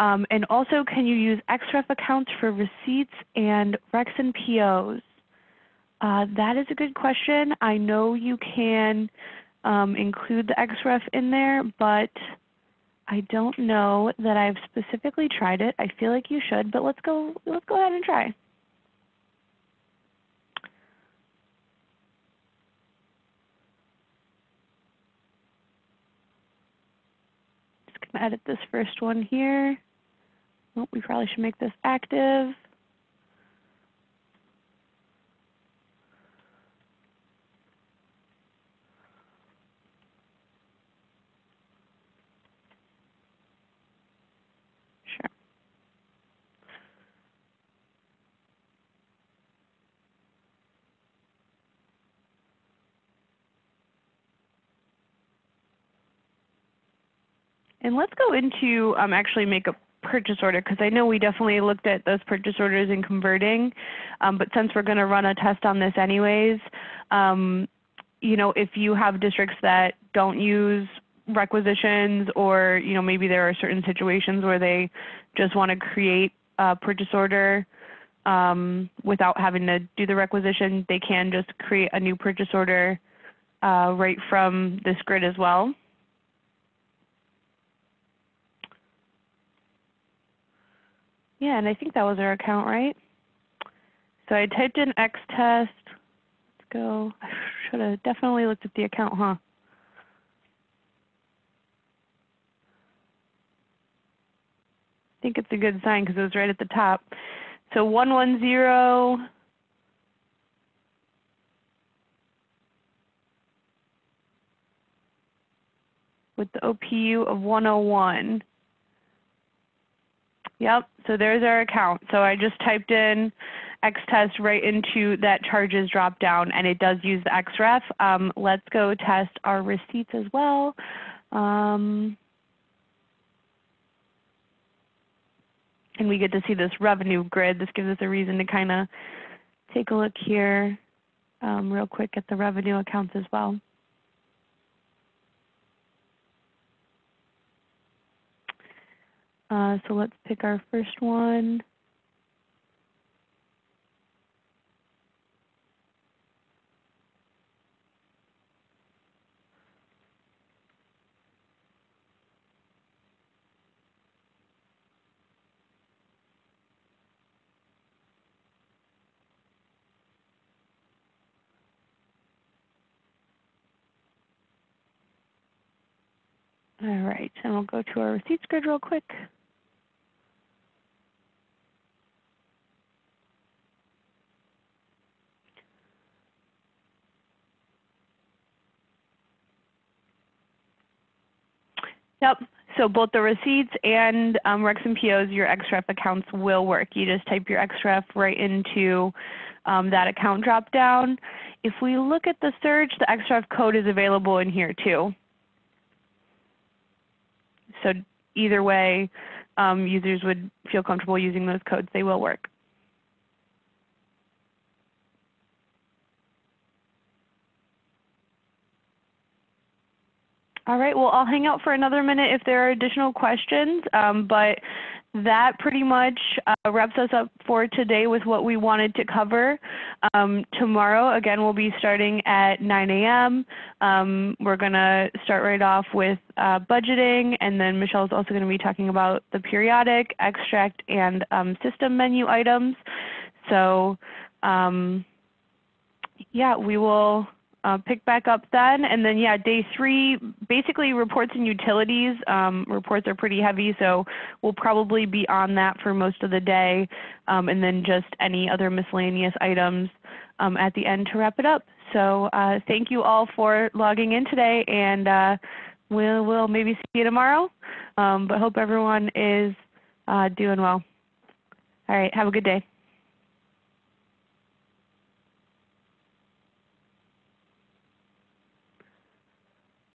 Um, and also, can you use XREF accounts for receipts and reqs and POs? Uh, that is a good question. I know you can um, include the XREF in there, but I don't know that I've specifically tried it. I feel like you should, but let's go let's go ahead and try. Just gonna edit this first one here. Oh, we probably should make this active. Sure. And let's go into um, actually make a purchase order because I know we definitely looked at those purchase orders and converting. Um, but since we're going to run a test on this anyways, um, you know, if you have districts that don't use requisitions or, you know, maybe there are certain situations where they just want to create a purchase order um, without having to do the requisition, they can just create a new purchase order uh, right from this grid as well. Yeah, and I think that was our account, right? So I typed in X test. Let's go. I should have definitely looked at the account, huh? I think it's a good sign because it was right at the top. So 110 with the OPU of 101. Yep, so there's our account. So I just typed in Xtest right into that charges drop down and it does use the XREF. Um, let's go test our receipts as well. Um, and we get to see this revenue grid. This gives us a reason to kind of take a look here um, real quick at the revenue accounts as well. Uh, so let's pick our first one. All right, and we'll go to our receipts grid real quick. Yep. So both the receipts and um, reqs and POs, your XREF accounts will work. You just type your XREF right into um, that account drop down. If we look at the search, the XREF code is available in here too. So either way, um, users would feel comfortable using those codes, they will work. All right, well, I'll hang out for another minute if there are additional questions, um, but that pretty much uh, wraps us up for today with what we wanted to cover. Um, tomorrow, again, we'll be starting at 9 a.m. Um, we're going to start right off with uh, budgeting, and then Michelle's also going to be talking about the periodic, extract, and um, system menu items. So um, yeah, we will uh, pick back up then. And then yeah, day three, basically reports and utilities. Um, reports are pretty heavy, so we'll probably be on that for most of the day. Um, and then just any other miscellaneous items um, at the end to wrap it up. So uh, thank you all for logging in today and uh, we'll, we'll maybe see you tomorrow. Um, but hope everyone is uh, doing well. All right, have a good day.